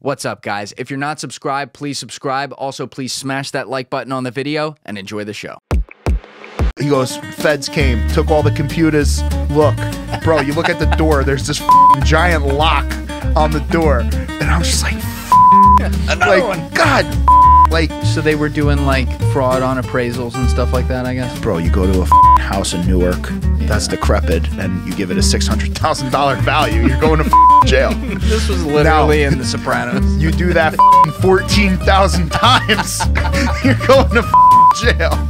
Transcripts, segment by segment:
What's up, guys? If you're not subscribed, please subscribe. Also, please smash that like button on the video and enjoy the show. He goes, Feds came, took all the computers. Look, bro, you look at the door, there's this giant lock on the door. And I'm just like, Another like, God, like, So they were doing like fraud on appraisals and stuff like that, I guess. bro, you go to a house in Newark that's decrepit and you give it a $600,000 value, you're going to f***ing jail. This was literally in The Sopranos. You do that f***ing 14,000 times, you're going to f***ing jail.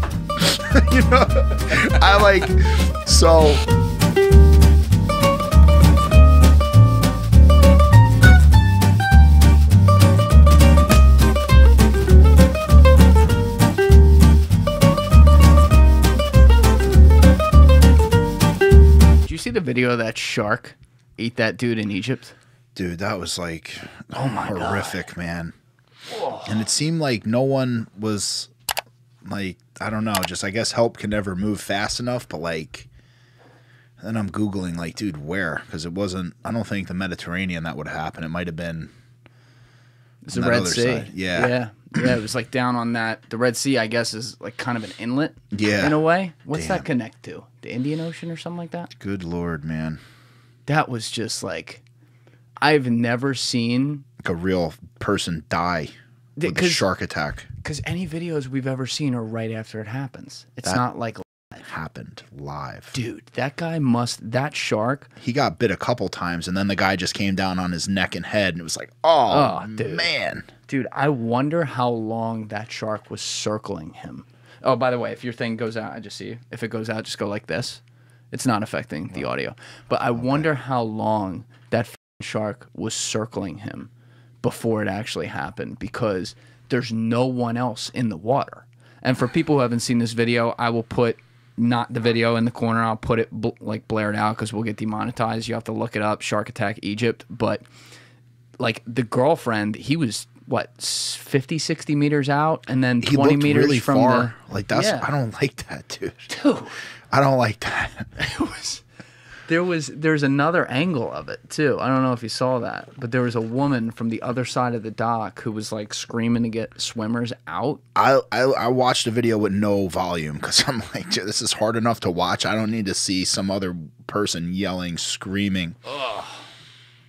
you know, I like, so see the video of that shark eat that dude in Egypt? Dude, that was like oh my horrific, man. And it seemed like no one was like I don't know, just I guess help can never move fast enough, but like then I'm googling like dude, where? Cuz it wasn't I don't think the Mediterranean that would happen. It might have been It's the Red Sea. side, yeah. Yeah. Yeah, it was like down on that. The Red Sea, I guess, is like kind of an inlet. Yeah. In a way. What's Damn. that connect to? The Indian Ocean or something like that? good lord, man. That was just like I've never seen Like a real person die with a shark attack because any videos we've ever seen are right after it happens. It's That- not like it happened live. dude, that guy must that shark He got bit a couple times and then the guy just came down on his neck and head and it was like, "Oh, Oh, dude. man." Dude, I wonder how long that shark was circling him. Oh, by the way, if your thing goes out, I just see you. If it goes out, just go like this. It's not affecting the audio. But I wonder how long that shark was circling him before it actually happened because there's no one else in the water. And for people who haven't seen this video, I will put not the video in the corner. I'll put it bl- like blared out because we'll get demonetized. You have to look it up, Shark Attack Egypt. But like the girlfriend, he was what s- 50, 60 meters out, and then twenty looked meters really from far. like that's Yeah. I don't like that, dude. the. Dude, I don't like that. it was. There was there's another angle of it too. I don't know if you saw that, but there was a woman from the other side of the dock who was like screaming to get swimmers out. I, I I watched the video with no volume because I'm like, this is hard enough to watch. I don't need to see some other person yelling, screaming.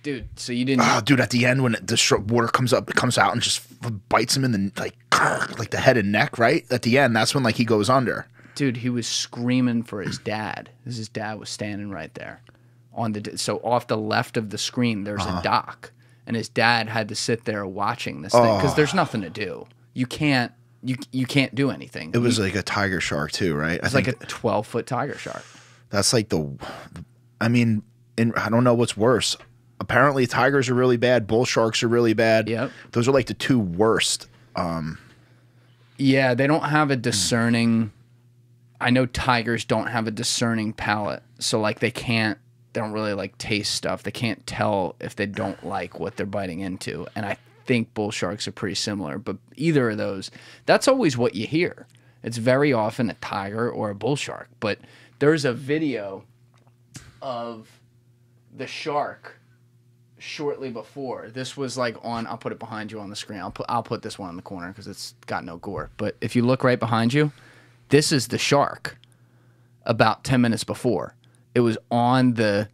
Dude, so you didn't Oh, dude! At the end, when it, the sh- water comes up, it comes out and just f- bites him in the like, like the head and neck. Right at the end, that's when like he goes under. dude, he was screaming for his dad. His dad was standing right there on the so off the left of the screen. There's Uh-huh. a dock, and his dad had to sit there watching this thing because there's nothing to do. You can't you you can't do anything. It was like a tiger shark too, right? It's like a 12 foot tiger shark. that's like the. I mean, in, I don't know what's worse. Apparently, tigers are really bad. Bull sharks are really bad. Yep. Those are like the two worst. Um, yeah, they don't have a discerning. I know tigers don't have a discerning palate, so like they can't. They don't really like taste stuff. They can't tell if they don't like what they're biting into. And I think bull sharks are pretty similar. But either of those, that's always what you hear. It's very often a tiger or a bull shark. But there's a video of the shark shortly before. This was like on. I'll put it behind you on the screen. I'll put I'll put this one in the corner because it's got no gore. But if you look right behind you, this is the shark. About ten minutes before, it was on the,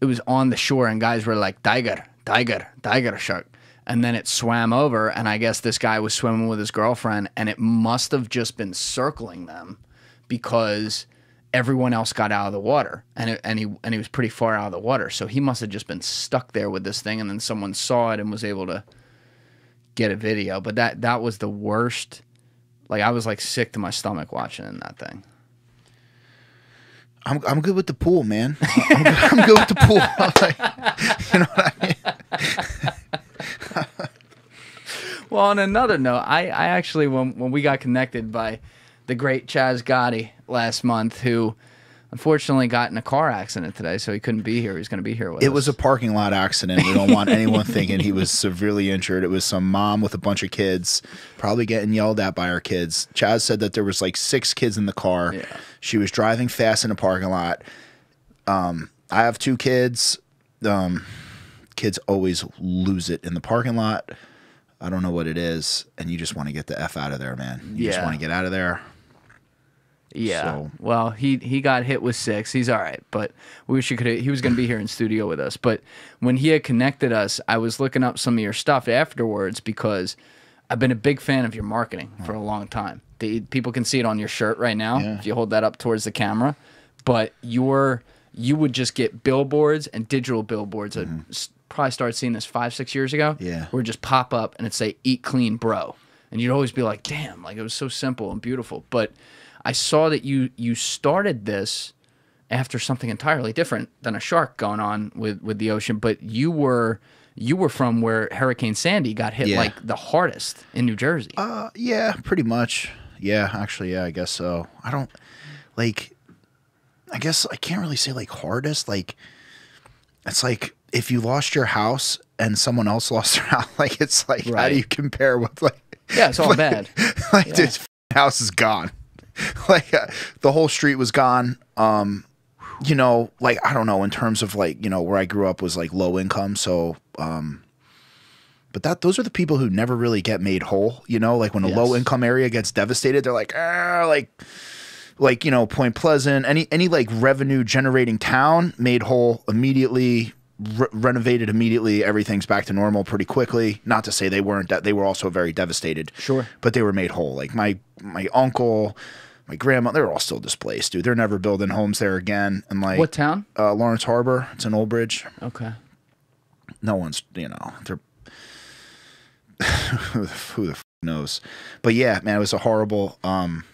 it was on the shore, and guys were like tiger, tiger, tiger shark. And then it swam over, and I guess this guy was swimming with his girlfriend, and it must have just been circling them because everyone else got out of the water and it, and he and he was pretty far out of the water so he must have just been stuck there with this thing and then someone saw it and was able to get a video but that that was the worst like I was like sick to my stomach watching that thing I'm I'm good with the pool, man. I'm good, I'm good with the pool. Like, you know what I mean? well on another note I I actually when when we got connected by the great Chaz Gotti last month who unfortunately got in a car accident today so he couldn't be here he's going to be here with It us was a parking lot accident. We don't want anyone thinking he was severely injured. It was some mom with a bunch of kids, probably getting yelled at by her kids. Chaz said that there was like six kids in the car. Yeah. She was driving fast in a parking lot. Um, I have two kids. Um, kids always lose it in the parking lot. I don't know what it is, and you just want to get the f out of there, man. You just want to get out of there. Yeah. So- Well, he he got hit with six. He's all right, but we wish he could. He was going to be here in studio with us, but when he had connected us, I was looking up some of your stuff afterwards because I've been a big fan of your marketing for a long time. The, people can see it on your shirt right now Yeah. if you hold that up towards the camera, but your you would just get billboards and digital billboards. I mm-hmm. s- probably started seeing this five six years ago. Yeah. where it just pop up and it'd say "Eat Clean, Bro," and you'd always be like, "Damn!" Like it was so simple and beautiful. But I saw that you you started this after something entirely different than a shark going on with with the ocean. But you were you were from where Hurricane Sandy got hit Yeah. like the hardest in New Jersey. Uh, yeah, pretty much. Yeah, actually, yeah, I guess so. I don't like. I guess I can't really say like hardest. Like, it's like if you lost your house and someone else lost their house. Like, it's like how do you compare with like? yeah, it's all like, bad. Like, dude, this house is gone. like uh, the whole street was gone. Um, you know, like I don't know in terms of like you know where I grew up was like low income, so um. But that those are the people who never really get made whole, you know. Like when a Yes. low income area gets devastated, they're like, ah, like, like you know, Point Pleasant, any any like revenue generating town made whole immediately, re- renovated immediately. Everything's back to normal pretty quickly. Not to say they weren't that they were also very devastated, Sure. but they were made whole. Like my my uncle, my grandma, they're all still displaced, dude. They're never building homes there again. And like What town? Uh, Laurence Harbor, it's in Old Bridge. Okay. No one's, you know, they're who the, who the f- knows. But yeah, man, it was a horrible. um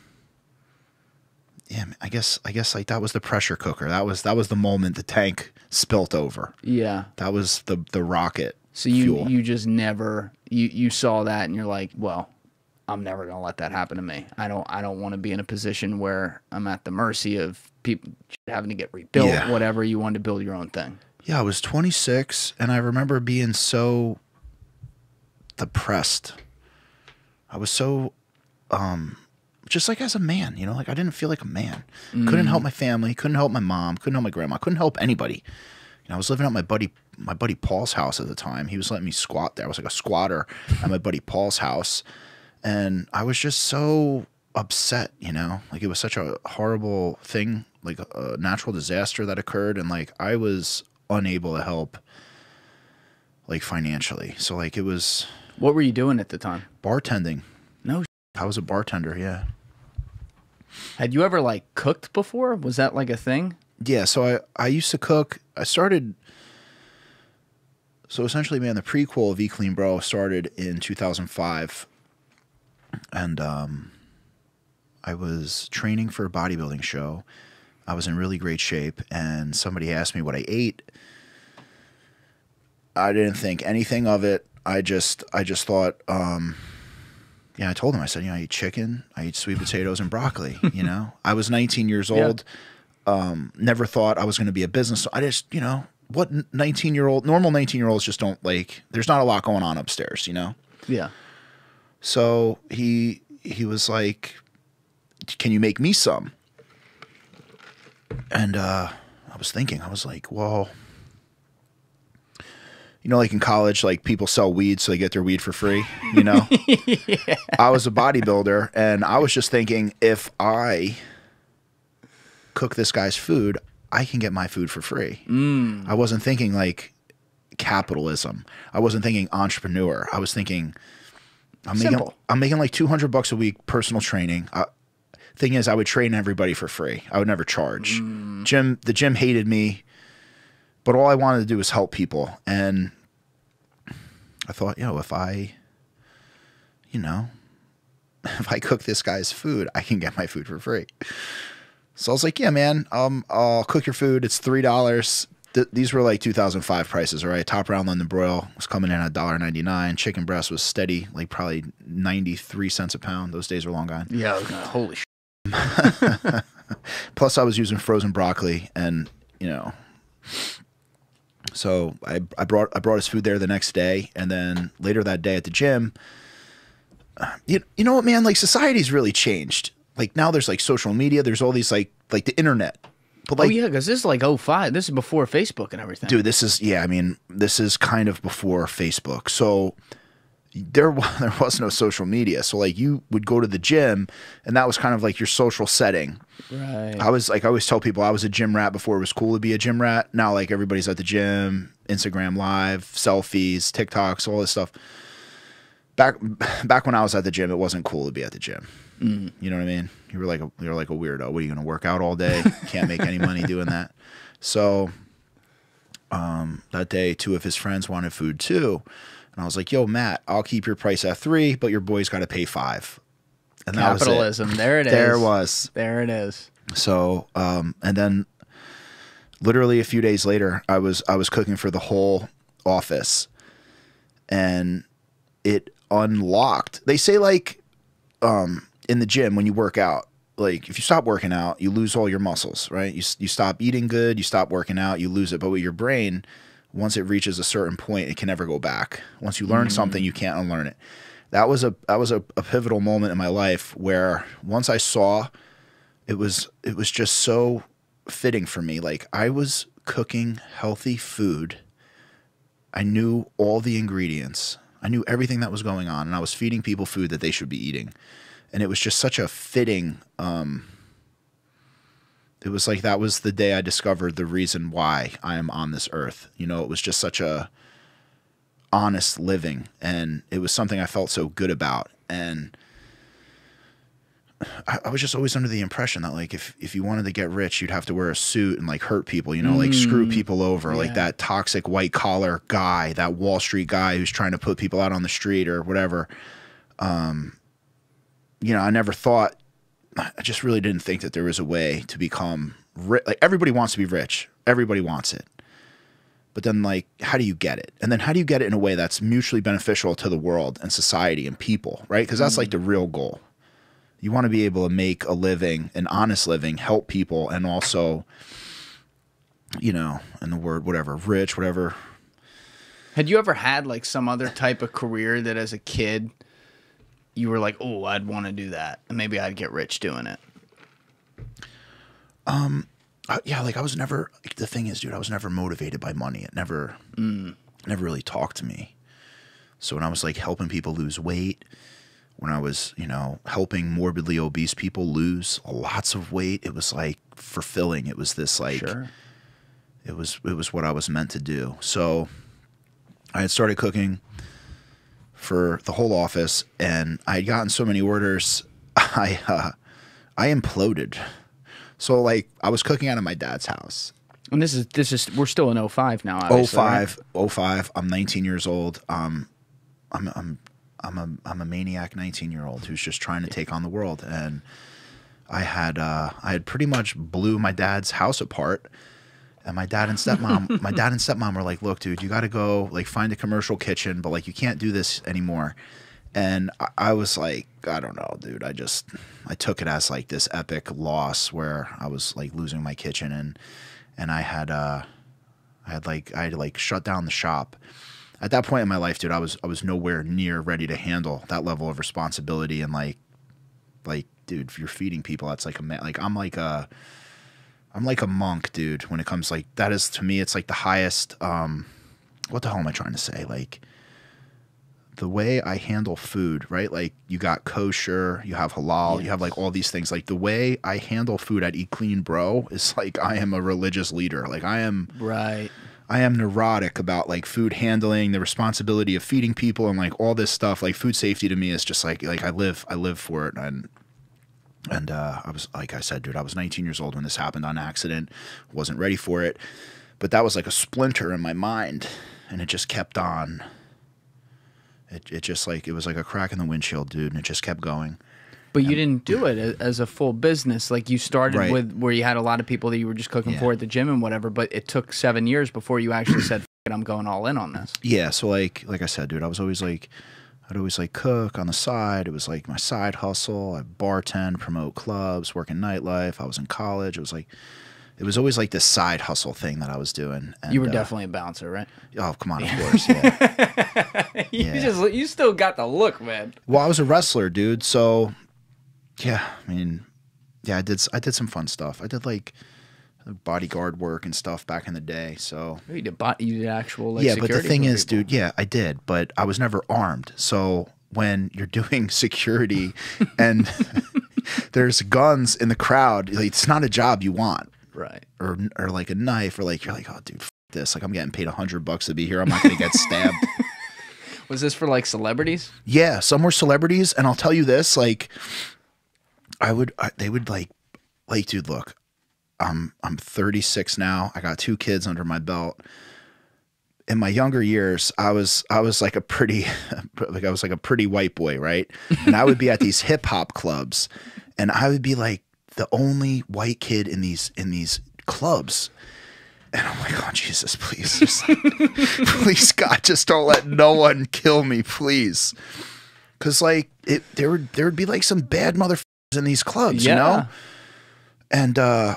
Yeah, I guess I guess like that was the pressure cooker. That was that was the moment the tank spilt over. Yeah. That was the the rocket. So you fuel. you just never you you saw that and you're like, well, I'm never gonna let that happen to me. I don't I don't want to be in a position where I'm at the mercy of people having to get rebuilt. Yeah. Whatever you want to build your own thing. Yeah, I was 26 and I remember being so depressed. I was so um just like as a man, you know, like I didn't feel like a man. Couldn't help my family, couldn't help my mom, couldn't help my grandma, couldn't help anybody. You know, I was living at my buddy my buddy Paul's house at the time. He was letting me squat there. I was like a squatter at my buddy Paul's house. And I was just so upset, you know? Like it was such a horrible thing, like a, natural disaster that occurred and like I was unable to help like financially. So like it was What were you doing at the time? bartending. No. I was a bartender, yeah. Had you ever like cooked before? Was that like a thing? Yeah, so I I used to cook. I started So essentially, man, the prequel of E Clean Bro started in 2005 and um I was training for a bodybuilding show. I was in really great shape and somebody asked me what I ate. I didn't think anything of it. I just I just thought um yeah, I told him I said, you know, I eat chicken, I eat sweet potatoes and broccoli, you know. I was 19 years Yeah. old. Um never thought I was going to be a business. I just, you know, what 19 year old normal 19 year olds just don't like there's not a lot going on upstairs, you know. Yeah. So he he was like, "Can you make me some?" And uh, I was thinking, I was like, "Well, you know, like in college, like people sell weed so they get their weed for free. You know, I was a bodybuilder, and I was just thinking, if I cook this guy's food, I can get my food for free. I wasn't thinking like capitalism. I wasn't thinking entrepreneur. I was thinking." I'm making Simple. I'm making like 200 bucks a week personal training. Uh, thing is, I would train everybody for free. I would never charge. Gym, the gym hated me, but all I wanted to do was help people. And I thought, you know, if I, you know, if I cook this guy's food, I can get my food for free. So I was like, yeah, man, um, I'll cook your food. It's three dollars. Th- these were like 2005 prices, all right. Top round London broil was coming in at $1.99. Chicken breast was steady, like probably 93 cents a pound. Those days were long gone. Yeah. Holy shit. Plus, I was using frozen broccoli, and you know, so I I brought I brought his food there the next day, and then later that day at the gym. uh, You you know what, man? Like society's really changed. Like now, there's like social media. There's all these like like the internet But oh yeah, because this is like 05. This is before Facebook and everything. dude, this is yeah. I mean, this is kind of before Facebook, so there there was no social media. So like, you would go to the gym, and that was kind of like your social setting. Right. I was like, I always tell people I was a gym rat before it was cool to be a gym rat. Now, like, everybody's at the gym, Instagram Live, selfies, TikToks, all this stuff. Back back when I was at the gym, it wasn't cool to be at the gym. You know what I mean? You were like a, you were like a weirdo. What are you going to work out all day? Can't make any money doing that. So, um, that day, two of his friends wanted food too, and I was like, "Yo, Matt, I'll keep your price at three, but your boys got to pay five. And that was it. Capitalism. There it is. There was. There it is. So, um, and then literally a few days later, I was I was cooking for the whole office, and it unlocked. They say like um, in the gym when you work out, like if you stop working out, you lose all your muscles, right? You you stop eating good, you stop working out, you lose it. But with your brain, once it reaches a certain point, it can never go back. Once you learn something, mm. you can't unlearn it. That was a that was a, a pivotal moment in my life where once I saw it was it was just so fitting for me. Like I was cooking healthy food. I knew all the ingredients. I knew everything that was going on, and I was feeding people food that they should be eating. And it was just such a fitting. Um, it was like that was the day I discovered the reason why I am on this earth. You know, it was just such a honest living, and it was something I felt so good about. And I, was just always under the impression that like if if you wanted to get rich, you'd have to wear a suit and like hurt people, you know, like screw people over, like that toxic white collar guy, that Wall Street guy who's trying to put people out on the street or whatever. Um, you know, I never thought. I just really didn't think that there was a way to become rich. Like everybody wants to be rich, everybody wants it. But then, like, how do you get it? And then, how do you get it in a way that's mutually beneficial to the world and society and people, right? Because that's like the real goal you want to be able to make a living, an honest living, help people, and also, you know, in the word whatever, rich, whatever. Had you ever had like some other type of career that as a kid you were like, oh, I'd want to do that, and maybe I'd get rich doing it? Uh, yeah, like I was never. Like, the thing is, dude, I was never motivated by money. It never, never really talked to me. So when I was like helping people lose weight, when I was, you know, helping morbidly obese people lose lots of weight, it was like fulfilling. It was this like it was it was what I was meant to do. So I had started cooking for the whole office, and I had gotten so many orders, I uh, I imploded. So like I was cooking out of my dad's house. And this is this is we're still in 05 now. Obviously, right? 05, 05, I'm 19 years old. Um, I'm I'm I'm a I'm a maniac 19 year old who's just trying to take on the world, and I had uh, I had pretty much blew my dad's house apart. And my dad and stepmom, my dad and stepmom were like, "Look, dude, you got to go like find a commercial kitchen, but like you can't do this anymore." And I, I was like, I don't know, dude. I just I took it as like this epic loss where I was like losing my kitchen and and I had uh I had like I had like shut down the shop. At that point in my life, dude, I was I was nowhere near ready to handle that level of responsibility and like like dude, if you're feeding people, that's like a like I'm like a I'm like a monk, dude, when it comes like that is to me it's like the highest um what the hell am I trying to say? Like the way I handle food, right? Like you got kosher, you have halal, you have like all these things. Like the way I handle food at Eat Clean Bro is like I am a religious leader. Like I am Right. I am neurotic about like food handling, the responsibility of feeding people and like all this stuff. Like food safety to me is just like like I live I live for it and and uh, I was like I said, dude, I was 19 years old when this happened on accident. Wasn't ready for it, but that was like a splinter in my mind, and it just kept on. It it just like it was like a crack in the windshield, dude, and it just kept going. But you didn't do it as a full business. Like you started Right. with where you had a lot of people that you were just cooking Yeah. for at the gym and whatever. But it took seven years before you actually said, F- it, "I'm going all in on this." Yeah, so like like I said, dude, I was always like I'd always like cook on the side. It was like my side hustle. I bartend, promote clubs, work in nightlife. I was in college. It was like it was always like this side hustle thing that I was doing. And, You were uh, definitely a bouncer, right? oh come on, of course. Yeah. you Yeah. just you still got the look, man. well, I was a wrestler, dude. So yeah, I mean, yeah, I did I did some fun stuff. I did like bodyguard work and stuff back in the day. So You did, bot, you did actual like yeah, but the thing is, people. dude, yeah, I did, but I was never armed. So when you're doing security and there's guns in the crowd, like, it's not a job you want, Right. or or like a knife, or like you're like, oh, dude, f- this. Like I'm getting paid a hundred bucks to be here. I'm not gonna get stabbed. Was this for like celebrities? Yeah, some were celebrities, and I'll tell you this: like, I would, I, they would like, like, dude, look, I'm I'm 36 now. I got two kids under my belt. In my younger years, I was I was like a pretty, like I was like a pretty white boy, right? And I would be at these hip hop clubs, and I would be like the only white kid in these in these clubs. And I'm like, oh Jesus, please, please, God, just don't let no one kill me, please. Cause like it, there would there would be like some bad motherfuckers in these clubs, you know. And uh,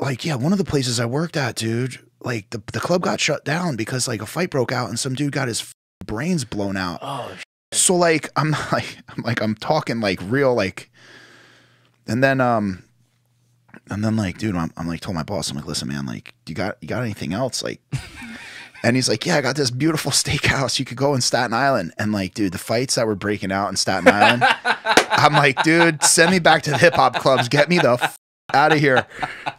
like yeah, one of the places I worked at, dude, like the the club got shut down because like a fight broke out and some dude got his brains blown out. Oh, So like I'm like I'm like I'm talking like real like, and then um, and then like dude, I'm, I'm like told my boss, I'm like, listen, man, like you got you got anything else like. And he's like, "Yeah, I got this beautiful steakhouse. You could go in Staten Island." And like, dude, the fights that were breaking out in Staten Island, I'm like, dude, send me back to the hip hop clubs. Get me the out of here.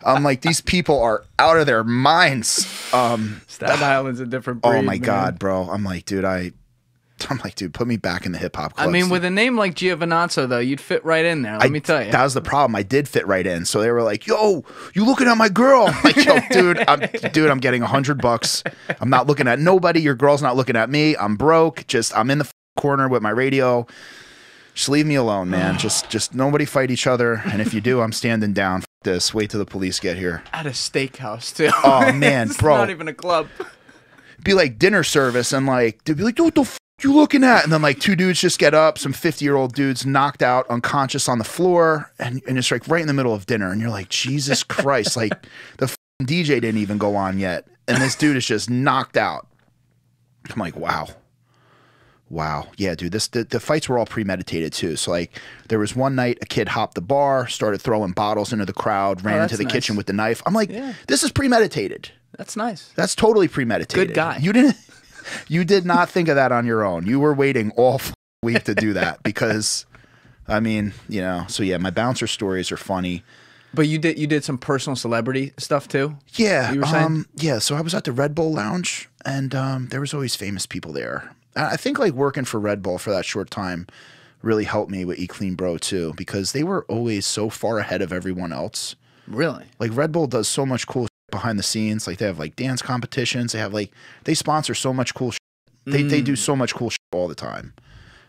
I'm like, these people are out of their minds. Um, Staten Island's a different breed. oh my man. god, bro. I'm like, dude, I, I'm like, dude, put me back in the hip hop. I mean, with a name like Giovinazzo, though, you'd fit right in there. Let I- me tell you. That was the problem. I did fit right in. So they were like, "Yo, you looking at my girl?" I'm like, "Yo, dude, I'm dude, I'm getting a hundred bucks. I'm not looking at nobody. Your girl's not looking at me. I'm broke. Just I'm in the f- corner with my radio. Just leave me alone, man. just just nobody fight each other. And if you do, I'm standing down. F- this. Wait till the police get here. At a steakhouse, too. Oh, man, it's bro. not even a club. Be like dinner service, and like they'd be like, what the f- you looking at?" And then like two dudes just get up, some 50 year old dudes knocked out, unconscious on the floor, and and it's like right in the middle of dinner, and you're like, Jesus Christ, like the f- DJ didn't even go on yet, and this dude is just knocked out. I'm like, wow. Wow. Yeah, dude, this the, the fights were all premeditated too. So like there was one night a kid hopped the bar, started throwing bottles into the crowd, ran Oh, into the nice. kitchen with the knife. I'm like, Yeah. this is premeditated. That's nice. That's totally premeditated. Good guy. You didn't. You did not think of that on your own. You were waiting all f- week to do that because, I mean, you know. So yeah, my bouncer stories are funny. But you did you did some personal celebrity stuff too. Yeah. You were saying? um, yeah. So I was at the Red Bull Lounge, and um, there was always famous people there. I I think like working for Red Bull for that short time really helped me with E Clean Bro too because they were always so far ahead of everyone else. Really? like Red Bull does so much cool shit behind the scenes. Like they have like dance competitions. They have like they sponsor so much cool. Shit. They they do so much cool shit all the time,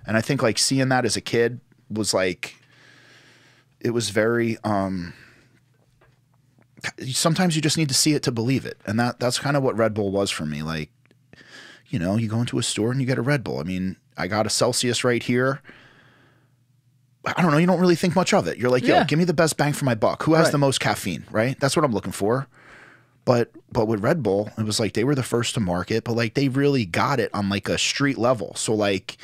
and I think like seeing that as a kid was like, it was very. um Sometimes you just need to see it to believe it, and that that's kind of what Red Bull was for me. Like, you know, you go into a store and you get a Red Bull. I mean, I got a Celsius right here. I don't know. You don't really think much of it. You're like, yo, Yeah. give me the best bang for my buck. Who has Right. the most caffeine? Right. That's what I'm looking for. But but with Red Bull, it was like they were the first to market, but like they really got it on like a street level. So like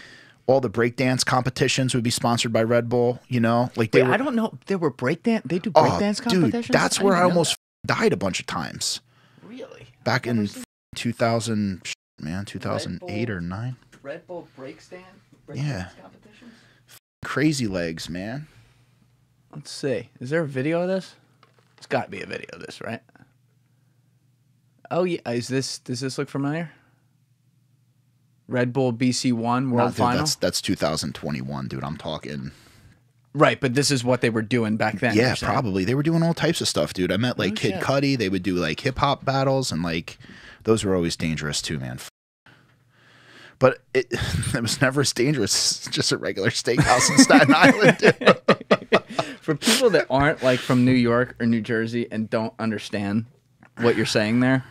all the breakdance competitions would be sponsored by Red Bull. You know, like they Wait, were. I don't know. There were breakdance. They do oh, breakdance competitions. dude, that's I where I almost died a bunch of times really back in 2000. Man, 2008 or nine. Red Bull breakdance. Yeah. competitions. Crazy legs, man. Let's see. Is there a video of this? It's got to be a video of this, right? Oh yeah. Is this? Does this look familiar? Red Bull BC One World Nah, dude, Final. that's that's 2021, dude. I'm talking. Right, but this is what they were doing back then. Yeah, probably. They were doing all types of stuff, dude. I met like No Kid shit. Cudi. They would do like hip hop battles, and like those were always dangerous too, man. But it, it was never as dangerous as just a regular steakhouse in Staten Island. For people that aren't like from New York or New Jersey and don't understand what you're saying there,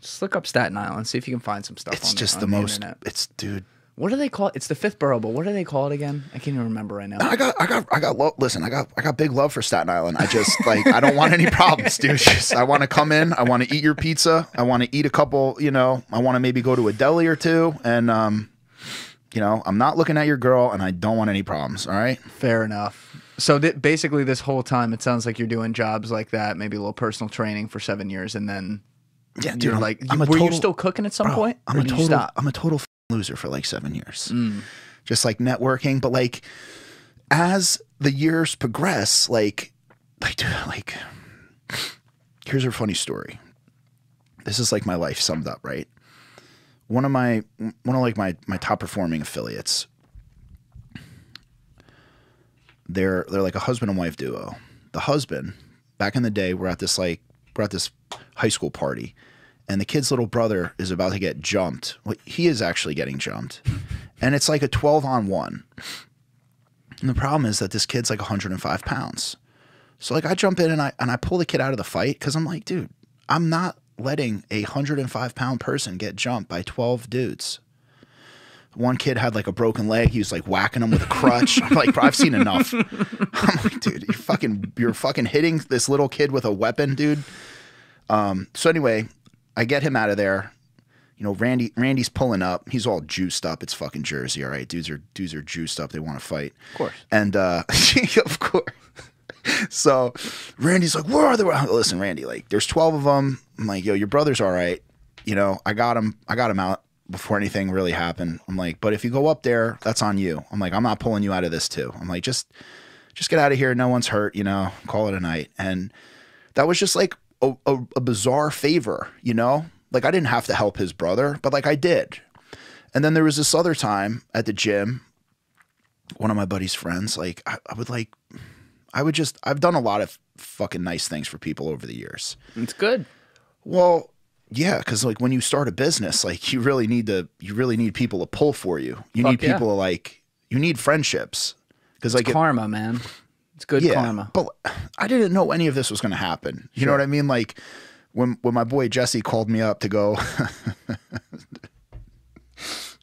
just look up Staten Island, see if you can find some stuff. It's on just on the most. internet. It's dude. What do they call it? It's the fifth borough, but what do they call it again? I can't even remember right now. I got, I got, I got. Lo- listen, I got, I got big love for Staten Island. I just like, I don't want any problems, dude. Just, I want to come in. I want to eat your pizza. I want to eat a couple. You know, I want to maybe go to a deli or two, and um, you know, I'm not looking at your girl, and I don't want any problems. All right. Fair enough. So th- basically, this whole time, it sounds like you're doing jobs like that, maybe a little personal training for seven years, and then Yeah, dude, you're I'm- like, I'm were you still cooking at some Bro, point? I'm a total. stop? I'm a total loser for like seven years. Mm. Just like networking, but like as the years progress, like like dude, like here's a funny story. This is like my life summed up, right? One of my one of like my my top performing affiliates. They're they're like a husband and wife duo. The husband, back in the day, we're at this like we're at this high school party, and the kid's little brother is about to get jumped. Well, he is actually getting jumped, and it's like a twelve on one. And the problem is that this kid's like 105 pounds. So like I jump in and I and I pull the kid out of the fight because I'm like, dude, I'm not letting a 105 pound person get jumped by 12 dudes. One kid had like a broken leg. He was like whacking him with a crutch. I'm like, I've seen enough. I'm like, dude, you fucking, you're fucking hitting this little kid with a weapon, dude. Um, so anyway, I get him out of there. You know, Randy, Randy's pulling up. He's all juiced up. It's fucking Jersey, all right. Dudes are dudes are juiced up. They want to fight. Of course. And uh, of course. So Randy's like, where are they? Listen, Randy, like, there's 12 of them. I'm like, yo, your brother's all right. You know, I got him. I got him out before anything really happened. I'm like, but if you go up there, that's on you. I'm like, I'm not pulling you out of this too. I'm like, just, just get out of here. No one's hurt. You know, call it a night. And that was just like a, a, a bizarre favor. You know, like I didn't have to help his brother, but like I did. And then there was this other time at the gym. One of my buddy's friends, like I, I would like I would just I've done a lot of fucking nice things for people over the years. It's good. Well, yeah, because like when you start a business, like you really need to you really need people to pull for you. You Fuck need yeah. people to like you need friendships because like it- Karma, man. It's good yeah, karma. but I didn't know any of this was going to happen. You know what I mean? Like when when my boy Jesse called me up to go.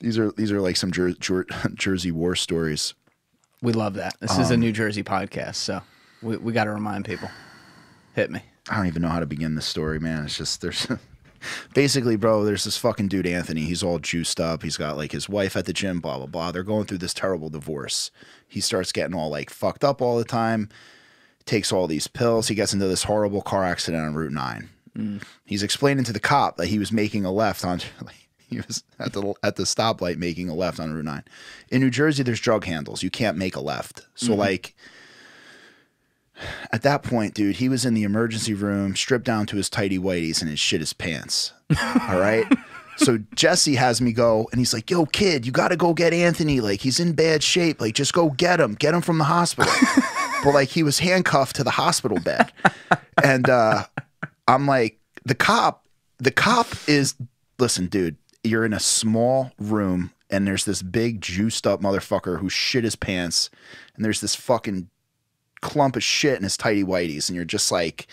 these are these are like some Jer- Jer- Jersey war stories. We love that. This is a Um, New Jersey podcast, so we, we got to remind people. Hit me. I don't even know how to begin this story, man. It's just there's basically, bro, there's this fucking dude Anthony. He's all juiced up. He's got like his wife at the gym, blah blah blah. They're going through this terrible divorce. He starts getting all like fucked up all the time. Takes all these pills. He gets into this horrible car accident on Route Nine. He's explaining to the cop that he was making a left on. He was at the at the stoplight making a left on Route Nine. In New Jersey, there's jug handles. You can't make a left. So mm-hmm. like at that point, dude, he was in the emergency room, stripped down to his tighty whities, and his shit his pants. All right. So Jesse has me go, and he's like, "Yo, kid, you got to go get Anthony. Like he's in bad shape. Like just go get him. Get him from the hospital." but like he was handcuffed to the hospital bed, and uh, I'm like, the cop. The cop is listen, dude. You're in a small room, and there's this big juiced up motherfucker who shit his pants, and there's this fucking clump of shit in his tighty whities, and you're just like,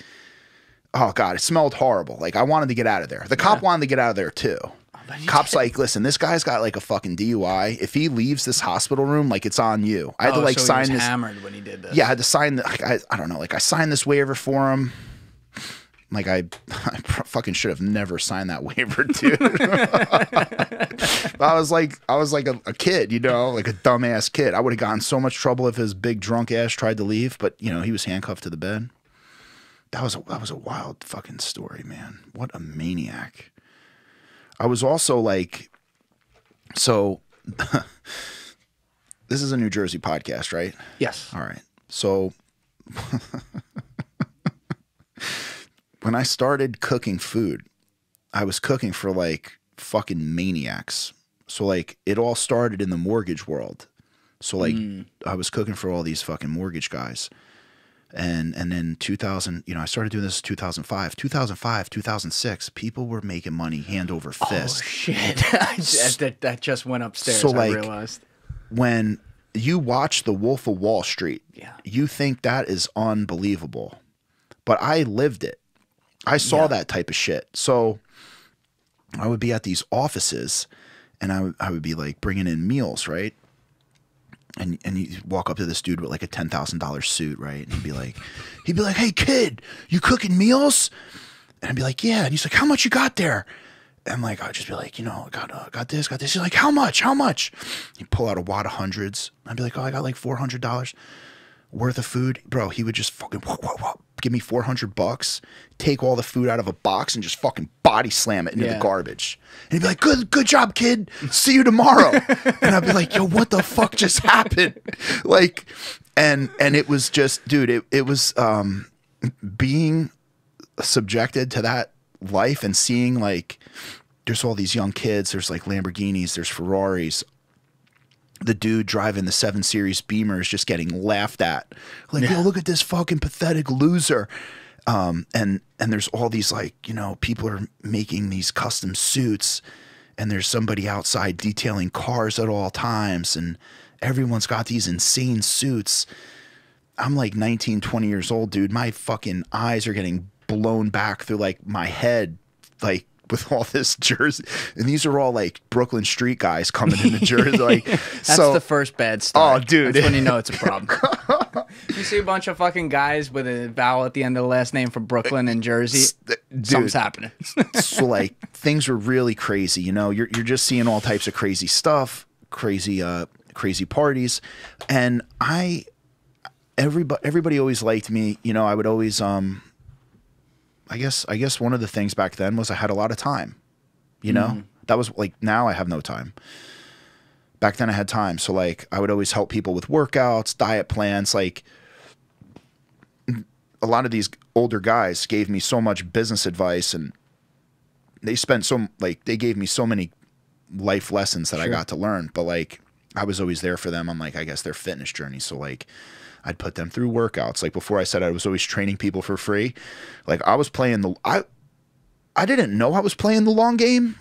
oh god, it smelled horrible. Like I wanted to get out of there. The cop wanted to get out of there too. Oh, Cop's like, listen, this guy's got like a fucking DUI. If he leaves this hospital room, like it's on you. I had to Oh, like so sign this. hammered when he did this. Yeah, I had to sign the. like, I, I don't know. Like I signed this waiver for him. Like I, I fucking should have never signed that waiver, dude. I was like, I was like a, a kid, you know, like a dumbass kid. I would have gotten so much trouble if his big drunk ass tried to leave, but you know, he was handcuffed to the bed. That was a, that was a wild fucking story, man. What a maniac. I was also like, so. this is a New Jersey podcast, right? Yes. All right. So when I started cooking food, I was cooking for like fucking maniacs. So like it all started in the mortgage world. So like mm. I was cooking for all these fucking mortgage guys. And and then 2000, you know, I started doing this 2005. 2005, 2006, people were making money hand over oh, fist. Oh shit! That, that just went upstairs. So, I like, realized. when you watch The Wolf of Wall Street, Yeah. you think that is unbelievable. But I lived it. I saw Yeah. that type of shit. So I would be at these offices and I would, I would be like bringing in meals, right? And and you walk up to this dude with like a ten thousand dollar suit, right? And he'd be like, he'd be like, "Hey kid, you cooking meals?" And I'd be like, "Yeah." And he's like, "How much you got there?" And like I'd just be like, you know, I got uh, got this, got this. He's like, "How much? How much?" He'd pull out a wad of hundreds. I'd be like, "Oh, I got like four hundred dollars." worth of food, bro, he would just fucking whoop, whoop, whoop, give me 400 bucks, take all the food out of a box and just fucking body slam it into Yeah. the garbage. And he'd be like, good, good job, kid. See you tomorrow. and I'd be like, yo, what the fuck just happened? Like, and, and it was just, dude, it, it was, um, being subjected to that life and seeing like, there's all these young kids, there's like Lamborghinis, there's Ferraris, the dude driving the seven series beamer is just getting laughed at. Like yo look at this fucking pathetic loser. Um and and there's all these like you know people are making these custom suits and there's somebody outside detailing cars at all times and everyone's got these insane suits. I'm like 19 20 years old dude. My fucking eyes are getting blown back through like my head like with all this jersey and these are all like brooklyn street guys coming into jersey like That's so the first bad start. Oh, dude. That's when you know it's a problem. you see a bunch of fucking guys with a vowel at the end of the last name from Brooklyn and Jersey. dude. Something's happening. so like things were really crazy you know you're, you're just seeing all types of crazy stuff crazy uh crazy parties and i everybody everybody always liked me you know i would always um i guess i guess one of the things back then was i had a lot of time you know? Mm-hmm. That was like now i have no time. Back then i had time so like i would always help people with workouts diet plans like a lot of these older guys gave me so much business advice and they spent so like they gave me so many life lessons that I got to learn but like I was always there for them on like I guess their fitness journey so like I'd put them through workouts. Like before I said I was always training people for free like I was playing the I I didn't know I was playing the long game.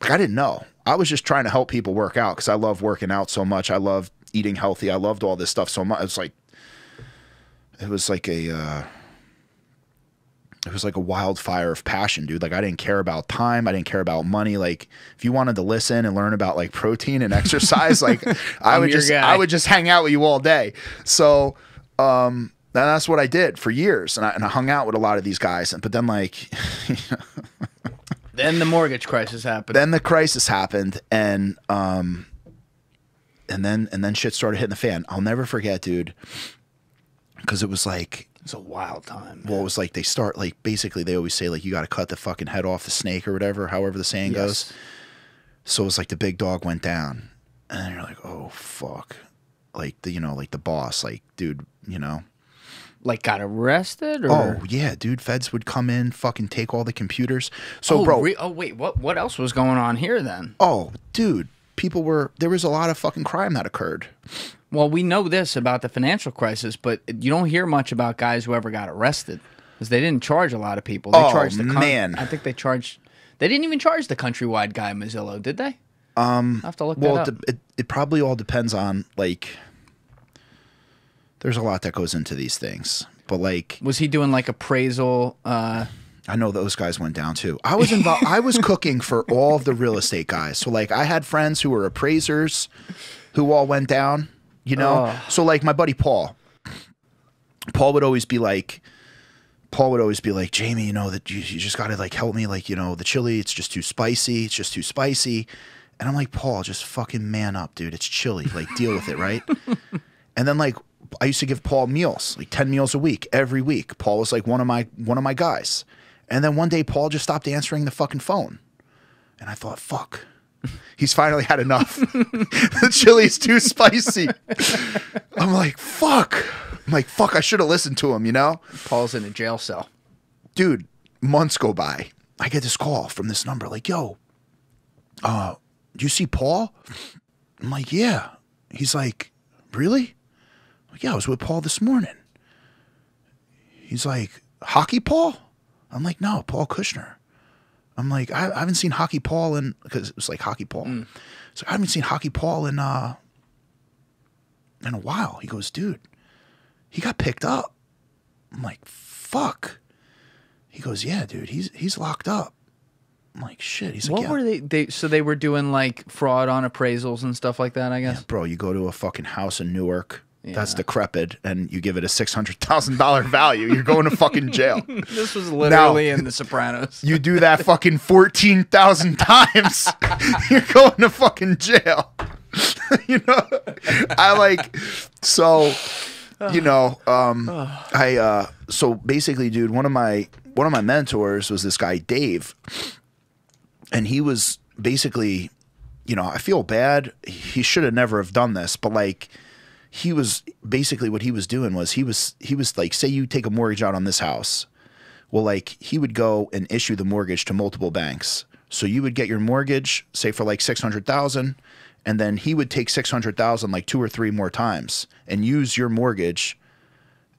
Like I didn't know. I was just trying to help people work out cuz I love working out so much. I love eating healthy. I loved all this stuff so much it's like it was like a uh it was like a wildfire of passion, dude. Like I didn't care about time, I didn't care about money. Like if you wanted to listen and learn about like protein and exercise, like I would just guy. I would just hang out with you all day. So um and that's what I did for years, and I, and I hung out with a lot of these guys. And but then like then the mortgage crisis happened. then the crisis happened, and um and then and then shit started hitting the fan. I'll never forget, dude, because it was like it's a wild time. well, it was like they start like basically they always say like you got to cut the fucking head off the snake or whatever, however the saying Yes. goes. So it was like the big dog went down, and you're like, oh fuck, like the you know like the boss, like dude, you know, Like got arrested or oh yeah, dude, feds would come in, fucking take all the computers. So oh, bro, oh wait, what what else was going on here then? oh dude, people were there was a lot of fucking crime that occurred. Well, we know this about the financial crisis, but you don't hear much about guys who ever got arrested because they didn't charge a lot of people. They Oh, charged the man. I think they charged. They didn't even charge the countrywide guy Mozilo, did they? Um, I have to look Well, that it, up. it it probably all depends on like. There's a lot that goes into these things, but like was he doing like appraisal? Uh, I know those guys went down too. I was involved. I was cooking for all of the real estate guys. So like, I had friends who were appraisers, who all went down. You know. Oh. So like, my buddy Paul. Paul would always be like. Paul would always be like, Jamie, you know that you, you just got to like help me. Like, you know, the chili, it's just too spicy. It's just too spicy. And I'm like, Paul, just fucking man up, dude. It's chili. Like, deal with it, right? And then like I used to give Paul meals, like 10 meals a week, every week. Paul was like one of my one of my guys. And then one day Paul just stopped answering the fucking phone. And I thought, fuck. He's finally had enough. the chili's too spicy. I'm like, fuck. I'm like, fuck, I should have listened to him, you know? Paul's in a jail cell. dude, months go by. I get this call from this number, like, yo, uh, do you see Paul? I'm like, yeah. He's like, really? I'm like, yeah, I was with Paul this morning. He's like, hockey Paul? I'm like, no, Paul Kushner. I'm like, I, I haven't seen hockey Paul in because it was like hockey Paul. So I haven't seen hockey Paul in uh in a while. He goes, dude, he got picked up. I'm like, fuck. He goes, yeah, dude, he's he's locked up. I'm like, shit. He's like, What yeah. were they? They so they were doing like fraud on appraisals and stuff like that. I guess. yeah, bro, you go to a fucking house in Newark that's decrepit and you give it a six hundred thousand dollar value, you're going to fucking jail. This was literally in The Sopranos. You do that fucking fourteen thousand times, you're going to fucking jail. you know, I like so you know, um, I uh, so basically, dude, one of my one of my mentors was this guy Dave, and he was basically, you know, I feel bad. He should have never have done this, but like, he was basically what he was doing was he was he was like, say you take a mortgage out on this house, well, like he would go and issue the mortgage to multiple banks. So you would get your mortgage, say for like six hundred thousand, and then he would take six hundred thousand like two or three more times and use your mortgage,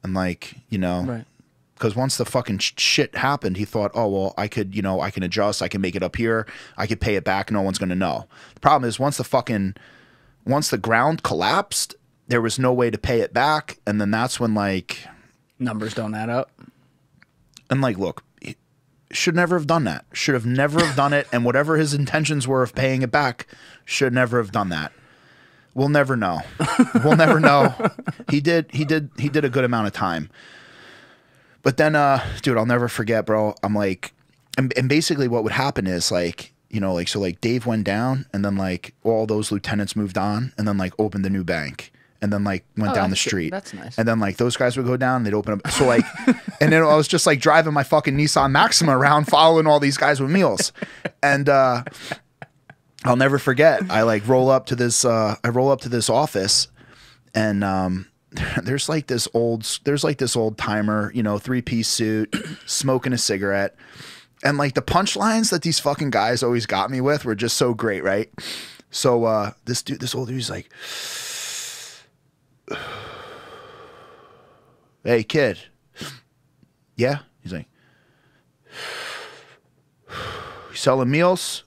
and like you know, Right. because once the fucking shit happened, he thought, oh well, I could, you know, I can adjust, I can make it up here, I could pay it back, no one's gonna know. The problem is once the fucking, once the ground collapsed, there was no way to pay it back, and then that's when like, Numbers don't add up. and like, look, should never have done that. Should have never have done it, and whatever his intentions were of paying it back, should never have done that. We'll never know. We'll never know. He did. He did. He did a good amount of time. But then, uh, dude, I'll never forget, bro. I'm like, and, and basically, what would happen is like, you know, like so, like Dave went down, and then like all those lieutenants moved on, and then like opened the new bank, and then like went Oh, down the that's good. street. That's nice. And then like those guys would go down, and they'd open up. So like, and then I was just like driving my fucking Nissan Maxima around, following all these guys with meals, and. uh I'll never forget. I like roll up to this. Uh, I roll up to this office, and um, there's like this old. There's like this old timer, you know, three piece suit, smoking a cigarette, and like the punchlines that these fucking guys always got me with were just so great, right? So uh, this dude, this old dude's like, "Hey kid, yeah." He's like, "You selling meals?"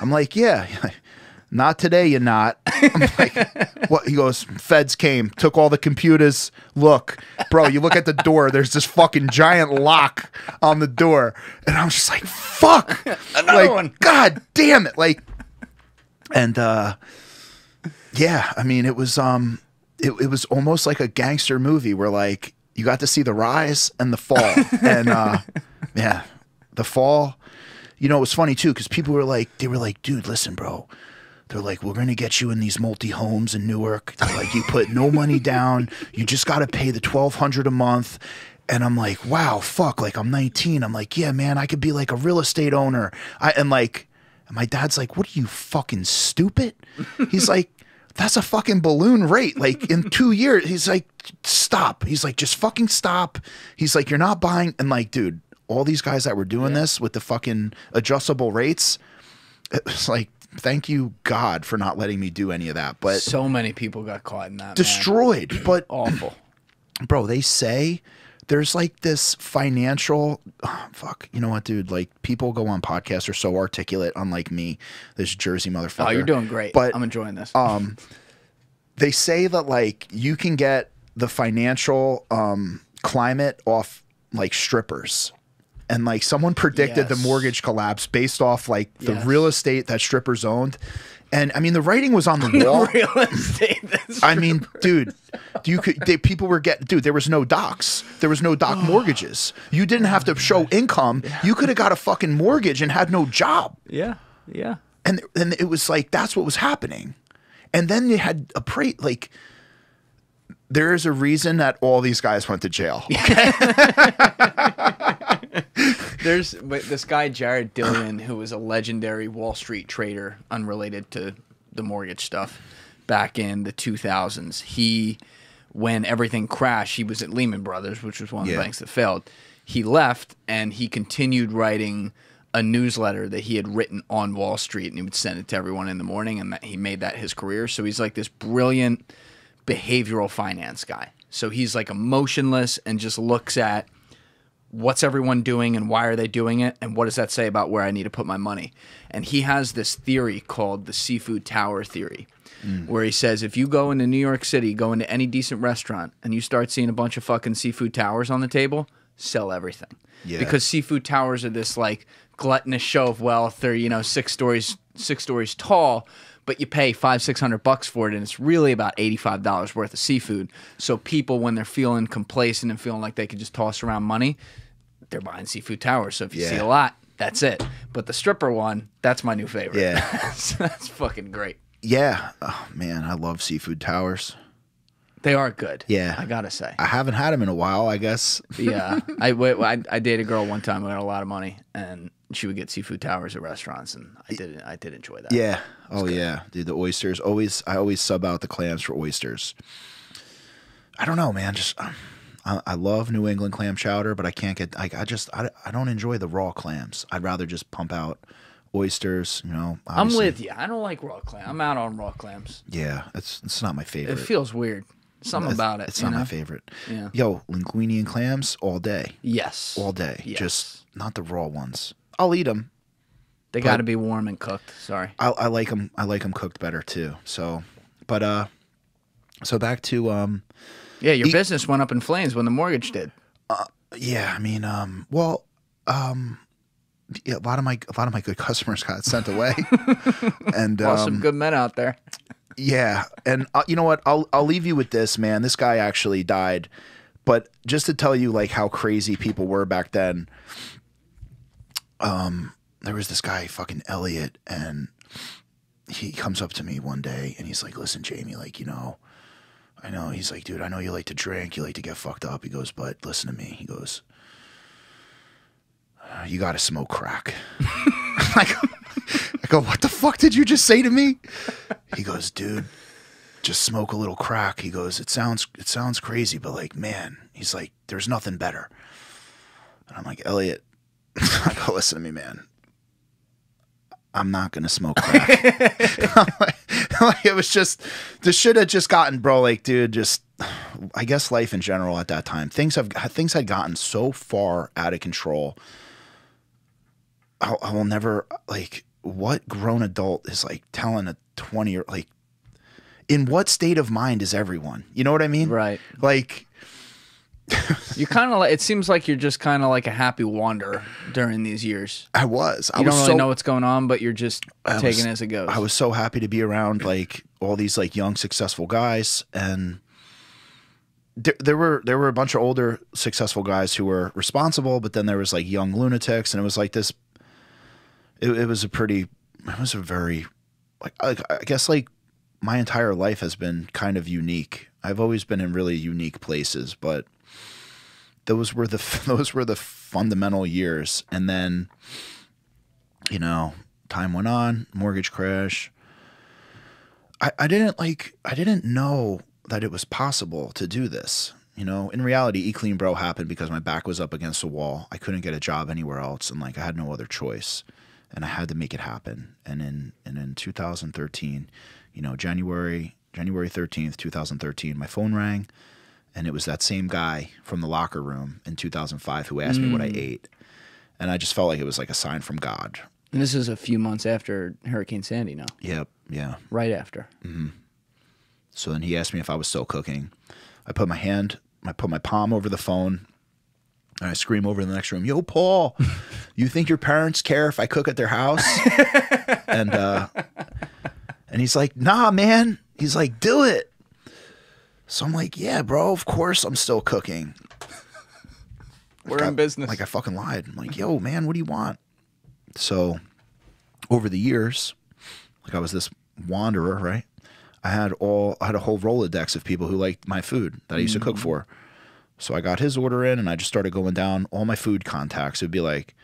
I'm like, yeah. Not today, you're not. I'm like, what? He goes, feds came, took all the computers. Look, bro, you look at the door, there's this fucking giant lock on the door. And I'm just like, fuck. Another like, one. God damn it. Like, and uh yeah, I mean, it was um it, it was almost like a gangster movie where like you got to see the rise and the fall. and uh yeah, the fall you know, it was funny too because people were like, they were like, dude, listen, bro. They're like, we're gonna get you in these multi homes in Newark. They're like, you put no money down. You just got to pay the twelve hundred a month. And I'm like, wow, fuck. Like I'm 19. I'm like, yeah, man, I could be like a real estate owner. I and like, and my dad's like, what are you fucking stupid? He's like, that's a fucking balloon rate. Like in two years, he's like, stop. He's like, just fucking stop. He's like, you're not buying. And like, dude, all these guys that were doing this with the fucking adjustable rates, it's like, thank you God for not letting me do any of that. But So many people got caught in that. man. destroyed. But Awful. bro, they say there's like this financial oh, fuck. You know what, dude? Like people go on podcasts are so articulate, unlike me, this Jersey motherfucker. Oh, you're doing great. But I'm enjoying this. um, they say that like you can get the financial um climate off like strippers. And like someone predicted Yes. the mortgage collapse based off like the Yes. real estate that strippers owned. And I mean the writing was on the wall. Real estate. I mean, dude, you could. They, people were getting. Dude, there was no docs. There was no doc mortgages. You didn't have to oh, show income. You could have got a fucking mortgage and had no job. yeah. Yeah. And and it was like that's what was happening. And then you had a pre like. There is a reason that all these guys went to jail. There's this guy Jared Dillian, who was a legendary Wall Street trader, unrelated to the mortgage stuff, back in the 2000s. He, when everything crashed, he was at Lehman Brothers, which was one of Yeah. the banks that failed. He left and he continued writing a newsletter that he had written on Wall Street, and he would send it to everyone in the morning, and that he made that his career. So he's like this brilliant behavioral finance guy. So he's like emotionless and just looks at what's everyone doing and why are they doing it and what does that say about where I need to put my money. And he has this theory called the seafood tower theory. Mm. Where he says if you go into New York City, go into any decent restaurant and you start seeing a bunch of fucking seafood towers on the table, sell everything. Yeah. Because seafood towers are this like gluttonous show of wealth. They're, you know, six stories six stories tall, but you pay five, six hundred bucks for it, and it's really about eighty-five dollars worth of seafood. So people, when they're feeling complacent and feeling like they could just toss around money, they're buying seafood towers. So if you see a lot, that's it. But the stripper one, that's my new favorite. Yeah. So that's fucking great. Yeah. Oh man, I love seafood towers. They are good. Yeah. I gotta say. I haven't had them in a while. I guess. yeah, I, wait, I I dated a girl one time who had a lot of money, and she would get seafood towers at restaurants, and I did I did enjoy that. Yeah. Oh yeah, dude. The oysters always. I always sub out the clams for oysters. I don't know, man. Just um, I, I love New England clam chowder, but I can't get. I, I just I, I don't enjoy the raw clams. I'd rather just pump out oysters. You know. I'm with you. I don't like raw clam. I'm out on raw clams. Yeah, it's it's not my favorite. It feels weird. Something It's- about it. It's not know? my favorite. Yeah. Yo, linguine and clams all day, Yes. all day. Yes. Just not the raw ones. I'll eat them. They got to be warm and cooked. Sorry. I, I like them. I like them cooked better too. So, but uh, so back to um, Yeah, your business went up in flames when the mortgage did. yeah. I mean, um, well, um, yeah, a lot of my a lot of my good customers got sent away, and um, some good men out there. Yeah, and uh, you know what? I'll I'll leave you with this, man. This guy actually died, but just to tell you like how crazy people were back then. Um, there was this guy, fucking Elliot, and he comes up to me one day and he's like, "Listen, Jamie, like you know, I know." He's like, "Dude, I know you like to drink, you like to get fucked up." He goes, "But listen to me." He goes, "Uh, "You got to smoke crack." I go, I go, "What the fuck did you just say to me?" He goes, "Dude." just smoke a little crack. He goes, it sounds it sounds crazy, but like, man, he's like, there's nothing better. And I'm like, Elliot, I go, listen to me, man. I'm not gonna smoke crack. it was just the shit had just gotten, bro. Like, dude, just I guess life in general at that time, things have things had gotten so far out of control. I, I will never like what grown adult is like telling a 20 year like in what state of mind is everyone? You know what I mean? Right. Like, You kind of like. It seems like you're just kind of like a happy wanderer during these years. I was. I You don't really so, know what's going on, but you're just I taking was- it as it goes. I was so happy to be around like all these like young successful guys and there, there were there were a bunch of older successful guys who were responsible, but then there was like young lunatics, and it was like this. It, it was a pretty. It was a very, like I, I guess like my entire life has been kind of unique. I've always been in really unique places, but those were the those were the fundamental years, and then, you know, time went on, mortgage crash. I, I didn't like I didn't know that it was possible to do this. You know, in reality, E Clean Bro happened because my back was up against the wall. I couldn't get a job anywhere else, and like I had no other choice, and I had to make it happen. And in and in 2013, you know, January January 13th, 2013, my phone rang, and it was that same guy from the locker room in 2005 who asked me what I ate, and I just felt like it was like a sign from God. and this is a few months after Hurricane Sandy. Now, Yep, yeah. right after. So then he asked me if I was still cooking. I put my hand, I put my palm over the phone, and I scream over in the next room, "Yo, Paul, you think your parents care if I cook at their house?" and uh, and he's like, "Nah, man." He's like, "Do it." So I'm like, "Yeah, bro. Of course I'm still cooking." We're in business. Like I fucking lied. I'm like, "Yo, man, what do you want?" So over the years, like I was this wanderer, right? I had all I had a whole Rolodex of people who liked my food that I used to cook mm. for. So I got his order in and I just started going down all my food contacts. It'd be like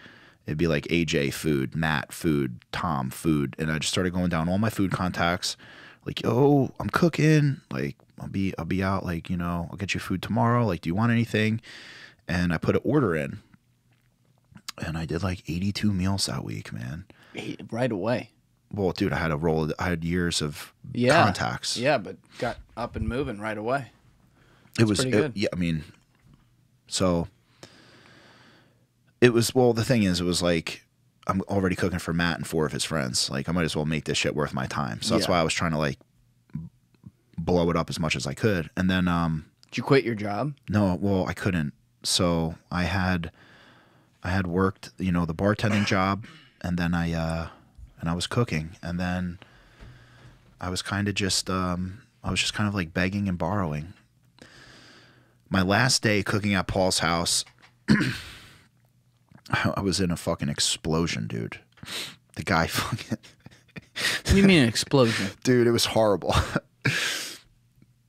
it'd be like AJ food, Matt food, Tom food. And I just started going down all my food contacts. Like, yo, I'm cooking. Like, I'll be I'll be out, like, you know, I'll get you food tomorrow. Like, do you want anything? And I put an order in. And I did like 82 meals that week, man. right away. Well, dude, I had a roll. I had years of Yeah. contacts. Yeah, but got up and moving right away. it was. it- good. yeah, I mean, so it was. Well, the thing is, it was like I'm already cooking for Matt and four of his friends. Like, I might as well make this shit worth my time. So that's Yeah. why I was trying to like blow it up as much as I could. And then, um, Did you quit your job? no, well, I couldn't. So I had, I had worked, you know, the bartending job, and then I, uh, and I was cooking, and then I was kind of just, um, I was just kind of like begging and borrowing. My last day cooking at Paul's house, I was in a fucking explosion, dude. The guy fucking, What do you mean an explosion? dude, it was horrible.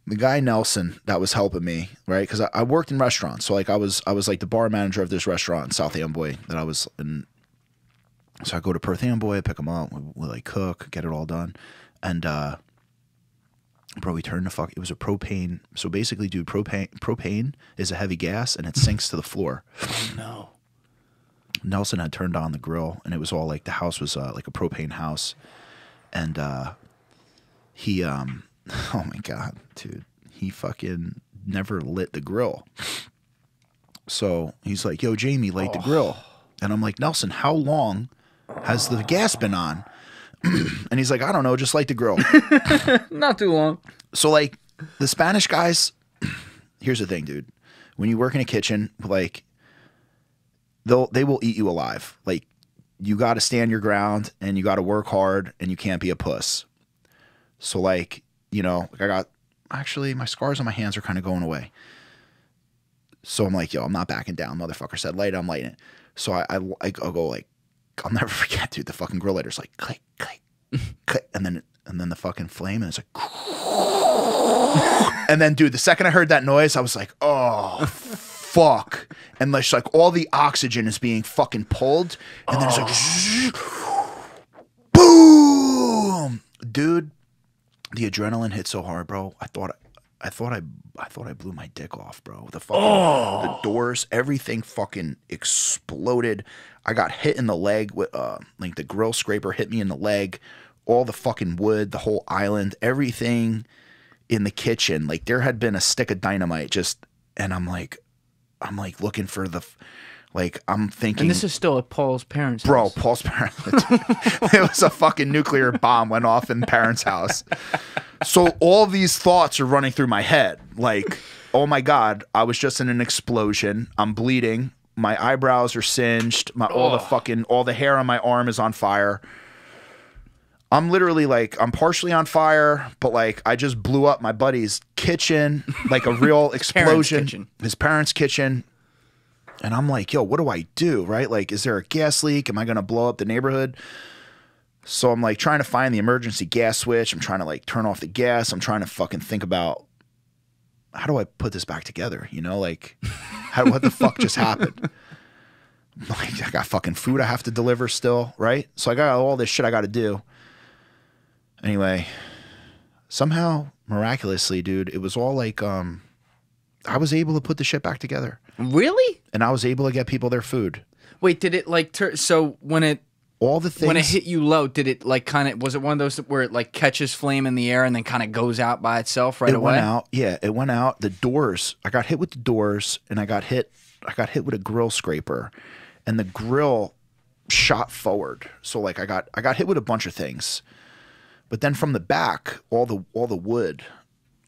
the guy Nelson that was helping me, right? Because I, I worked in restaurants, so like I was I was like the bar manager of this restaurant in South Amboy that I was in. So I go to Perth Amboy, I pick them up, we, we like cook, get it all done, and uh, bro, we turned the fuck. It was a propane. So basically, dude, propane propane is a heavy gas and it sinks to the floor. Oh, No. Nelson had turned on the grill, and it was all like the house was uh, like a propane house, and uh, he, um, oh my god, dude, he fucking never lit the grill. So he's like, "Yo, Jamie, light the grill," and I'm like, "Nelson, how long has the gas been on?" and he's like, "I don't know, just light the grill." Not too long. So like the Spanish guys, here's the thing, dude. When you work in a kitchen, like they'll they will eat you alive. Like you got to stand your ground and you got to work hard and you can't be a puss. So like you know, like I got actually my scars on my hands are kind of going away. So I'm like, yo, I'm not backing down. Motherfucker said light, it, I'm lighting it. So I, I I go like, I'll never forget, dude. The fucking grill lighter's like click click click, and then and then the fucking flame and it's like. And then, dude, the second I heard that noise, I was like, oh, fuck. And like, like all the oxygen is being fucking pulled. And then it's like, boom. Dude, the adrenaline hit so hard, bro. I thought, I thought I, I thought I blew my dick off, bro. The fucking, the doors, everything fucking exploded. I got hit in the leg with, uh, like the grill scraper hit me in the leg. All the fucking wood, the whole island, everything in the kitchen. Like there had been a stick of dynamite just, and I'm like, I'm like looking for the, like I'm thinking. And this is still at Paul's parents' Bro, house. Paul's parents. it was a fucking nuclear bomb went off in parents' house. So all these thoughts are running through my head. Like, oh my god, I was just in an explosion. I'm bleeding. My eyebrows are singed. My all the fucking all the hair on my arm is on fire. I'm literally like I'm partially on fire, but like I just blew up my buddy's kitchen, like a real explosion. kitchen. His parents' kitchen. And I'm like, yo, what do I do? Right? Like, is there a gas leak? Am I going to blow up the neighborhood? So I'm like trying to find the emergency gas switch. I'm trying to like turn off the gas. I'm trying to fucking think about how do I put this back together? You know, like, how, what the fuck just happened? Like, I got fucking food I have to deliver still, right? So I got all this shit I got to do. Anyway, somehow, miraculously, dude, it was all like, um, I was able to put the shit back together Really? and I was able to get people their food. Wait, did it like tur- so when it All the things when it hit you low, did it like kind of was it one of those where it like catches flame in the air and then kind of goes out by itself right it away? went out. Yeah, it went out. The doors. I got hit with the doors, and I got hit. I got hit with a grill scraper, and the grill shot forward. So like I got I got hit with a bunch of things, but then from the back, all the all the wood,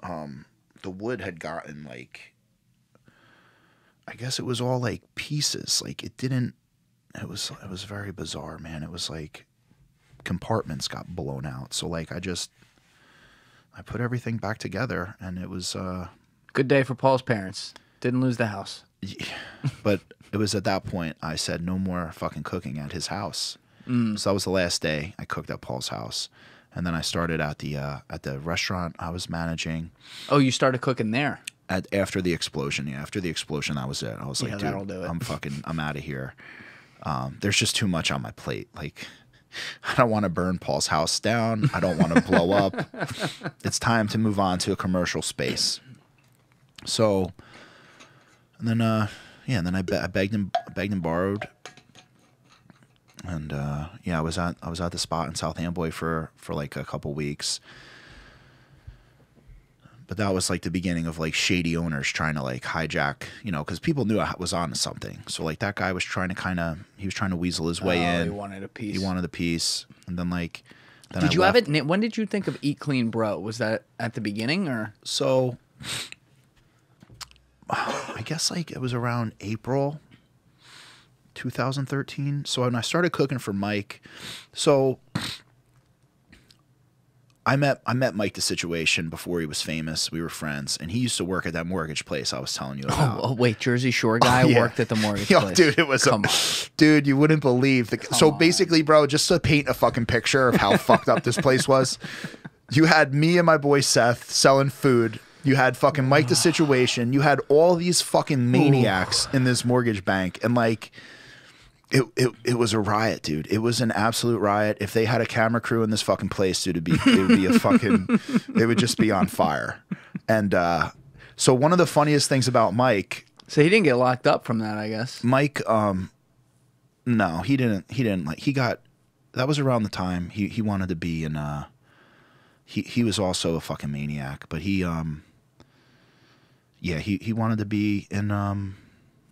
um, the wood had gotten like. I guess it was all like pieces. Like it didn't. It was it was very bizarre, man. It was like compartments got blown out. So like I just I put everything back together and it was uh Good day for Paul's parents. Didn't lose the house. but it was at that point I said no more fucking cooking at his house. So that was the last day I cooked at Paul's house. And then I started at the uh, at the restaurant I was managing Oh, you started cooking there. at after the explosion. Yeah, after the explosion that was it. I was like, Yeah, dude, that'll do it. I'm fucking I'm out of here. Um, there's just too much on my plate. Like I don't want to burn Paul's house down. I don't want to blow up. It's time to move on to a commercial space. So, and then, uh, yeah, and then I, be- I begged and begged and borrowed, and uh, yeah, I was at I was at the spot in South Amboy for for like a couple weeks. But that was like the beginning of like shady owners trying to like hijack, you know, because people knew I was on to something. So like that guy was trying to kind of he was trying to weasel his way Oh, in. he wanted a piece. He wanted a piece, and then like. Then Did I you have it? When did you think of Eat Clean Bro? Was that at the beginning or? So I guess like it was around April 2013. So when I started cooking for Mike, so I met I met Mike the situation before he was famous. We were friends, and he used to work at that mortgage place I was telling you oh, about. Oh, wait, Jersey Shore oh, guy Yeah. worked at the mortgage Yo, place. dude, it was Come a, on. dude. You wouldn't believe the. so basically, bro, just to paint a fucking picture of how fucked up this place was, you had me and my boy Seth selling food You had fucking Mike the Situation. You had all these fucking maniacs in this mortgage bank, and like, it, it it was a riot, dude. It was an absolute riot. If they had a camera crew in this fucking place, dude, it'd be it would be a fucking it would just be on fire. And uh, so one of the funniest things about Mike, So he didn't get locked up from that, I guess. Mike, um, no, he didn't. He didn't like. He got that was around the time he he wanted to be in. Uh, he he was also a fucking maniac, but he um. Yeah, he he wanted to be in um,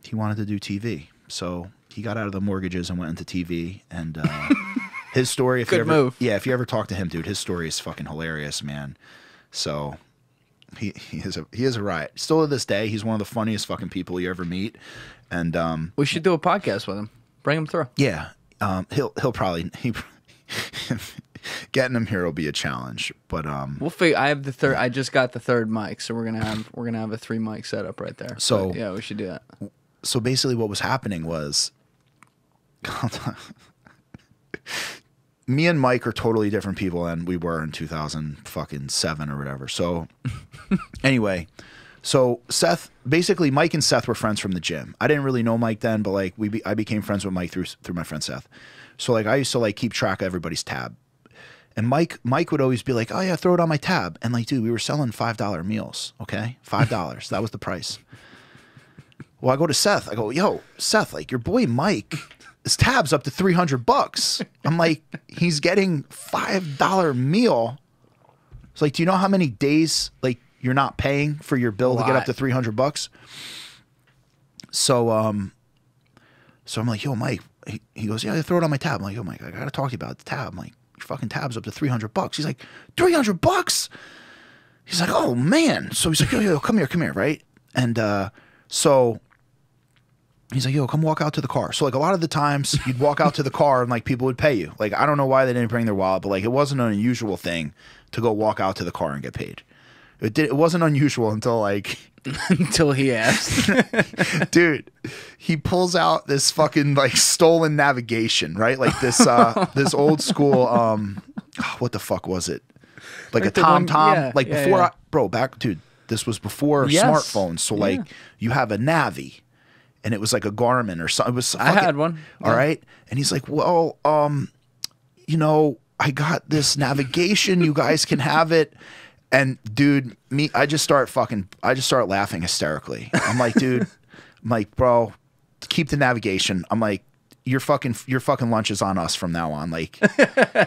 he wanted to do TV, so he got out of the mortgages and went into TV. And uh, his story, if Good you ever, move. yeah, if you ever talk to him, dude, his story is fucking hilarious, man. So he he is a he is a riot. Still to this day, he's one of the funniest fucking people you ever meet. And um, We should do a podcast with him. Bring him through. yeah, um, he'll he'll probably he getting him here will be a challenge. But um, We'll figure. I have the third. I just got the third mic, so we're gonna have we're gonna have a three mic setup right there. So- But, yeah, we should do that. so basically, what was happening was. Me and Mike are totally different people than we were in 2000 fucking seven or whatever. So, anyway, so Seth, basically, Mike and Seth were friends from the gym. I didn't really know Mike then, but like we, be, I became friends with Mike through through my friend Seth. So like I used to like keep track of everybody's tab, and Mike Mike would always be like, "Oh yeah, throw it on my tab." And like, dude, we were selling five dollar meals. Okay, five dollars. that was the price. Well, I go to Seth. I go, "Yo, Seth, like your boy Mike." His tab's up to three hundred bucks. I'm like, he's getting five dollar meal. It's like, do you know how many days like you're not paying for your bill to get up to three hundred bucks? So um, so I'm like, yo, Mike. He, he goes, yeah, I throw it on my tab. I'm like, yo, Mike, I gotta talk to you about the tab. I'm like, your fucking tab's up to three hundred bucks. He's like, three hundred bucks. He's like, oh man. So he's like, yo, yo, come here, come here, right? And uh, so he's like, yo, come walk out to the car. So like a lot of the times you'd walk out to the car and like people would pay you. Like I don't know why they didn't bring their wallet, but like it wasn't an unusual thing to go walk out to the car and get paid. It did. It wasn't unusual until like Until he asked. dude he pulls out this fucking like stolen navigation right like this uh this old school um what the fuck was it like Like a tom one- tom yeah, like yeah, before yeah. I, bro back dude this was before Yes. smartphones so like you have a navi and it was like a garmin or something. It was I had one. all Yeah. right? And he's like well um you know i got this navigation. You guys can have it. And dude me i just start fucking i just start laughing hysterically. I'm like dude i'm like bro keep the navigation. I'm like your fucking your fucking lunch is on us from now on. Like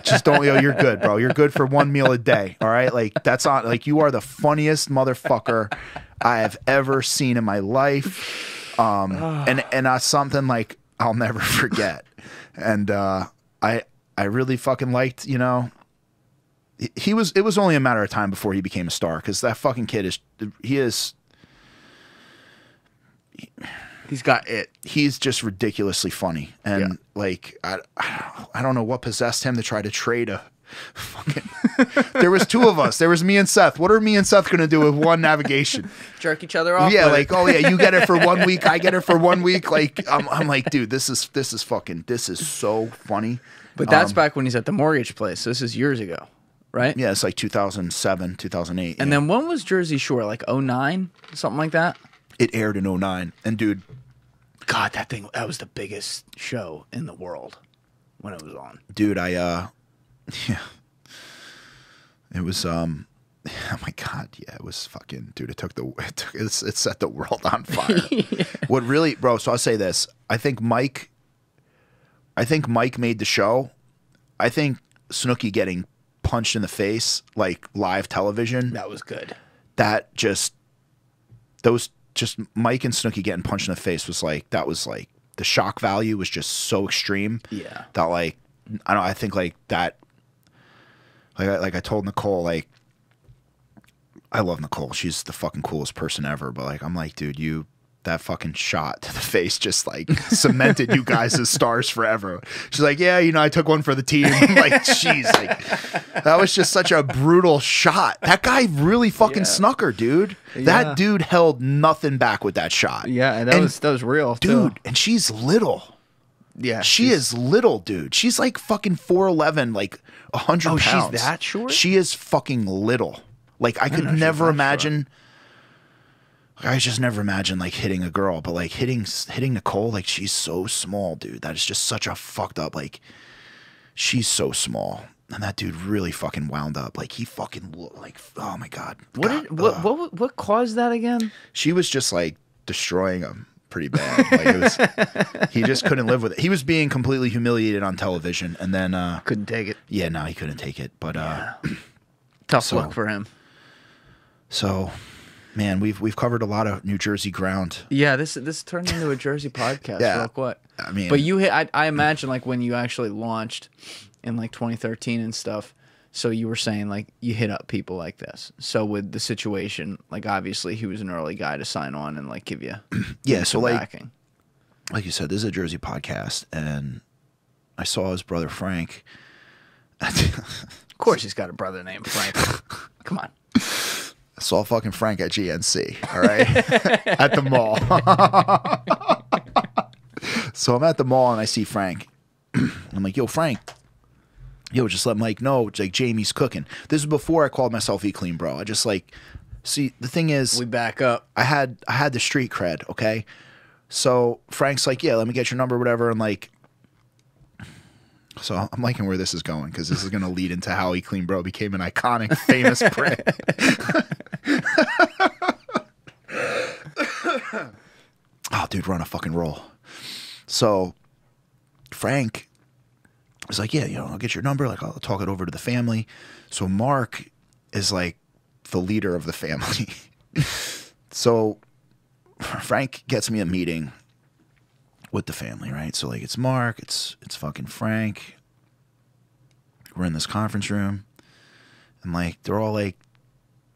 just don't yo you're good bro. You're good for one meal a day. All right? Like that's on like you are the funniest motherfucker i have ever seen in my life um and and that's something like i'll never forget and uh i i really fucking liked you know he- he was it was only a matter of time before he became a star because that fucking kid is he is He's got it. he's just ridiculously funny and Yeah. like I, I don't know what possessed him to try to trade a fucking there was two of us there was me and seth what are me and seth gonna do with one navigation Jerk each other off. yeah like oh yeah you get it for one week i get it for one week like i'm, I'm like dude this is this is fucking this is so funny But that's back when he's at the mortgage place. This is years ago, right? yeah it's like 2007 2008 And yeah. then when was Jersey Shore? Like 09? Something like that? it aired in 09 and dude God, that thing, that was the biggest show in the world when it was on. dude i uh yeah. It was um oh my god yeah it was fucking dude it took the it, took, it set the world on fire. What really bro so i'll say this. I think mike i think mike made the show. I think Snooki getting punched in the face like live television. That was good. that just those just mike and Snooki getting punched in the face was like that was like the shock value was just so extreme Yeah. that like I don't I think like that like I, like I told Nicole like I love Nicole she's the fucking coolest person ever but like I'm like dude you that fucking shot to the face just like cemented you guys as stars forever. She's like, yeah, you know, I took one for the team. Like, jeez, like that was just such a brutal shot. That guy really fucking Yeah. snuck her, dude. Yeah. That dude held nothing back with that shot. Yeah, and that And, was that was real, too. dude. And she's little. Yeah, She is little, dude. She's like fucking four eleven, like hundred Oh, she's pounds. that short? She is fucking little. Like I could know never imagine. I just never imagined like hitting a girl, but like hitting hitting Nicole, like she's so small, dude. That is just such a fucked up. Like she's so small, and that dude really fucking wound up. Like he fucking looked like oh my god. What God, did what, what what caused that again? She was just like destroying him pretty bad. Like it was, he just couldn't live with it. He was being completely humiliated on television, and then uh Couldn't take it. yeah, no, he couldn't take it. But uh Tough So- luck for him. so. Man, we've we've covered a lot of New Jersey ground. Yeah, this this turned into a Jersey podcast. Yeah. Real quick. I mean, But you hit. I, I imagine like when you actually launched in like 2013 and stuff. So you were saying like you hit up people like this. So with the situation, like obviously he was an early guy to sign on and like give you yeah. So like backing. like you said, this is a Jersey podcast, and I saw his brother Frank. Of course, he's got a brother named Frank. Come on. I saw fucking Frank at GNC, all right, at the mall. so I'm at the mall and I see Frank. I'm like, yo, Frank. Yo, just let Mike know. Like Jamie's cooking. This is before I called myself E Clean Bro. I just like, see, the thing is, We back up. I had I had the street cred, okay? So Frank's like, yeah, let me get your number, whatever, and like. So I'm liking where this is going because this is going to lead into how E Clean bro became an iconic, famous brand. oh, dude, we're on a fucking roll. So Frank was like, yeah, you know, I'll get your number. Like, I'll talk it over to the family. So Mark is like the leader of the family. so Frank gets me a meeting with the family, right? So like it's Mark, it's it's fucking Frank. We're in this conference room, and like they're all like,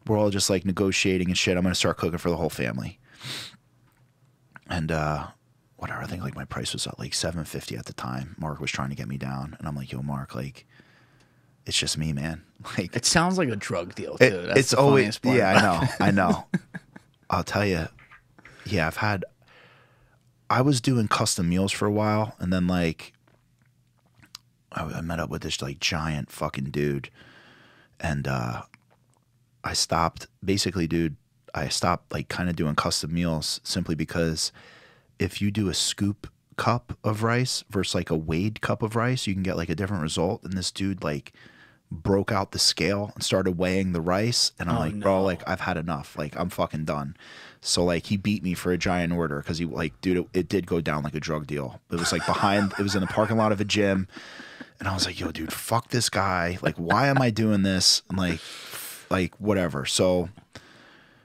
we're all just like negotiating and shit. I'm gonna start cooking for the whole family. And uh whatever, I think like my price was at like seven fifty at the time. Mark was trying to get me down, and I'm like, yo, Mark, like, it's just me, man. Like It sounds like a drug deal too. it- That's it's always yeah i know i know i'll tell you yeah i've had i was doing custom meals for a while and then like i, I met up with this like giant fucking dude and uh i stopped basically dude i stopped like kind of doing custom meals simply because if you do a scoop cup of rice versus like a weighed cup of rice you can get like a different result and this dude like broke out the scale and started weighing the rice and i'm Oh, like bro like i've had enough. Like i'm fucking done. So like he beat me for a giant order because he like dude it, it did go down like a drug deal. It was like behind it was in the parking lot of a gym and i was like yo dude fuck this guy. Like why am i doing this? And like like whatever. So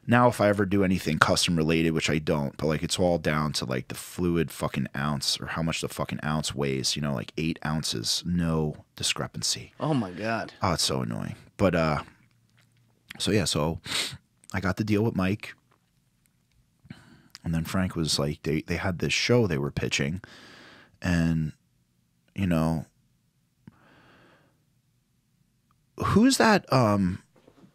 now if i ever do anything custom related which i don't but like it's all down to like the fluid fucking ounce or how much the fucking ounce weighs you know like eight ounces no discrepancy Oh my god. Oh, it's so annoying. But uh so yeah, so I got the deal with Mike. And then Frank was like they they had this show they were pitching and you know who's that um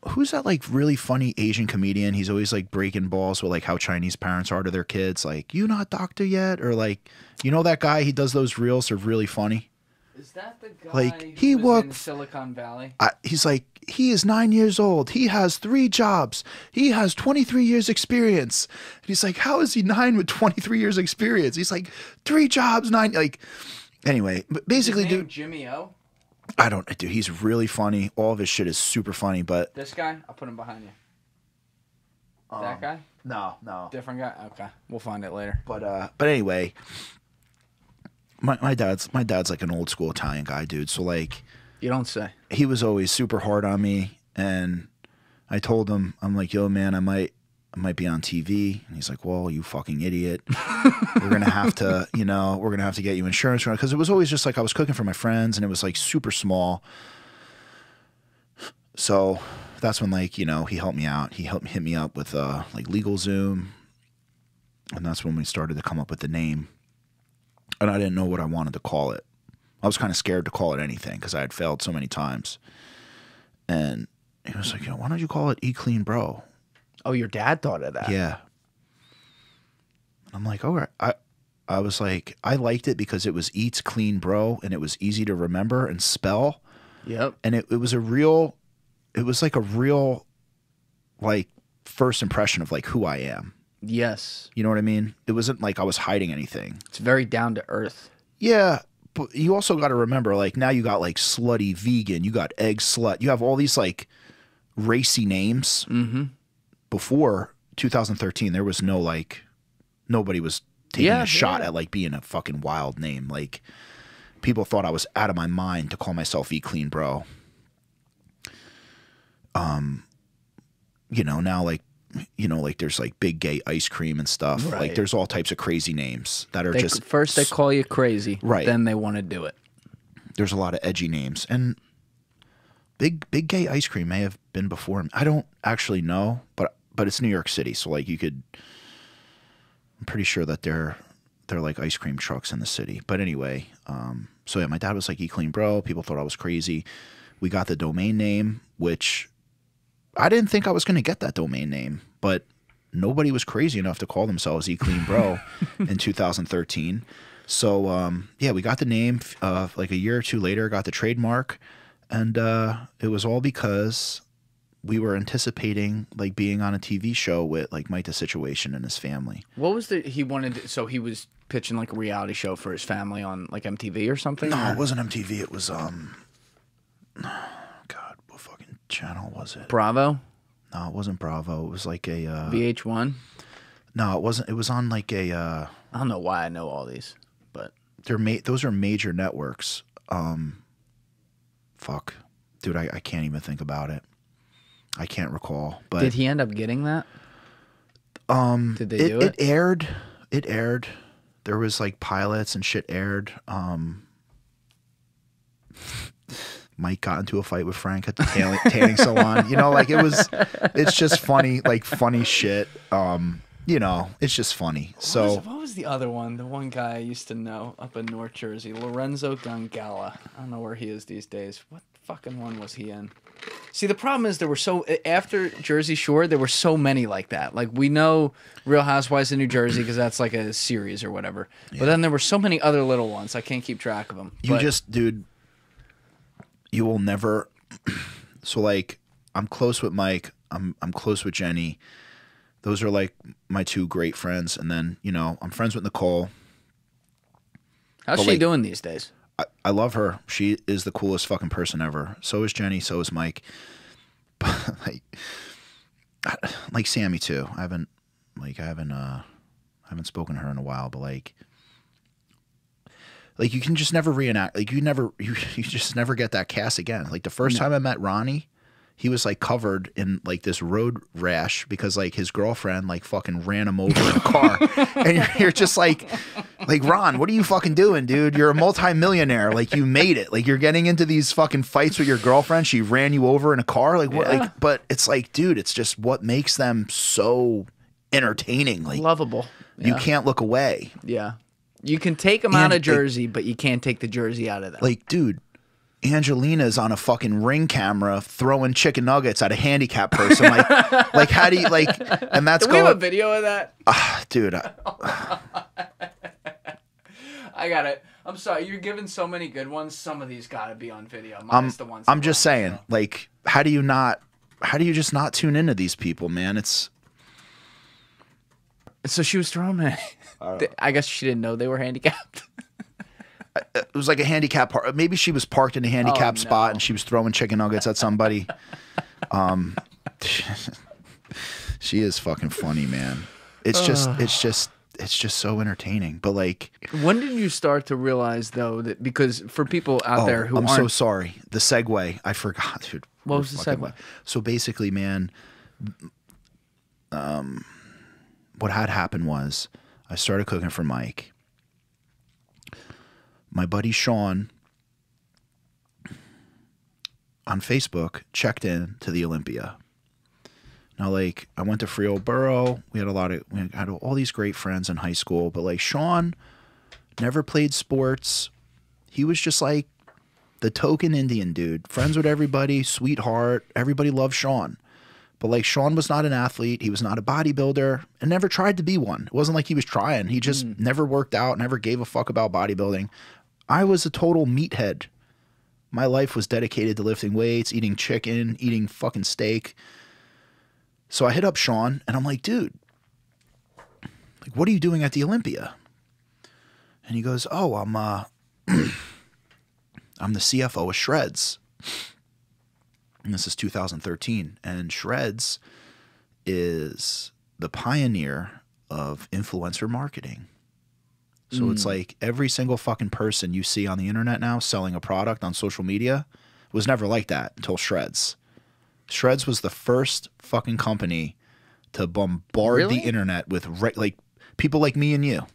who's that like really funny Asian comedian? He's always like breaking balls with like how Chinese parents are to their kids like, "You not doctor yet?" or like, you know that guy he does those reels are really funny. Is that the guy Like, he worked- in Silicon Valley? I, he's like, he is nine years old. He has three jobs. He has 23 years experience. And he's like, how is he nine with 23 years experience? He's like, three jobs, nine. Like, anyway, but basically, dude, Jimmy O. I don't, dude, he's really funny. All of his shit is super funny, but This guy, I'll put him behind you. Um, that guy, no, no. different guy. Okay, we'll find it later. But, uh, but anyway, my, my dad's, my dad's like an old school Italian guy, dude. So like, You don't say. he was always super hard on me and I told him I'm like yo man I might I might be on TV and he's like well you fucking idiot. We're gonna have to you know we're gonna have to get you insurance because it was always just like I was cooking for my friends and it was like super small. So that's when like you know he helped me out. He helped hit me up with uh like LegalZoom and that's when we started to come up with the name. And I didn't know what I wanted to call it. I was kind of scared to call it anything because I had failed so many times. And he was like, you know, why don't you call it E Clean Bro? Oh, your dad thought of that. Yeah. I'm like, all right. I I was like, I liked it because it was Eats Clean Bro and it was easy to remember and spell. Yep. And it, it was a real it was like a real like first impression of like who I am. Yes. You know what I mean? It wasn't like I was hiding anything. It's very down to earth. Yeah, but you also got to remember, like now you got like slutty vegan, you got egg slut, you have all these like racy names. Mm-hmm. Before 2013, there was no like nobody was taking Yeah, a shot yeah. at like being a fucking wild name. Like people thought I was out of my mind to call myself E Clean Bro. Um, you know now like. You know, like there's like big gay ice cream and stuff. Like there's all types of crazy names that are They, just first they call you crazy, Right. Then they want to do it. there's a lot of edgy names and big big gay ice cream may have been before him i don't actually know but but it's new york city so like you could i'm pretty sure that they're they're like ice cream trucks in the city. But anyway um so yeah my dad was like e clean bro. People thought i was crazy. We got the domain name which i didn't think i was going to get that domain name but nobody was crazy enough to call themselves e clean bro in 2013 so um, yeah, we got the name uh, like a year or two later, got the trademark, and uh, it was all because we were anticipating like being on a TV show with like Mike the Situation and his family. What was the he wanted? So he was pitching like a reality show for his family on like MTV or something. No, or- it wasn't MTV. It was um, God, what fucking channel was it? Bravo, No, it wasn't Bravo. It was like a uh, VH1. no, it wasn't. It was on like a uh, I don't know why I know all these, but they're ma- those are major networks. Um, fuck, dude, I, I can't even think about it. I can't recall. But did he end up getting that? Um, did they it, do it it? aired. It aired. There was like pilots and shit aired. Um, Mike got into a fight with Frank at the tanning, tanning salon. You know, like it was. It's just funny, like funny shit. Um, you know, it's just funny. What So was, what was the other one? The one guy I used to know up in North Jersey, Lorenzo Gangala. I don't know where he is these days. What fucking one was he in? See, the problem is there were so after Jersey Shore, there were so many like that. Like we know Real Housewives of New Jersey because that's like a series or whatever. But then there were so many other little ones. I can't keep track of them. you just, dude, you will never. So like, I'm close with Mike. I'm I'm close with Jenni. Those are like my two great friends, and then you know I'm friends with Nicole. how's but, she like- doing these days? I, I love her. She is the coolest fucking person ever. So is Jenni. So is Mike. But like, like Sammi too. I haven't like I haven't uh I haven't spoken to her in a while. But like, like you can just never reenact. Like you never you you just never get that cast again. Like the first time I met Ronnie. He was like covered in like this road rash because like his girlfriend like fucking ran him over in a car, and you're, you're just like, like Ron, what are you fucking doing, dude? You're a multimillionaire. Like you made it. Like you're getting into these fucking fights with your girlfriend. She ran you over in a car. Like what? Yeah. Like, but it's like, dude, it's just what makes them so entertaining. Like Lovable. you can't look away. Yeah. You can take them And out of it- Jersey, but you can't take the Jersey out of them. Like, dude. Angelina's on a fucking ring camera throwing chicken nuggets at a handicapped person. Like, like how do you like? And that's Do we have a video of that? Ah, dude. I, I got it. I'm sorry. You're giving so many good ones. Some of these got to be on video. I'm, the ones. I'm just on saying, video. like, how do you not? How do you just not tune into these people, man? It's So she was throwing me. I guess she didn't know they were handicapped. it was like a handicap park. Maybe she was parked in a handicap Oh, spot no. and she was throwing chicken nuggets at somebody. um, she is fucking funny, man. It's just, it's just, it's just so entertaining. But like, when did you start to realize though that because for people out oh, there who I'm so sorry. The segue, I forgot, dude. What was the segue? So basically, man, um, what had happened was I started cooking for Mike. My buddy Sean on Facebook checked in to the Olympia. Now, like, I went to Frio Borough. We had a lot of, we had all these great friends in high school, but like, Sean never played sports. He was just like the token Indian dude, friends with everybody, sweetheart. Everybody loved Sean. But like Sean was not an athlete, he was not a bodybuilder, and never tried to be one. It wasn't like he was trying. He just hmm. never worked out, never gave a fuck about bodybuilding. I was a total meathead. My life was dedicated to lifting weights, eating chicken, eating fucking steak. So I hit up Sean and I'm like, dude, like, what are you doing at the Olympia? And he goes, oh, I'm uh, I'm the CFO of Shredz. And this is 2013, and Shredz is the pioneer of influencer marketing. So it's like every single fucking person you see on the internet now selling a product on social media was never like that until Shredz. Shredz was the first fucking company to bombard Really? the internet with re- like people like me and you.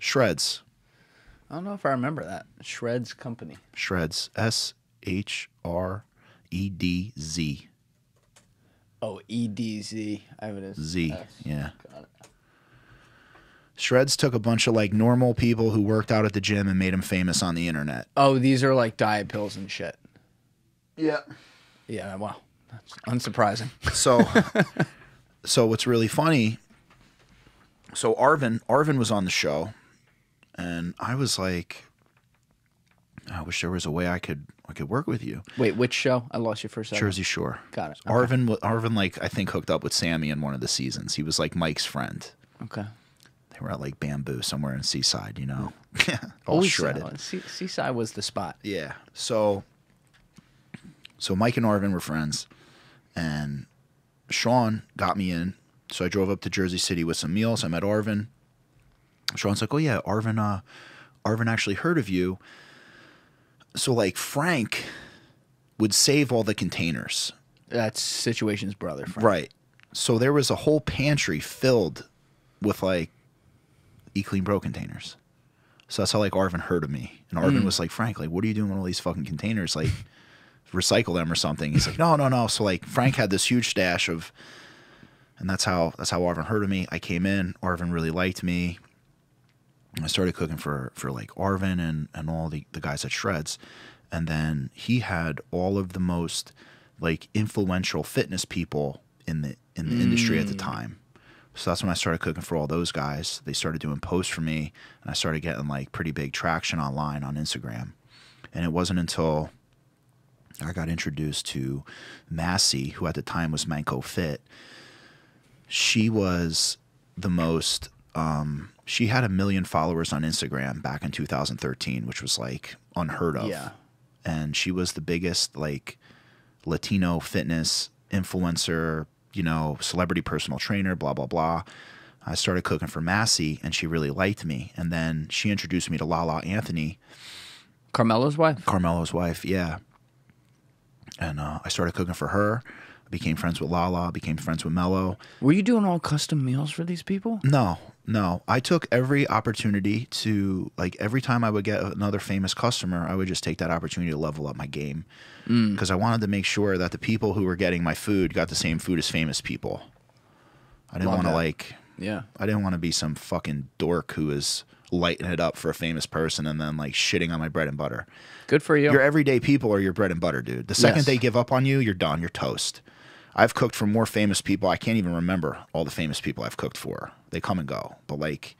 Shredz. I don't know if I remember that. Shredz Company. Shredz. S H R E D Z. Oh, EDZ. I have it as Z. S. Yeah. Got it. Shredz took a bunch of like normal people who worked out at the gym and made them famous on the internet. Oh, these are like diet pills and shit. Yeah. Yeah, wow. That's unsurprising. So, so what's really funny? So Arvin, Arvin was on the show, and I was like, I wish there was a way I could I could work with you. Wait, which show? I lost you for a second. Jersey Shore. Got it. Okay. Arvin, Arvin, like I think hooked up with Sammi in one of the seasons. He was like Mike's friend. Okay. They were at like Bamboo somewhere in Seaside, you know, all Always shredded. Seaside was the spot. Yeah. So so Mike and Arvin were friends and Sean got me in. So I drove up to Jersey City with some meals. I met Arvin. Sean's like, "Oh yeah, Arvin uh Arvin actually heard of you." So like Frank would save all the containers. That's Situation's brother. Frank. Right. So there was a whole pantry filled with like E Clean Bro containers. So that's how like Arvin heard of me. And Arvin was like, Frank, like, what are you doing with all these fucking containers? Like, recycle them or something. He's like, no, no, no. So like Frank had this huge stash of, and that's how that's how Arvin heard of me. I came in. Arvin really liked me. I started cooking for for like Arvin and and all the the guys at Shredz, and then he had all of the most like influential fitness people in the in the industry at the mm. time. So that's when I started cooking for all those guys. They started doing posts for me, and I started getting like pretty big traction online on Instagram. And it wasn't until I got introduced to Massy, who at the time was MankoFit. She was the most. Um, she had a million followers on Instagram back in 2013, which was like unheard of. Yeah. And she was the biggest like Latino fitness influencer, you know, celebrity personal trainer, blah blah blah. I started cooking for Massy, and she really liked me. And then she introduced me to Lala Anthony, Carmelo's wife. Carmelo's wife, yeah. And uh, I started cooking for her. I became friends with Lala, became friends with Mello. Were you doing all custom meals for these people? No, no. I took every opportunity to, like, every time I would get another famous customer, I would just take that opportunity to level up my game. Because I wanted to make sure that the people who were getting my food got the same food as famous people. I didn't want to, like, Yeah. I didn't want to be some fucking dork who is lighting it up for a famous person and then, like, shitting on my bread and butter. Good for you. Your everyday people are your bread and butter, dude. The second Yes. they give up on you, you're done. You're toast. I've cooked for more famous people. I can't even remember all the famous people I've cooked for. They come and go. But like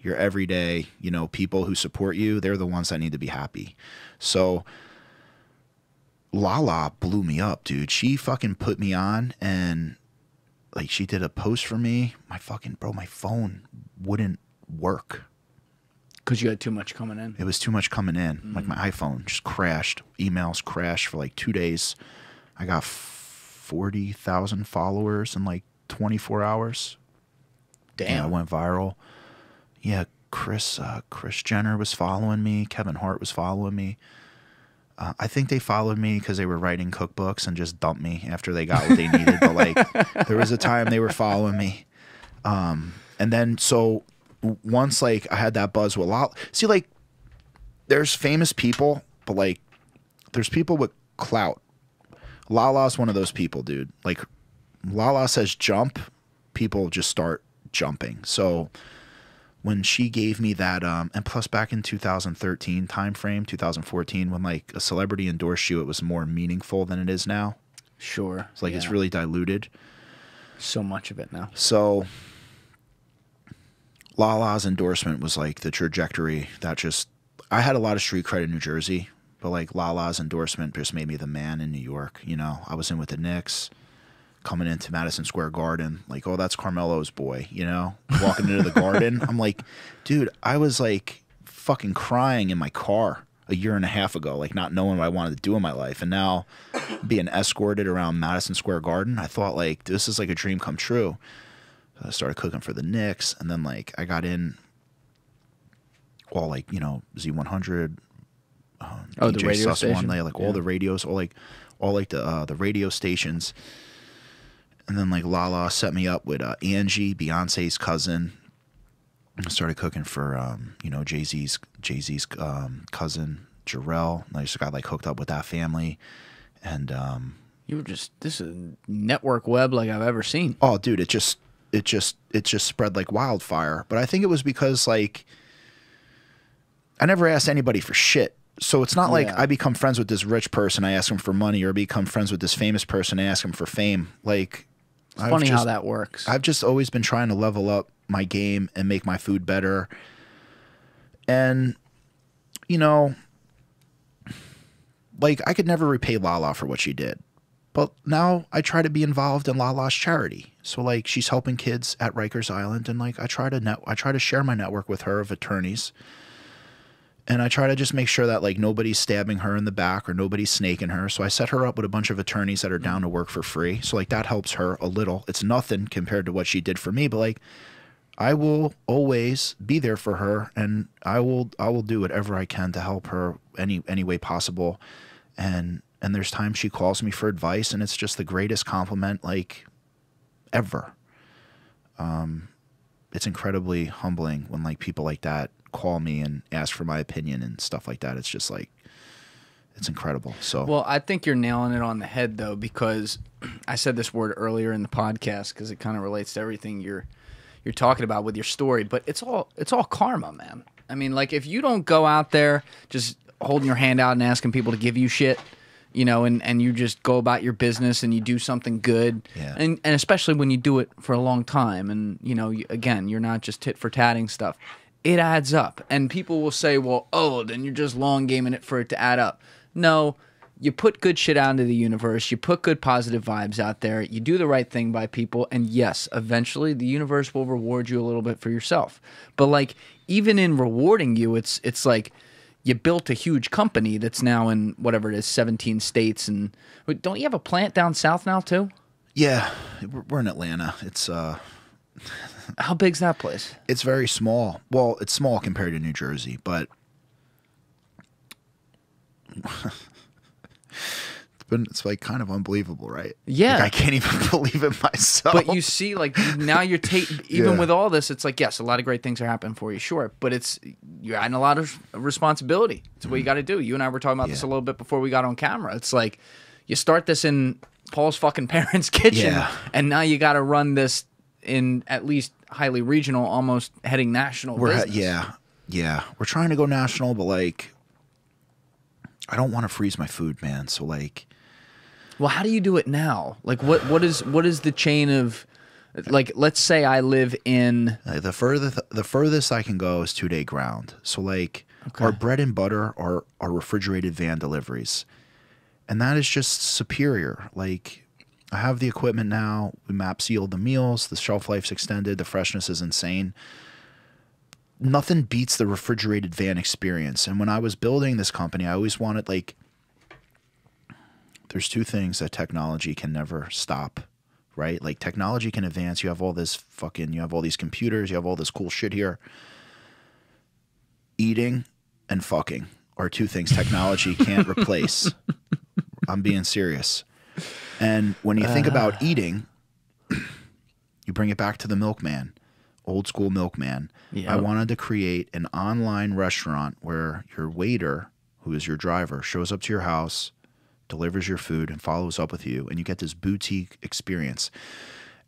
your everyday, you know, people who support you, they're the ones that need to be happy. So Lala blew me up, dude. She fucking put me on and like she did a post for me. My fucking bro, my phone wouldn't work. Because you had too much coming in. It was too much coming in. Like my iPhone just crashed. Emails crashed for like two days. I got forty thousand followers in like twenty four hours. Yeah, Damn. I went viral. Yeah, Chris uh, Kris Jenner was following me. Kevin Hart was following me. Uh, I think they followed me because they were writing cookbooks and just dumped me after they got what they needed. But like, there was a time they were following me. Um, and then so once like I had that buzz with Lala. See, like, there's famous people, but like, there's people with clout. Lala's one of those people, dude. Like, Lala says jump, people just start jumping. So when she gave me that, um, and plus back in 2013 time frame, 2014, when like a celebrity endorsed you, it was more meaningful than it is now. Sure. It's like it's really diluted. so much of it now. So Lala's endorsement was like the trajectory that just I had a lot of street cred in New Jersey, but like Lala's endorsement just made me the man in New York. You know, I was in with the Knicks, coming into Madison Square Garden, like, oh, that's Carmelo's boy, you know, walking into the garden. I'm like, dude, I was like fucking crying in my car a year and a half ago, like not knowing what I wanted to do in my life. And now being escorted around Madison Square Garden, I thought like this is like a dream come true. I started cooking for the Knicks, and then like I got in all like you know Z100, um, Oh, the DJ radio Sus station? like, like all the radios, all like all like the uh, the radio stations. And then like Lala set me up with uh, Angie, Beyonce's cousin. I started cooking for um, you know Jay Z's Jay Z's um, cousin Jarrell. And I just got like hooked up with that family, and um, You were just this is network web like I've ever seen. oh dude it just it just it just spread like wildfire but i think it was because like i never asked anybody for shit so it's not like Yeah. i become friends with this rich person i ask him for money or become friends with this famous person i ask him for fame like It's funny how that works. I've just always been trying to level up my game and make my food better. And, you know, like I could never repay Lala for what she did. But now I try to be involved in Lala's charity. So like she's helping kids at Rikers Island and like I try to net I try to share my network with her of attorneys. And I try to just make sure that like nobody's stabbing her in the back or nobody's snaking her. So I set her up with a bunch of attorneys that are down to work for free. So like that helps her a little. It's nothing compared to what she did for me, but like I will always be there for her and I will I will do whatever I can to help her any any way possible. And and there's times she calls me for advice and it's just the greatest compliment like ever. Um it's incredibly humbling when like people like that call me and ask for my opinion and stuff like that. It's just like it's incredible. So Well, I think you're nailing it on the head though, because I said this word earlier in the podcast because it kind of relates to everything you're you're talking about with your story. But it's all it's all karma, man. I mean, like if you don't go out there just holding your hand out and asking people to give you shit, you know, and and you just go about your business and you do something good, Yeah. and and especially when you do it for a long time, and you know, you, again, you're not just tit for tatting stuff. It adds up, and people will say, "Well, oh, then you're just long gaming it for it to add up." No, you put good shit out into the universe. You put good positive vibes out there. You do the right thing by people, and yes, eventually the universe will reward you a little bit for yourself. But like, even in rewarding you, it's it's like you built a huge company that's now in whatever it is, 17 states, and don't you have a plant down south now too? yeah, we're, in Atlanta. It's uh How big's that place? it's very small. Well, it's small compared to New Jersey, but been it's like kind of unbelievable, right? Yeah. Like, I can't even believe it myself. But you see, like now you're taking even Yeah. with all this, it's like yes, a lot of great things are happening for you, sure, but it's you're adding a lot of responsibility. It's what you got to do. You and I were talking about this Mm-hmm. A little bit before we got on camera. It's like you start this in Paul's fucking parents' kitchen, Yeah. and now you got to run this in at least highly regional, almost heading national. we're ha- yeah, yeah, we're trying to go national, but like, I don't want to freeze my food, man. So like, Well, how do you do it now? Like, what what is what is the chain of like? Let's say I live in Uh, the furthest the furthest I can go is two day ground. So like our bread and butter are are refrigerated van deliveries, and that is just superior. Like I have the equipment now. We map sealed the meals. The shelf life's extended. The freshness is insane. Nothing beats the refrigerated van experience. And when I was building this company, I always wanted like. There's two things that technology can never stop right? Like technology can advance. You have all this fucking, you have all these computers, you have all this cool shit here. Eating and fucking are two things technology can't replace. I'm being serious. And when you think about uh. eating, you bring it back to the milkman, old school milkman. I wanted to create an online restaurant where your waiter, who is your driver, shows up to your house, delivers your food, and follows up with you, and you get this boutique experience.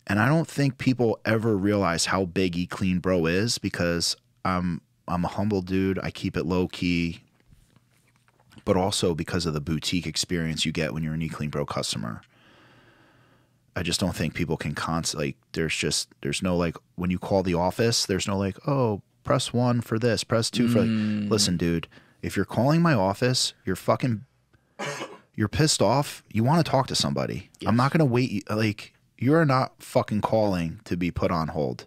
And I don't think people ever realize how big Eat Clean Bro is because I'm I'm a humble dude. I keep it low key, but also because of the boutique experience you get when you're an Eat Clean Bro customer. I just don't think people can constantly. Like, there's just there's no like when you call the office. There's no like oh press one for this, press two for. Mm. Listen, dude, if you're calling my office, you're fucking you're pissed off. You want to talk to somebody. I'm not gonna wait. Like You are not fucking calling to be put on hold.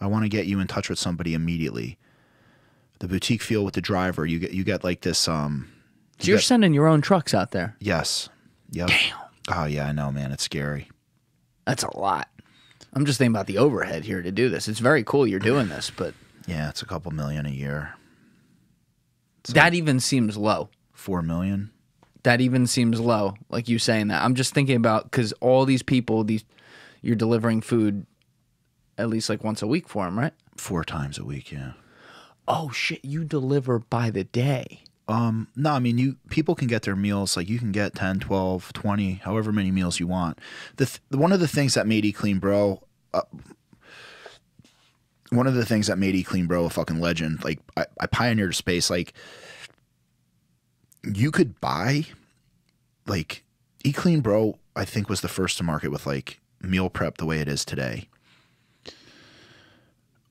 I want to get you in touch with somebody immediately. The boutique feel with the driver, you get you get like this um So you're get- sending your own trucks out there. yes. Yep. Damn. Oh yeah, I know, man. It's scary. That's a lot. I'm just thinking about the overhead here to do this. It's very cool you're doing this, but Yeah, it's a couple million a year. that even seems low. Four million. That even seems low. Like you saying that. I'm just thinking about because all these people, these you're delivering food at least like once a week for them, right? Four times a week, yeah. Oh shit! You deliver by the day. Um, no, I mean, you people can get their meals like you can get 10, 12, 20, however many meals you want. The th- one of the things that made E Clean Bro, uh, one of the things that made E Clean Bro a fucking legend, like I, I pioneered a space like you could buy like Eat Clean Bro. I think was the first to market with like meal prep the way it is today.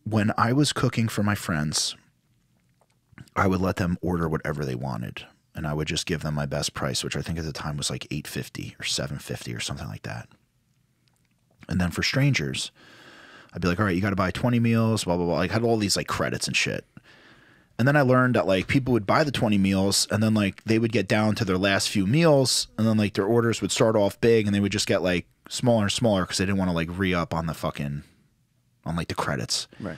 When I was cooking for my friends, I would let them order whatever they wanted, and I would just give them my best price, which I think at the time was like eight fifty or seven fifty or something like that. And then for strangers, I'd be like, "All right, you got to buy twenty meals, blah blah blah." I had all these like credits and shit. And then I learned that like people would buy the twenty meals, and then like they would get down to their last few meals, and then like their orders would start off big, and they would just get like smaller and smaller because they didn't want to like re up on the fucking on like the credits. Right.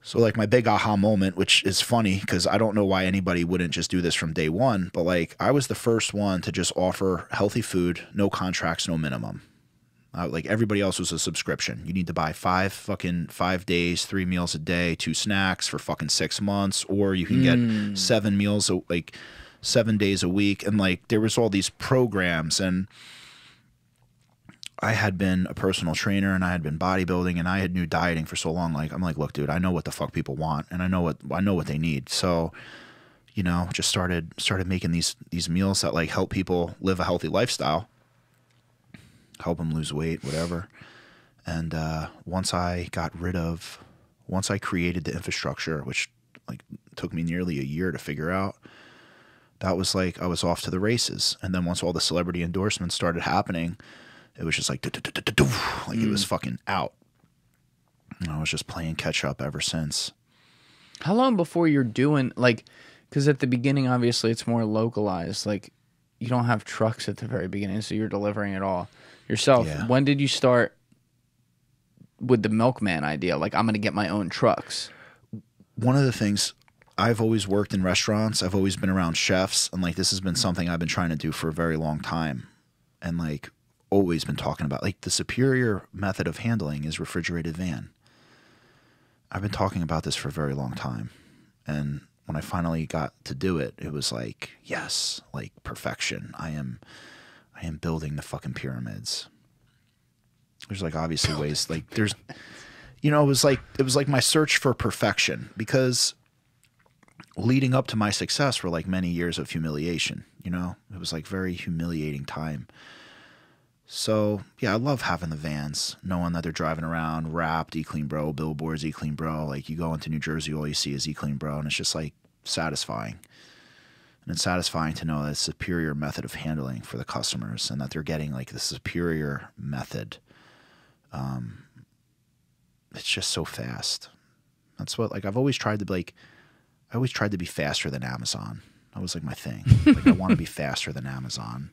So like my big aha moment, which is funny because I don't know why anybody wouldn't just do this from day one, but like I was the first one to just offer healthy food, no contracts, no minimum. Uh, like everybody else was a subscription. You need to buy five fucking five days, three meals a day, two snacks for fucking six months, or you can get seven meals a, like seven days a week. And like there was all these programs and I had been a personal trainer and I had been bodybuilding and I had knew dieting for so long. Like I'm like, look, dude, I know what the fuck people want and I know what I know what they need. So, you know, just started started making these these meals that like help people live a healthy lifestyle, help them lose weight, whatever. And uh, once I got rid of, once I created the infrastructure, which like took me nearly a year to figure out, that was like I was off to the races. And then once all the celebrity endorsements started happening, it was just like like it was fucking out. And I was just playing catch up ever since. How long before you're doing like? Because at the beginning, obviously, it's more localized. Like, you don't have trucks at the very beginning, so you're delivering it all yourself. Yeah. When did you start with the milkman idea? Like, I'm gonna get my own trucks. One of the things I've always worked in restaurants, I've always been around chefs, and like this has been something I've been trying to do for a very long time. And like always been talking about like the superior method of handling is refrigerated van. I've been talking about this for a very long time. And when I finally got to do it, it was like, yes, like perfection. I am I am building the fucking pyramids. There's like obviously ways like there's you know, it was like it was like my search for perfection because leading up to my success were like many years of humiliation, you know? It was like very humiliating time. So yeah, I love having the vans, knowing that they're driving around, wrapped, E Clean Bro, billboards, E Clean Bro. Like you go into New Jersey, all you see is E Clean Bro, and it's just like satisfying. And it's satisfying to know that it's a superior method of handling for the customers and that they're getting like the superior method. Um, it's just so fast. That's what like I've always tried to be like I always tried to be faster than Amazon. That was like my thing. like I want to be faster than Amazon.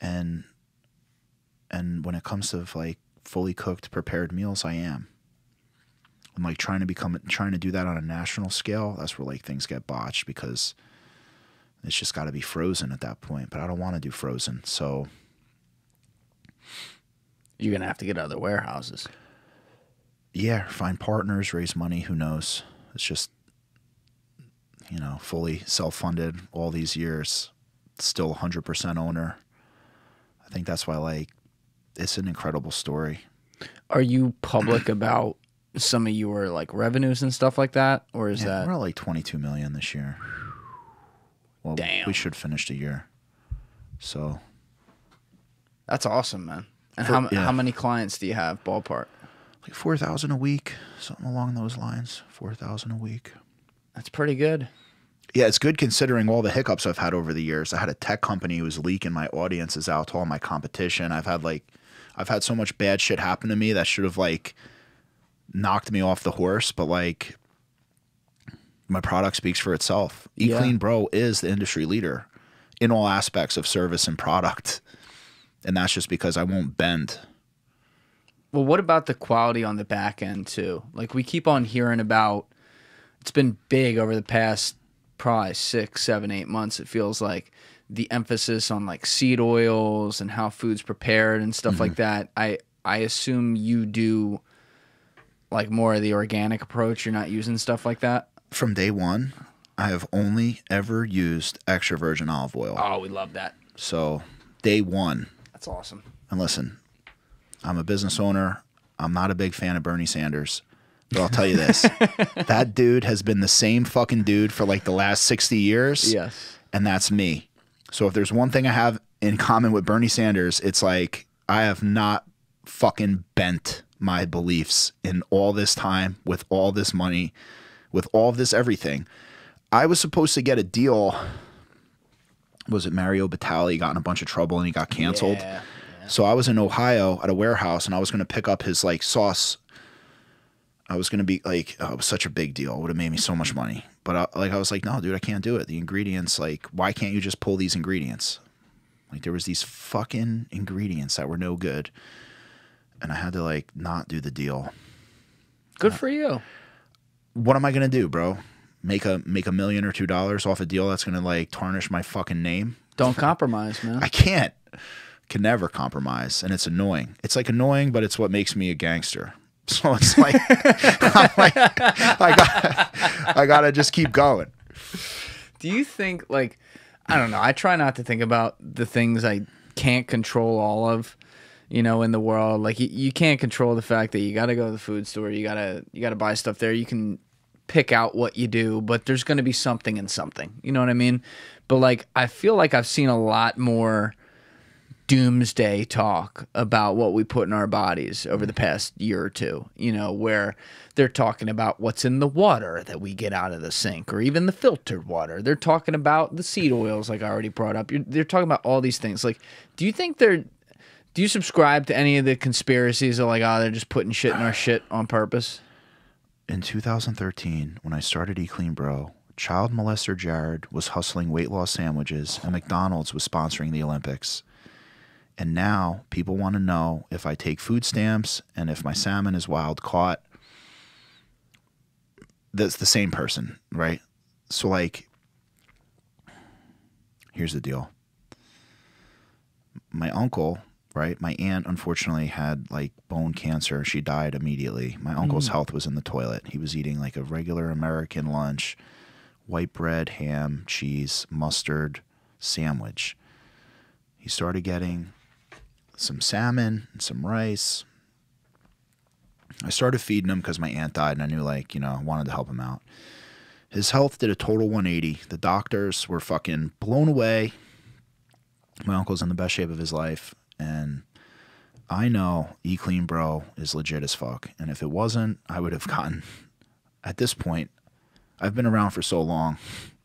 And and when it comes to like fully cooked prepared meals, I am. I'm like trying to become trying to do that on a national scale. That's where like things get botched because it's just got to be frozen at that point. But I don't want to do frozen, so You're gonna have to get other warehouses. yeah, find partners, raise money. Who knows? It's just you know fully self funded all these years, still 100% owner. I think that's why like it's an incredible story. Are you public about some of your like revenues and stuff like that, or is Yeah, that we're at like 22 million this year. Well, Damn. we should finish the year. So that's awesome, man? And For- how yeah. how many clients do you have ballpark? like 4,000 a week, something along those lines. 4,000 a week. That's pretty good. Yeah, it's good considering all the hiccups I've had over the years. I had a tech company who was leaking my audiences out to all my competition. I've had like I've had so much bad shit happen to me that should have like knocked me off the horse, but like my product speaks for itself. Yeah. Eat Clean Bro is the industry leader in all aspects of service and product. And that's just because I won't bend. Well, what about the quality on the back end too? Like we keep on hearing about. It's been big over the past probably six, seven, eight months. It feels like the emphasis on like seed oils and how food's prepared and stuff like mm-hmm. that. I I assume you do like more of the organic approach. You're not using stuff like that. From day one, I have only ever used extra virgin olive oil. Oh, we love that. So, day one, That's awesome. and listen, I'm a business owner. I'm not a big fan of Bernie Sanders. But I'll tell you this that dude has been the same fucking dude for like the last 60 years. Yes. And that's me. So if there's one thing I have in common with Bernie Sanders, it's like I have not fucking bent my beliefs in all this time with all this money, with all of this everything. I was supposed to get a deal. Was it Mario Batali got in a bunch of trouble and he got canceled? Yeah. So I was in Ohio at a warehouse and I was going to pick up his like sauce. I was going to be like, oh, it was such a big deal. It would have made me so much money. But I, like, I was like, no, dude, I can't do it. The ingredients, like, why can't you just pull these ingredients? Like, there was these fucking ingredients that were no good, and I had to like not do the deal. Good uh, for you. What am I gonna do, bro? Make a make a million or two dollars off a deal that's gonna like tarnish my fucking name? Don't compromise, man. I can't. Can never compromise, and it's annoying. It's like annoying, but it's what makes me a gangster. So it's like, I'm like I got, I gotta just keep going. Do you think like I don't know, I try not to think about the things I can't control all of, you know, in the world. Like you, you can't control the fact that you got to go to the food store, you got to you got to buy stuff there. You can pick out what you do, but there's going to be something in something. You know what I mean? But like I feel like I've seen a lot more doomsday talk about what we put in our bodies over the past year or two, you know, where they're talking about what's in the water that we get out of the sink or even the filtered water. They're talking about the seed oils, like I already brought up. You're, they're talking about all these things. Like, do you think they're, do you subscribe to any of the conspiracies of like, oh, they're just putting shit in our shit on purpose? In 2013, when I started Eat Clean Bro, child molester Jared was hustling weight loss sandwiches, and McDonald's was sponsoring the Olympics. And now people want to know if I take food stamps and if my salmon is wild caught. That's the same person, right? So, like, here's the deal. My uncle, right? My aunt unfortunately had like bone cancer. She died immediately. My uncle's mm. health was in the toilet. He was eating like a regular American lunch, white bread, ham, cheese, mustard sandwich. He started getting some salmon and some rice. I started feeding him because my aunt died and I knew like, you know, I wanted to help him out. His health did a total 180. The doctors were fucking blown away. My uncle's in the best shape of his life and I know E Clean Bro is legit as fuck. And if it wasn't, I would have gotten at this point, I've been around for so long.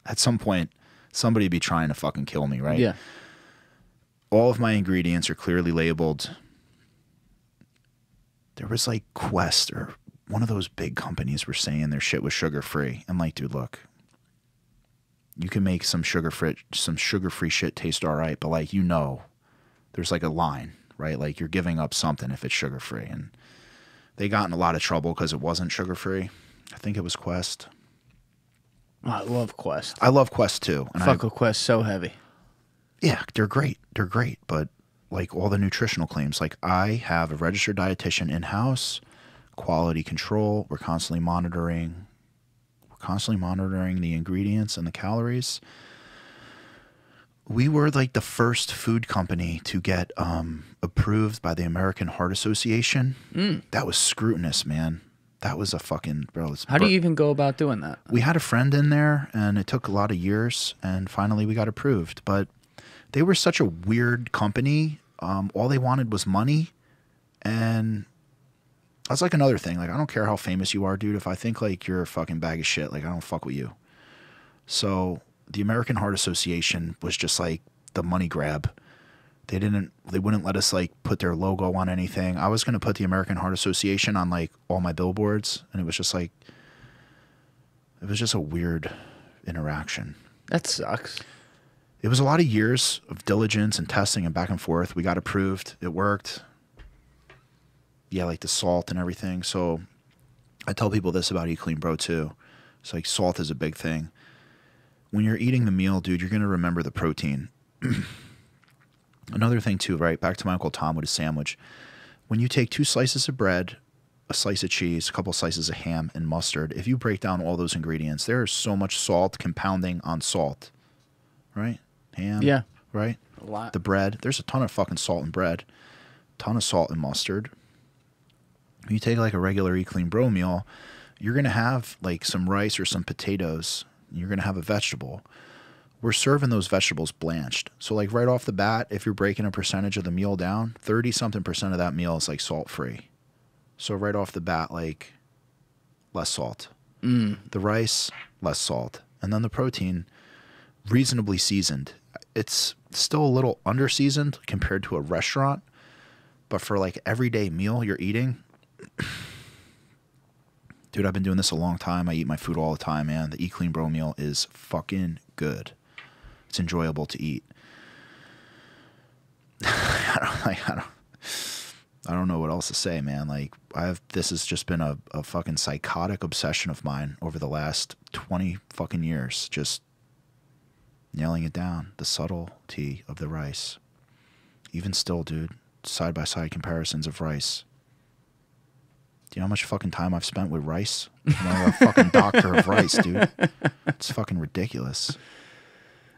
At some point, somebody be trying to fucking kill me, right? Yeah. all of my ingredients are clearly labeled. There was like Quest or one of those big companies were saying their shit was sugar free. I'm like, dude, look, you can make some sugar free some sugar free shit taste all right, but like you know, there's like a line, right? Like you're giving up something if it's sugar free, and they got in a lot of trouble because it wasn't sugar free. I think it was Quest. I love Quest. I love Quest too, and I, Fuck with Quest so heavy. yeah, they're great. They're great, but like all the nutritional claims, like I have a registered dietitian in house, quality control. We're constantly monitoring. We're constantly monitoring the ingredients and the calories. We were like the first food company to get um, approved by the American Heart Association. That was scrutinous, man. That was a fucking bro. How do you even go about doing that? we had a friend in there and it took a lot of years and finally we got approved but they were such a weird company um, all they wanted was money and that's like another thing like i don't care how famous you are dude if i think like you're a fucking bag of shit like i don't fuck with you so the american heart association was just like the money grab They didn't. They wouldn't let us like put their logo on anything. I was gonna put the American Heart Association on like all my billboards, and it was just like, it was just a weird interaction. That sucks. It was a lot of years of diligence and testing and back and forth. We got approved. It worked. Yeah, like the salt and everything. So I tell people this about Eat Clean Bro too. It's like salt is a big thing. When you're eating the meal, dude, you're gonna remember the protein. Another thing too, right? Back to my Uncle Tom with his sandwich. When you take two slices of bread, a slice of cheese, a couple slices of ham, and mustard, if you break down all those ingredients, there is so much salt compounding on salt. Right? Ham. Yeah. Right? A lot. The bread. There's a ton of fucking salt in bread. Ton of salt in mustard. When you take like a regular Eat Clean Bro meal, you're gonna have like some rice or some potatoes. You're gonna have a vegetable. We're serving those vegetables blanched. So like right off the bat, if you're breaking a percentage of the meal down, thirty something percent of that meal is like salt free. So right off the bat, like less salt. Mm. The rice, less salt, and then the protein, reasonably seasoned. It's still a little under seasoned compared to a restaurant, but for like everyday meal you're eating, dude, I've been doing this a long time. I eat my food all the time, man. The Eat Clean Bro meal is fucking good. It's enjoyable to eat. I don't like I don't I don't know what else to say, man. Like I've this has just been a, a fucking psychotic obsession of mine over the last twenty fucking years. Just nailing it down. The subtlety of the rice. Even still, dude, side by side comparisons of rice. You know how much fucking time I've spent with rice? I'm a fucking doctor of rice, dude. It's fucking ridiculous.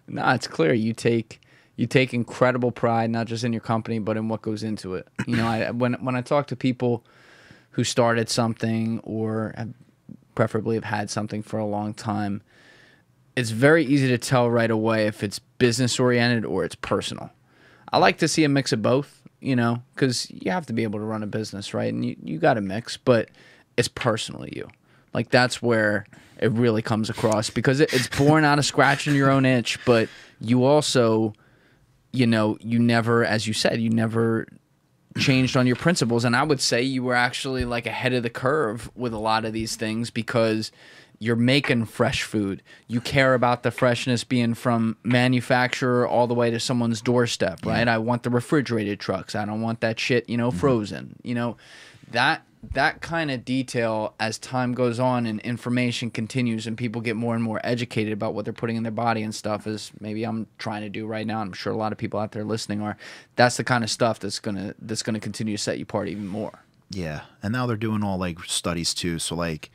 No, it's clear you take you take incredible pride not just in your company but in what goes into it. You know, I when when I talk to people who started something or have preferably have had something for a long time, it's very easy to tell right away if it's business oriented or it's personal. I like to see a mix of both, you know, because you have to be able to run a business, right? And you, you got to mix, but it's personally you. Like that's where it really comes across because it, it's born out of scratching your own itch, but you also, you know, you never, as you said, you never changed on your principles. And I would say you were actually like ahead of the curve with a lot of these things because you're making fresh food. You care about the freshness being from manufacturer all the way to someone's doorstep, right? I want the refrigerated trucks. I don't want that shit, you know, mm-hmm. frozen. You know, that that kind of detail as time goes on and information continues and people get more and more educated about what they're putting in their body and stuff is maybe I'm trying to do right now. I'm sure a lot of people out there listening are. That's the kind of stuff that's gonna that's gonna continue to set you apart even more. Yeah, and now they're doing all like studies too. So like,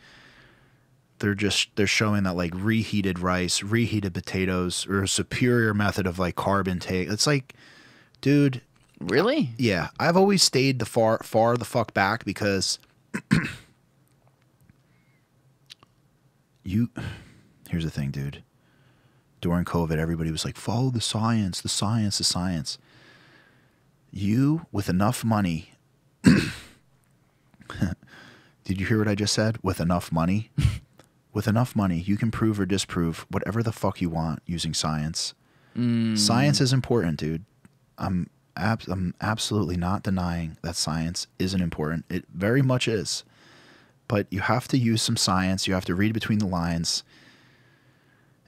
they're just they're showing that like reheated rice, reheated potatoes, are a superior method of like carb intake. It's like, dude, Really? yeah, I've always stayed the far far the fuck back because you. Here's the thing, dude. During COVID, everybody was like, "Follow the science, the science, the science." You with enough money Did you hear what I just said? With enough money? With enough money, you can prove or disprove whatever the fuck you want using science. Mm. Science is important, dude. I'm ab- I'm absolutely not denying that science isn't important. It very much is. But you have to use some science. You have to read between the lines.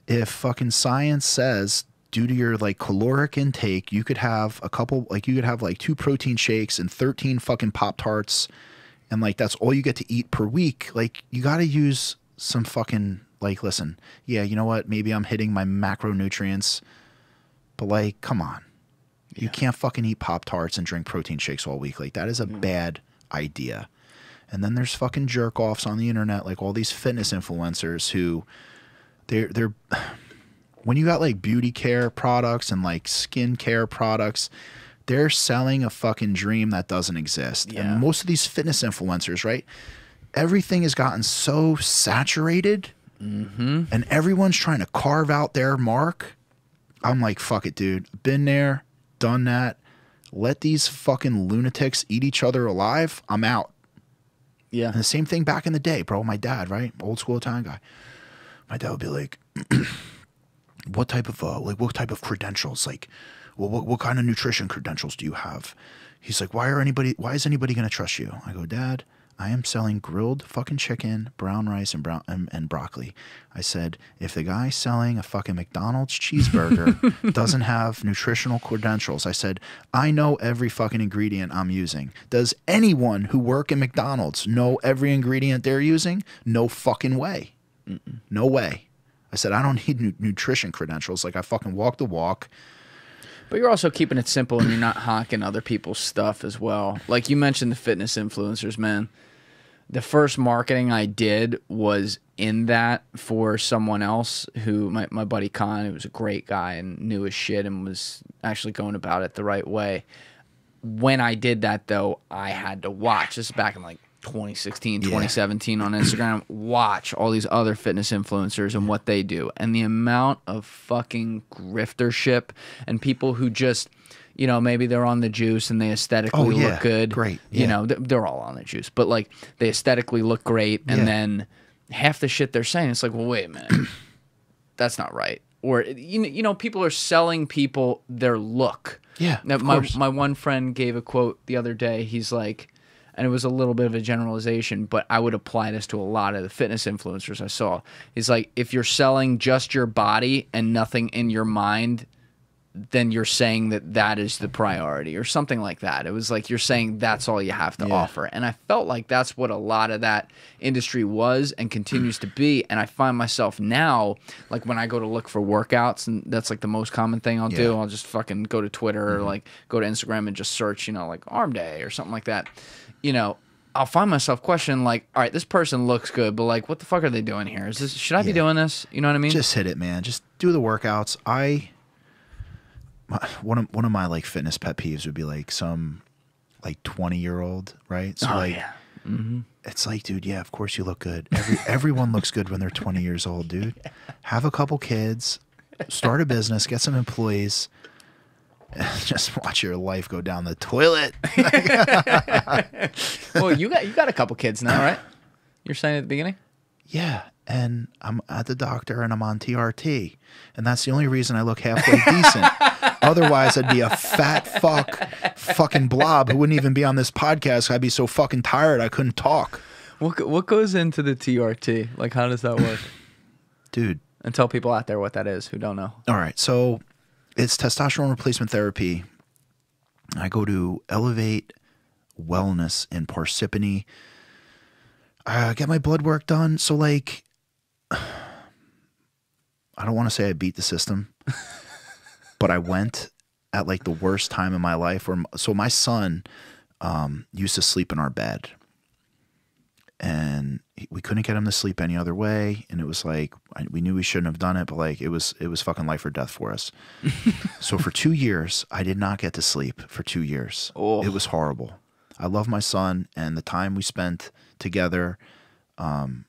If fucking science says due to your like caloric intake, you could have a couple like you could have like two protein shakes and 13 fucking pop tarts and like that's all you get to eat per week, like you got to use some fucking like listen. Yeah, you know what? Maybe I'm hitting my macronutrients, but like come on. You can't fucking eat pop tarts and drink protein shakes all week. Like that is a bad idea. And then there's fucking jerk offs on the internet, like all these fitness influencers who they're they're when you got like beauty care products and like skin care products, they're selling a fucking dream that doesn't exist. Yeah. And most of these fitness influencers, right? Everything has gotten so saturated and everyone's trying to carve out their mark. I'm like, fuck it, dude. Been there, done that. Let these fucking lunatics eat each other alive. I'm out. Yeah. And the same thing back in the day, bro. My dad, right? Old school Italian guy. My dad would be like, "What type of uh, like what type of credentials? Like, well, what, what kind of nutrition credentials do you have? He's like, why are anybody? Why is anybody going to trust you? I go, Dad, I am selling grilled fucking chicken, brown rice, and brown and, and broccoli. I said, if the guy selling a fucking McDonald's cheeseburger doesn't have nutritional credentials, I said, I know every fucking ingredient I'm using. Does anyone who work in McDonald's know every ingredient they're using? No fucking way. No way. I said, I don't need nu- nutrition credentials. Like I fucking walk the walk. But you're also keeping it simple and you're not hawking other people's stuff as well. Like you mentioned the fitness influencers, man. The first marketing I did was in that for someone else who my, my buddy Kaan, who was a great guy and knew his shit and was actually going about it the right way. When I did that though, I had to watch. This is back in like 2016, 2017 on Instagram. Watch all these other fitness influencers and what they do. And the amount of fucking griftership and people who just, you know, maybe they're on the juice and they aesthetically Oh, yeah. look good. Great. You know, they're all on the juice, but like they aesthetically look great. And Yeah. then half the shit they're saying, it's like, well, wait a minute. That's not right. Or, you know, people are selling people their look. Yeah, Now, my course. my one friend gave a quote the other day. He's like, and it was a little bit of a generalization, but I would apply this to a lot of the fitness influencers I saw. He's like, if you're selling just your body and nothing in your mind, then you're saying that that is the priority or something like that. It was like you're saying that's all you have to Yeah. offer. And I felt like that's what a lot of that industry was and continues to be. And I find myself now, like when I go to look for workouts, and that's like the most common thing I'll do, Yeah. Mm-hmm. I'll just fucking go to Twitter or like go to Instagram and just search, you know, like arm day or something like that. You know, I'll find myself questioning like, all right, this person looks good, but like, what the fuck are they doing here? Is this should I be doing this? You know what I mean? just hit it, man. Just do the workouts. I my, one of one of my like fitness pet peeves would be like some like twenty year old, right? So oh like yeah. Mm-hmm. it's like, dude, yeah, of course you look good. Every everyone looks good when they're twenty years old, dude. Have a couple kids, start a business, get some employees. Just watch your life go down the toilet. well, you got you got a couple kids now, right? You're saying at the beginning. Yeah, and I'm at the doctor and I'm on TRT, and that's the only reason I look halfway decent. Otherwise, I'd be a fat fuck, fucking blob who wouldn't even be on this podcast. I'd be so fucking tired I couldn't talk, What what goes into the TRT? Like, how does that work? dude. and tell people out there what that is who don't know. All right, so it's testosterone replacement therapy. I go to Elevate Wellness in Parsippany. I get my blood work done. So, like, I don't want to say I beat the system, but I went at like the worst time in my life. Where so my son um, used to sleep in our bed, and we couldn't get him to sleep any other way. And it was like I, we knew we shouldn't have done it, but like it was it was fucking life or death for us. so for two years, I did not get to sleep for two years. Oh. It was horrible. I love my son, and the time we spent together. Um,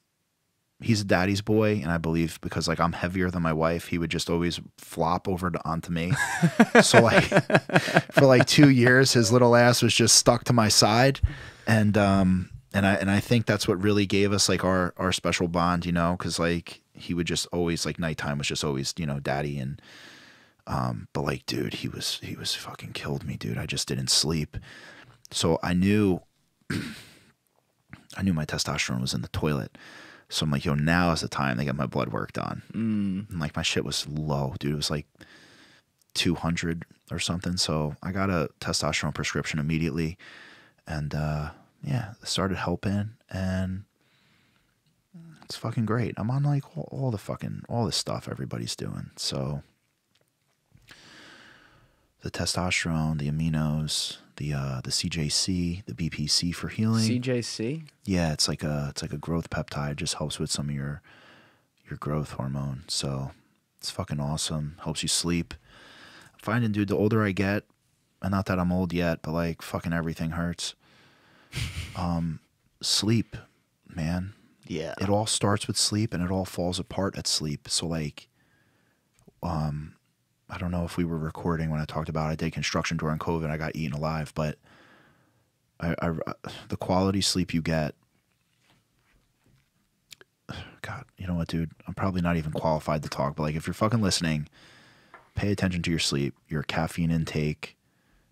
he's a daddy's boy, and I believe because like I'm heavier than my wife, he would just always flop over to, onto me. so like for like two years, his little ass was just stuck to my side, and um and I and I think that's what really gave us like our our special bond, you know, because like he would just always like nighttime was just always you know daddy and um but like dude he was he was fucking killed me dude I just didn't sleep so I knew I knew my testosterone was in the toilet. So I'm like, yo, now is the time to get my blood work done. Mm. And like my shit was low, dude. It was like 200 or something. So I got a testosterone prescription immediately. And uh, yeah, started helping. And it's fucking great. I'm on like all, all the fucking, all the stuff everybody's doing. So the testosterone, the aminos, the uh, the CJC, the BPC for healing. CJC. Yeah, it's like a it's like a growth peptide. Just helps with some of your your growth hormone. So it's fucking awesome. Helps you sleep. I'm finding, dude, the older I get, and not that I'm old yet, but like fucking everything hurts. um, sleep, man. Yeah. It all starts with sleep, and it all falls apart at sleep. So like, um, I don't know if we were recording when I talked about I did construction during COVID. I got eaten alive, but I, I uh, the quality sleep you get. God, you know what, dude? I'm probably not even qualified to talk, but like, if you're fucking listening, pay attention to your sleep, your caffeine intake,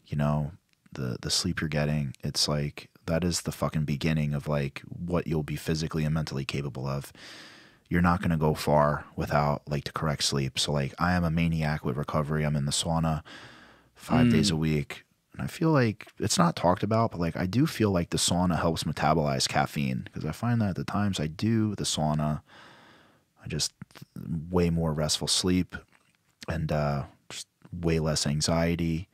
you know, the the sleep you're getting. It's like that is the fucking beginning of like what you'll be physically and mentally capable of. You're not going to go far without like the correct sleep. So like I am a maniac with recovery. I'm in the sauna 5 days a week. And I feel like it's not talked about, but like I do feel like the sauna helps metabolize caffeine because I find that at the times I do the sauna, I just way more restful sleep and uh, just way less anxiety.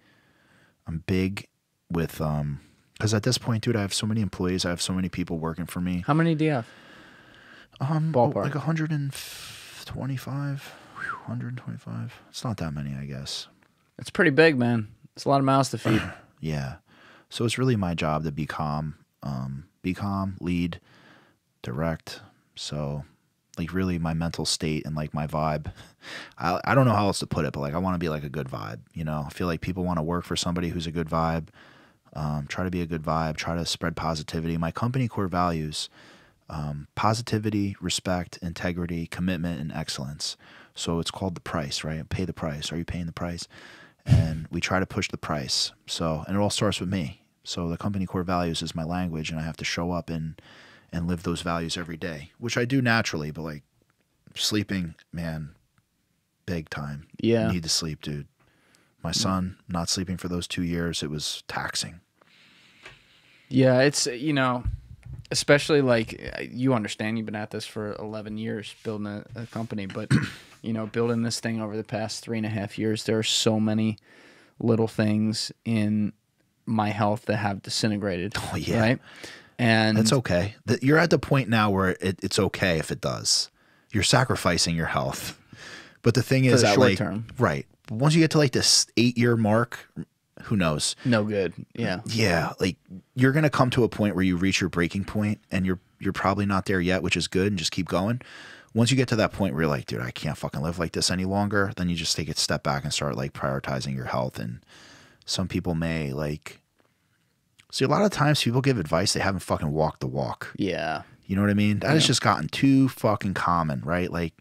I'm big with um because at this point, dude, I have so many employees. I have so many people working for me. How many do you have? Um, Ballpark. like 125, 125. It's not that many, I guess. It's pretty big, man. It's a lot of mouths to feed. Yeah. So it's really my job to be calm, um, be calm, lead, direct. So, like, really, my mental state and like my vibe. I I don't know how else to put it, but like, I want to be like a good vibe. You know, I feel like people want to work for somebody who's a good vibe. Um, try to be a good vibe. Try to spread positivity. My company core values: um, positivity, respect, integrity, commitment, and excellence. So it's called the price, right? Pay the price. Are you paying the price? And we try to push the price. So, and it all starts with me. So the company core values is my language, and I have to show up and and live those values every day, which I do naturally. But like sleeping, man, big time. Yeah. need to sleep, dude. My son not sleeping for those two years, it was taxing. Yeah, it's you know, especially like you understand you've been at this for 11 years building a, a company, but you know, building this thing over the past three and a half years, there are so many little things in my health that have disintegrated. Oh, yeah. right. And That's okay. You're at the point now where it, it's okay if it does. You're sacrificing your health. But the thing is the that like term. right. Once you get to like this eight year mark, who knows? no good. Yeah. Yeah, like you're gonna come to a point where you reach your breaking point and you're you're probably not there yet, which is good, and just keep going. Once you get to that point where you're like, dude, I can't fucking live like this any longer, then you just take a step back and start like prioritizing your health. And some people may like see a lot of times people give advice they haven't fucking walked the walk. Yeah. You know what I mean? That has just gotten too fucking common, right? Like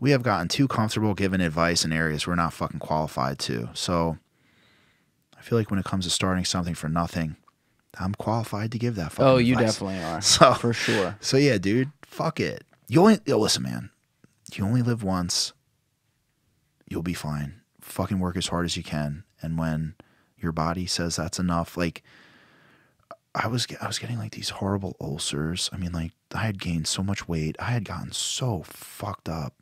we have gotten too comfortable giving advice in areas we're not fucking qualified to. So feel like when it comes to starting something for nothing, I'm qualified to give that fucking Oh, you advice. definitely are. So For sure. So yeah, dude, fuck it. You only yo, listen, man. You only live once. You'll be fine. Fucking work as hard as you can, and when your body says that's enough, like I was, I was getting like these horrible ulcers. I mean, like I had gained so much weight. I had gotten so fucked up.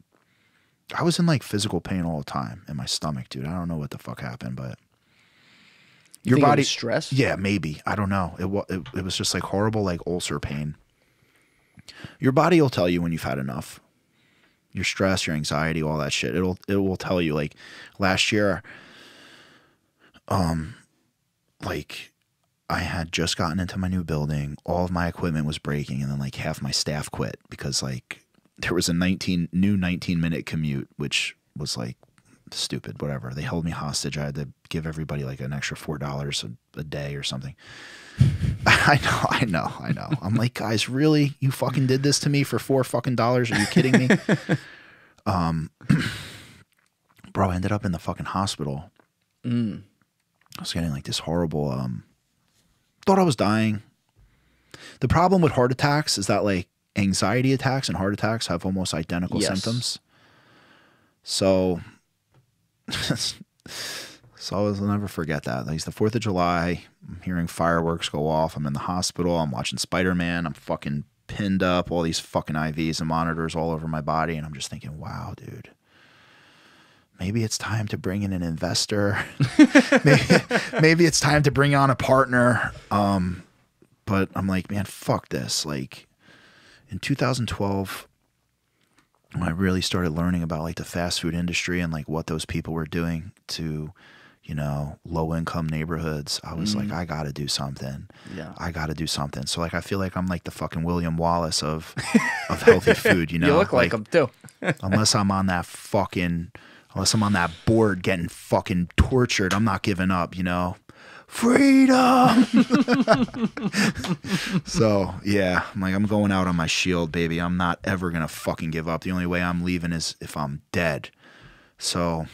I was in like physical pain all the time in my stomach, dude. I don't know what the fuck happened, but You your body stress. yeah, maybe. I don't know. It, it it was just like horrible, like ulcer pain. Your body will tell you when you've had enough. Your stress, your anxiety, all that shit. It'll it will tell you. Like last year, um, like I had just gotten into my new building. All of my equipment was breaking, and then like half my staff quit because like there was a nineteen new nineteen minute commute, which was like stupid. Whatever. They held me hostage. I had to give everybody like an extra four dollars a day or something. I know, I know, I know. I'm like, guys, really? You fucking did this to me for four fucking dollars? Are you kidding me? um, bro, I ended up in the fucking hospital. Mm. I was getting like this horrible. Um, thought I was dying. The problem with heart attacks is that like anxiety attacks and heart attacks have almost identical Yes. symptoms. So, so I'll never forget that. It's the Fourth of July. I'm hearing fireworks go off. I'm in the hospital. I'm watching Spider Man. I'm fucking pinned up. All these fucking IVs and monitors all over my body, and I'm just thinking, wow, dude. Maybe it's time to bring in an investor. maybe, maybe it's time to bring on a partner. Um, but I'm like, man, fuck this. Like in 2012, when I really started learning about like the fast food industry and like what those people were doing to, you know, low income neighborhoods, I was like, mm. I got to do something. Yeah. I got to do something. So like, I feel like I'm like the fucking William Wallace of of healthy food. You know, you look like, him too. unless I'm on that fucking, unless I'm on that board getting fucking tortured, I'm not giving up, you know? Freedom. so, yeah, I'm like, I'm going out on my shield, baby. I'm not ever going to fucking give up. The only way I'm leaving is if I'm dead. So,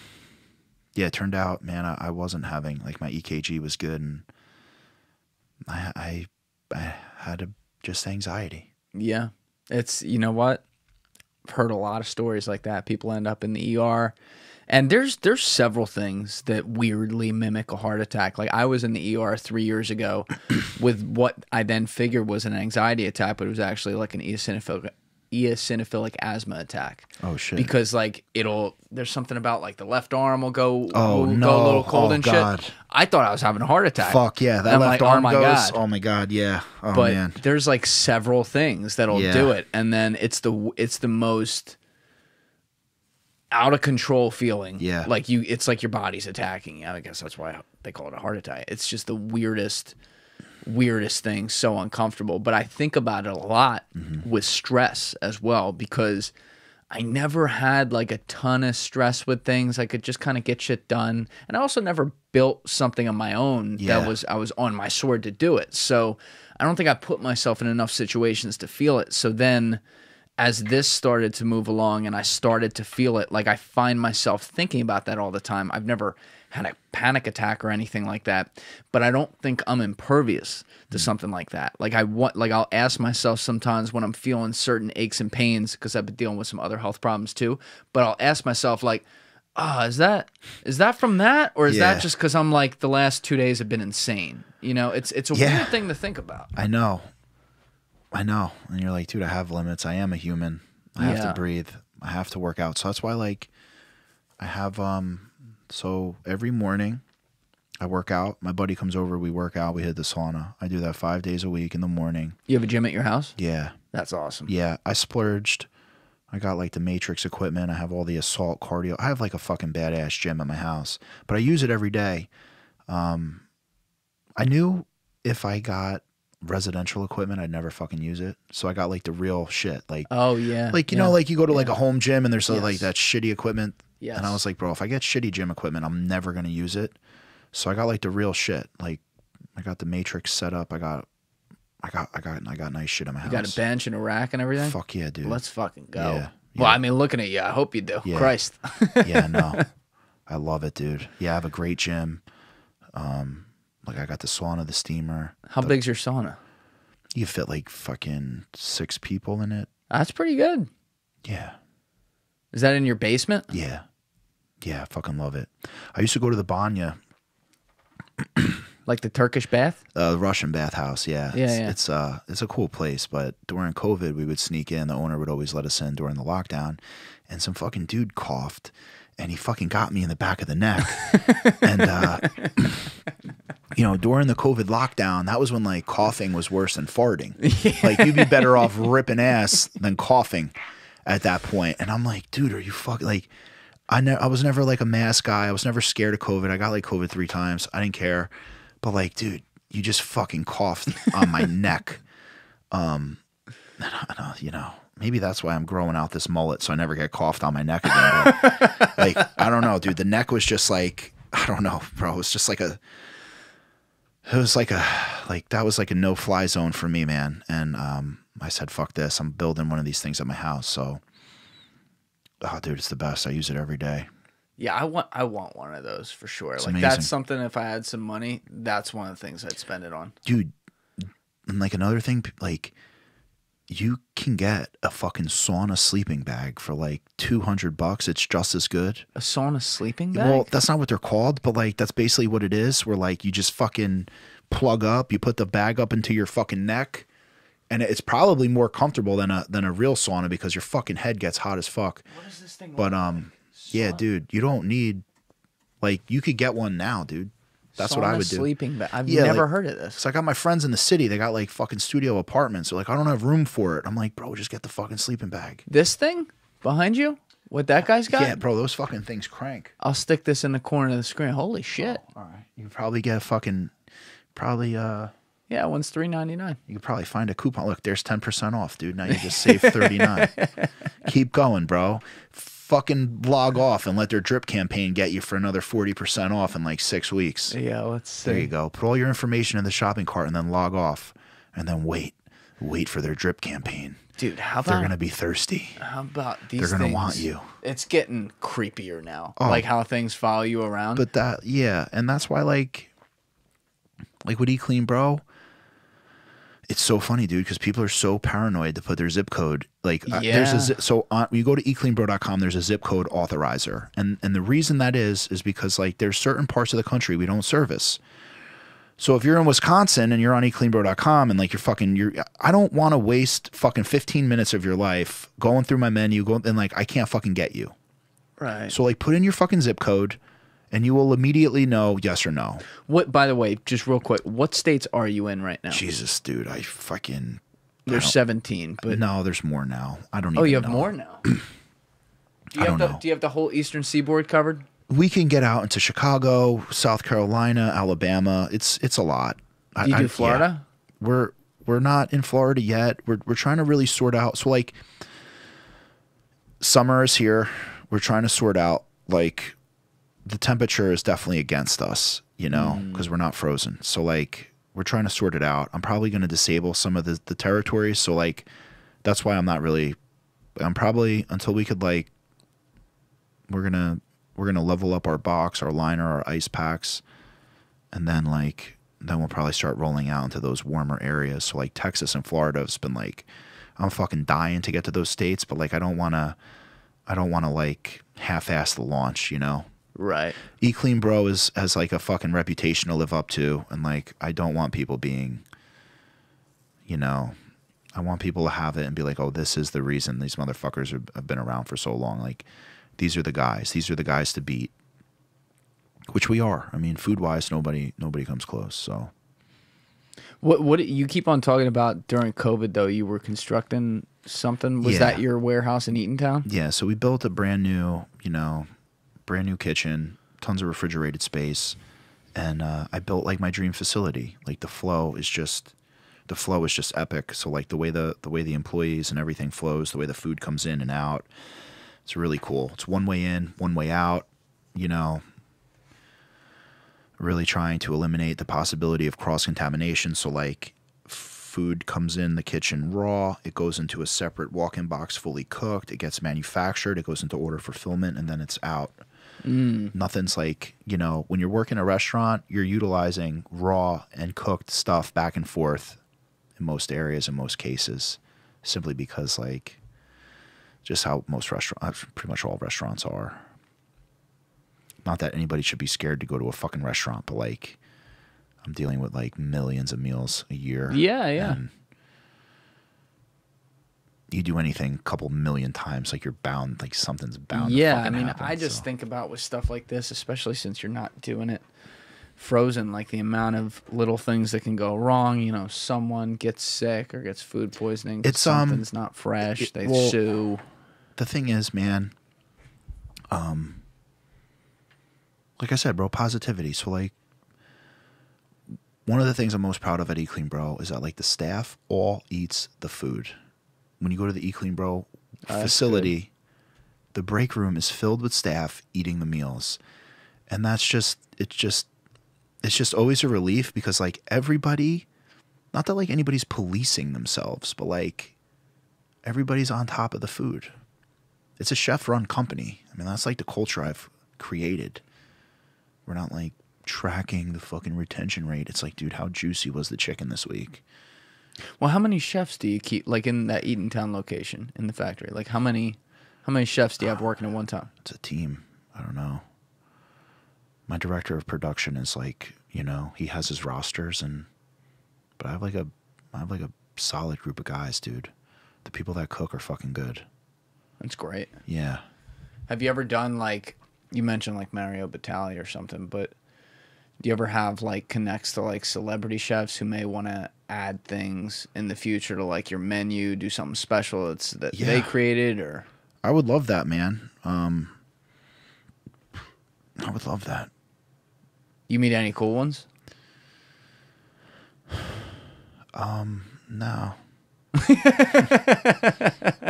yeah, it turned out, man, I, I wasn't having like my EKG was good, and I I, I had a, just anxiety. Yeah. It's you know what? I've heard a lot of stories like that. People end up in the ER. And there's there's several things that weirdly mimic a heart attack. Like I was in the ER three years ago with what I then figured was an anxiety attack, but it was actually like an eosinophilic eosinophilic asthma attack. Oh shit! Because like it'll there's something about like the left arm will go Oh, will no. go a little cold Oh, and God. shit. I thought I was having a heart attack. Fuck yeah, that left like, oh arm my goes. God. Oh my god, yeah. Oh but man, there's like several things that'll Yeah. do it and then it's the it's the most out of control feeling. Yeah. like you it's like your body's attacking you. I guess that's why they call it a heart attack. It's just the weirdest weirdest thing so uncomfortable. But i think about it a lot Mm-hmm. with stress as well because i never had like a ton of stress with things. I could just kind of get shit done. And i also never built something on my own Yeah. that was i was on my sword to do it. So i don't think i put myself in enough situations to feel it. So then as this started to move along and I started to feel it, like I find myself thinking about that all the time. I've never had a panic attack or anything like that, but I don't think I'm impervious to something like that. Like I want, like I'll ask myself sometimes when I'm feeling certain aches and pains because I've been dealing with some other health problems too. But I'll ask myself like, ah, is that is that from that or is Yeah. that just because I'm like the last two days have been insane? You know, it's it's a Yeah. weird thing to think about. I know, I know. And you're like, dude, I have limits. I am a human. I have Yeah. to breathe. I have to work out. So that's why, like, I have um. So every morning, I work out. My buddy comes over. We work out. We hit the sauna. I do that five days a week in the morning. You have a gym at your house? Yeah, That's awesome. yeah. I splurged. I got like the Matrix equipment. I have all the assault cardio. I have like a fucking badass gym at my house, but I use it every day. Um, I knew if I got residential equipment, I'd never fucking use it. So I got like the real shit, like Oh yeah. like you yeah. know, like you go to like Yeah. a home gym and there's uh, like that shitty equipment. Yeah. And I was like, bro, if I get shitty gym equipment, I'm never gonna use it. So I got like the real shit. Like I got the Matrix set up. I got, I got, I got, I got nice shit in my You house. got a bench and a rack and everything. Fuck yeah, dude. Let's fucking go. Yeah, Well. I mean, looking at you, I hope you do. Yeah. Christ. yeah, no, I love it, dude. Yeah, I have a great gym. Um, like I got the sauna, the steamer. How big's your sauna? You fit like fucking six people in it. That's pretty good. Yeah, Is that in your basement? yeah, yeah. I fucking love it. I used to go to the Banya, Like the Turkish bath? uh, Russian bathhouse. Yeah, Yeah, it's, yeah. It's uh, it's a cool place. But during COVID, we would sneak in. The owner would always let us in during the lockdown, and some fucking dude coughed, and he fucking got me in the back of the neck, and uh, you know, during the COVID lockdown, that was when like coughing was worse than farting. Like you'd be better off ripping ass than coughing at that point. And I'm like, dude, are you fucking like? I ne- I was never like a mask guy. I was never scared of COVID. I got like COVID three times. I didn't care. But like, dude, you just fucking coughed on my neck. Um, and I- and I- you know, maybe that's why I'm growing out this mullet so I never get coughed on my neck again. But, like, I don't know, dude. The neck was just like, I don't know, bro. It was just like a, it was like a, like that was like a no fly zone for me, man. And um, I said, fuck this. I'm building one of these things at my house. So, oh, dude, it's the best. I use it every day. Yeah, I want I want one of those for sure. like amazing. that's something if I had some money, that's one of the things I'd spend it on. dude and like another thing like you can get a fucking sauna sleeping bag for like 200 bucks. It's just as good. A sauna sleeping bag? well that's not what they're called but like that's basically what it is where like you just fucking plug up you put the bag up into your fucking neck and it's probably more comfortable than a than a real sauna because your fucking head gets hot as fuck. What is this thing? but um yeah dude you don't need like you could get one now dude that's what i Sauna would do Sleeping bag. I've Yeah, never like- heard of this. So I got my friends in the city. They got like fucking studio apartments. They're like, I don't have room for it. I'm like, bro, just get the fucking sleeping bag. This thing behind you? What that guy's got? Yeah, bro, those fucking things crank. I'll stick this in the corner of the screen. Holy shit. All right, you probably get a fucking, probably uh, Yeah, one's three ninety nine. you could probably find a coupon. Look, there's ten percent off, dude. Now you just save thirty nine. Keep going, bro. Fucking log off and let their drip campaign get you for another forty percent off in like six weeks. Yeah, let's see. There you go. Put all your information in the shopping cart and then log off, and then wait. Wait for their drip campaign. Dude, how They're gonna be thirsty. how about these? They're gonna things? want you. It's getting creepier now. Oh. Like how things follow you around. But that yeah, and that's why like like with E Clean, Bro, it's so funny, dude, because people are so paranoid to put their zip code. Like uh, there's a zip, so on, you go to eatcleanbro.com, there's a zip code authorizer, and and the reason that is is because like there's certain parts of the country we don't service. So if you're in Wisconsin and you're on eatcleanbro.com and like you're fucking you're I don't want to waste fucking 15 minutes of your life going through my menu going and like I can't fucking get you. right. So like put in your fucking zip code and you will immediately know yes or no. what? By the way, just real quick, what states are you in right now? Jesus, dude, I fucking There's don't- 17, but no, there's more now. I don't oh, even know. oh, you have know. more now. Do you I have don't the know. Do you have the whole Eastern Seaboard covered? We can get out into Chicago, South Carolina, Alabama. It's it's a lot. I- Do you I- do yeah. Florida? We're we're not in Florida yet. We're we're trying to really sort out. So like summer is here. We're trying to sort out like the temperature is definitely against us, you know, Mm. because we're not frozen. So like we're trying to sort it out. I'm probably going to disable some of the the territories. So like that's why I'm not really. I'm probably until we could like. We're gonna we're gonna level up our box, our liner, our ice packs, and then like then we'll probably start rolling out into those warmer areas. So like Texas and Florida has been like, I'm fucking dying to get to those states, but like I don't want to, I don't want to like half-ass the launch, you know. Right. Eat Clean Bro is has like a fucking reputation to live up to, and like I don't want people being, you know, I want people to have it and be like, oh, this is the reason these motherfuckers are, have been around for so long. Like, these are the guys. These are the guys to beat. Which we are. I mean, food wise, nobody nobody comes close. So What what you keep on talking about during COVID though? You were constructing something. Was Yeah. that your warehouse in Eatontown? yeah, so we built a brand new, you know, brand new kitchen, tons of refrigerated space, and uh, I built like my dream facility. Like the flow is just, the flow is just epic. So like the way the the way the employees and everything flows, the way the food comes in and out, it's really cool. It's one way in, one way out. You know, really trying to eliminate the possibility of cross contamination. So like food comes in the kitchen raw, it goes into a separate walk-in box fully cooked, it gets manufactured, it goes into order fulfillment and then it's out. Mm. Nothing's like, you know, when you're working a restaurant, you're utilizing raw and cooked stuff back and forth in most areas in most cases simply because like just how most restaurants uh, pretty much all restaurants are. Not that anybody should be scared to go to a fucking restaurant, but like I'm dealing with like millions of meals a year. Yeah, yeah. And you do anything a couple million times, like you're bound, like something's bound. to yeah, I mean, happen, I just so. think about with stuff like this, especially since you're not doing it frozen, like the amount of little things that can go wrong. You know, someone gets sick or gets food poisoning. It's, um, something's not fresh. it- they well, sue. the thing is, man, um, like I said, bro, positivity. So like, one of the things I'm most proud of at Eat Clean Bro is that like the staff all eats the food. When you go to the Eat Clean Bro facility, the break room is filled with staff eating the meals, and that's just it's just it's just always a relief because like everybody, not that like anybody's policing themselves, but like everybody's on top of the food. It's a chef run company. I mean, that's like the culture I've created. We're not like tracking the fucking retention rate. It's like, dude, how juicy was the chicken this week? Well, how many chefs do you keep like in that Eatontown location in the factory? Like how many how many chefs do you have working at one time? It's a team. I don't know. My director of production is like, you know, he has his rosters and but I have like a I have like a solid group of guys, dude. The people that cook are fucking good. That's great. Yeah. Have you ever done like you mentioned like Mario Batali or something, but do you ever have like connects to like celebrity chefs who may want to add things in the future to like your menu, do something special that's that they created or I would love that, man. Um I would love that. you meet any cool ones? Um, No. no.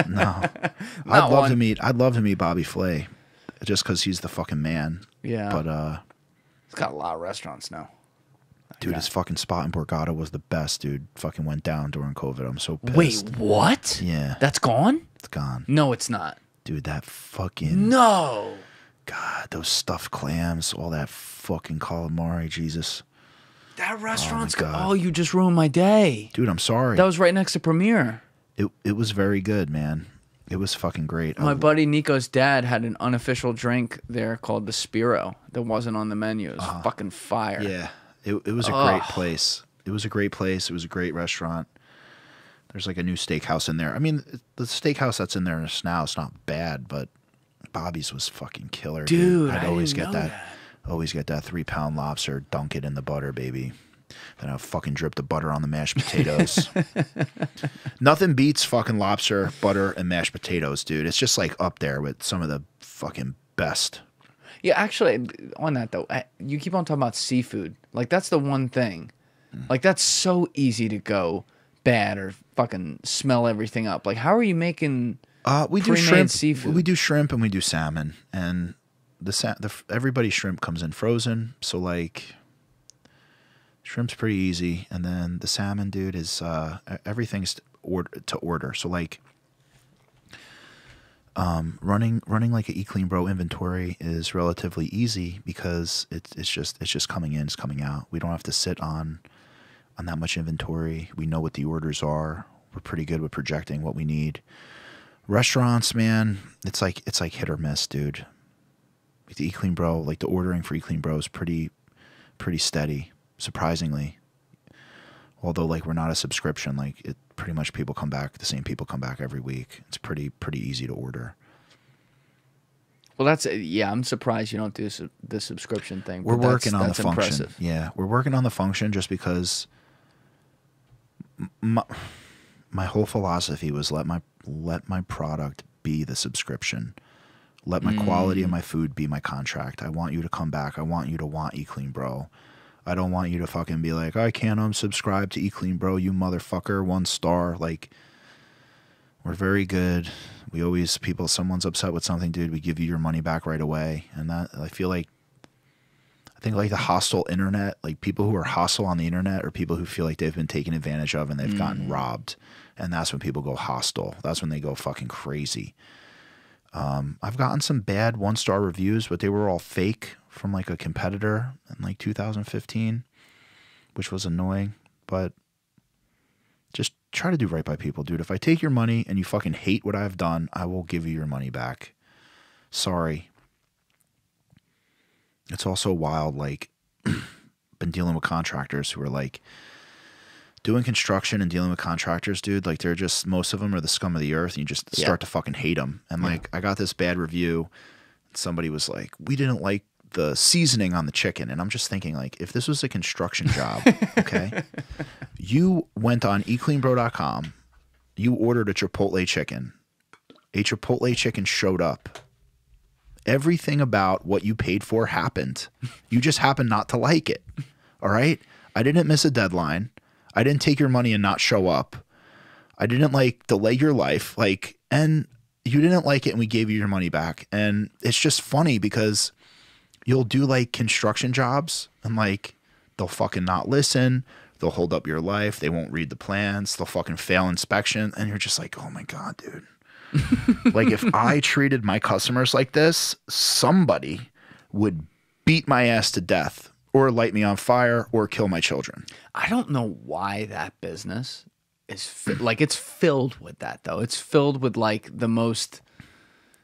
I'd Not love to meet I'd love to meet Bobby Flay. Just cause he's the fucking man. Yeah. But uh He's got a lot of restaurants now. Dude, his fucking spot in Borgata was the best, dude. Fucking went down during COVID. I'm so pissed. Wait, what? Yeah. That's gone? It's gone. No, it's not. Dude, that fucking No. God, those stuffed clams, all that fucking calamari, Jesus. That oh restaurant's God. Oh, you just ruined my day. Dude, I'm sorry. That was right next to Premier. it it was very good, man. It was fucking great. My I- buddy Nico's dad had an unofficial drink there called the Spiro that wasn't on the menu. It was uh-huh. fucking fire. yeah. It it was a great place. It was a great place. It was a great restaurant. There's like a new steakhouse in there. I mean, the steakhouse that's in there now is not bad, but Bobby's was fucking killer, Dude, I'd I always get know that, always get that three pound lobster, dunk it in the butter, baby. Then I fucking drip the butter on the mashed potatoes. Nothing beats fucking lobster, butter, and mashed potatoes, dude. It's just like up there with some of the fucking best. Yeah, actually, on that though, I- you keep on talking about seafood. Like that's the one thing. Like that's so easy to go bad or fucking smell everything up. Like how are you making? Uh, we do shrimp. seafood. We do shrimp and we do salmon, and the sa- the everybody's shrimp comes in frozen. So like, shrimp's pretty easy, and then the salmon, dude, is uh, everything's order, to order. So like, um, running running like an Eat Clean Bro inventory is relatively easy because it's it's just it's just coming in, it's coming out. We don't have to sit on on that much inventory. We know what the orders are. We're pretty good with projecting what we need restaurants, man, it's like it's like hit or miss, dude. Like the Eat Clean Bro, like the ordering for Eat Clean Bro is pretty pretty steady, surprisingly. Although like we're not a subscription, like it pretty much people come back, the same people come back every week. It's pretty pretty easy to order. Well, that's yeah. I'm surprised you don't do the subscription thing. We're working on the function. impressive. Yeah, we're working on the function just because my, my whole philosophy was let my let my product be the subscription. Let my quality Mm. of my food be my contract. I want you to come back. I want you to want Eat Clean Bro. I don't want you to fucking be like, I can't unsubscribe to Eat Clean Bro, you motherfucker, one star. Like, we're very good. We always people someone's upset with something, dude. We give you your money back right away, and that I feel like I think like the hostile internet, like people who are hostile on the internet or people who feel like they've been taken advantage of and they've gotten robbed. And that's when people go hostile. That's when they go fucking crazy. Um, I've gotten some bad one star reviews, but they were all fake from like a competitor in like 2015, which was annoying. But just try to do right by people, dude. If I take your money and you fucking hate what I've done, I will give you your money back. Sorry. It's also wild, like, been dealing with contractors who are like doing construction and dealing with contractors, dude. Like, they're just, most of them are the scum of the earth, and you just Yeah. start to fucking hate them. And like, I got this bad review. And somebody was like, we didn't like the seasoning on the chicken. And I'm just thinking, like, if this was a construction job, okay, you went on eatcleanbro.com, you ordered a Chipotle chicken, a Chipotle chicken showed up. Everything about what you paid for happened. You just happened not to like it. All right? I didn't miss a deadline. I didn't take your money and not show up. I didn't like delay your life. Like, and you didn't like it and we gave you your money back. And it's just funny because you'll do like construction jobs and like they'll fucking not listen. They'll hold up your life. They won't read the plans. They'll fucking fail inspection. And you're just like, oh my God, dude. like if I treated my customers like this, somebody would beat my ass to death or light me on fire or kill my children. I don't know why that business is fi- like it's filled with that though. It's filled with like the most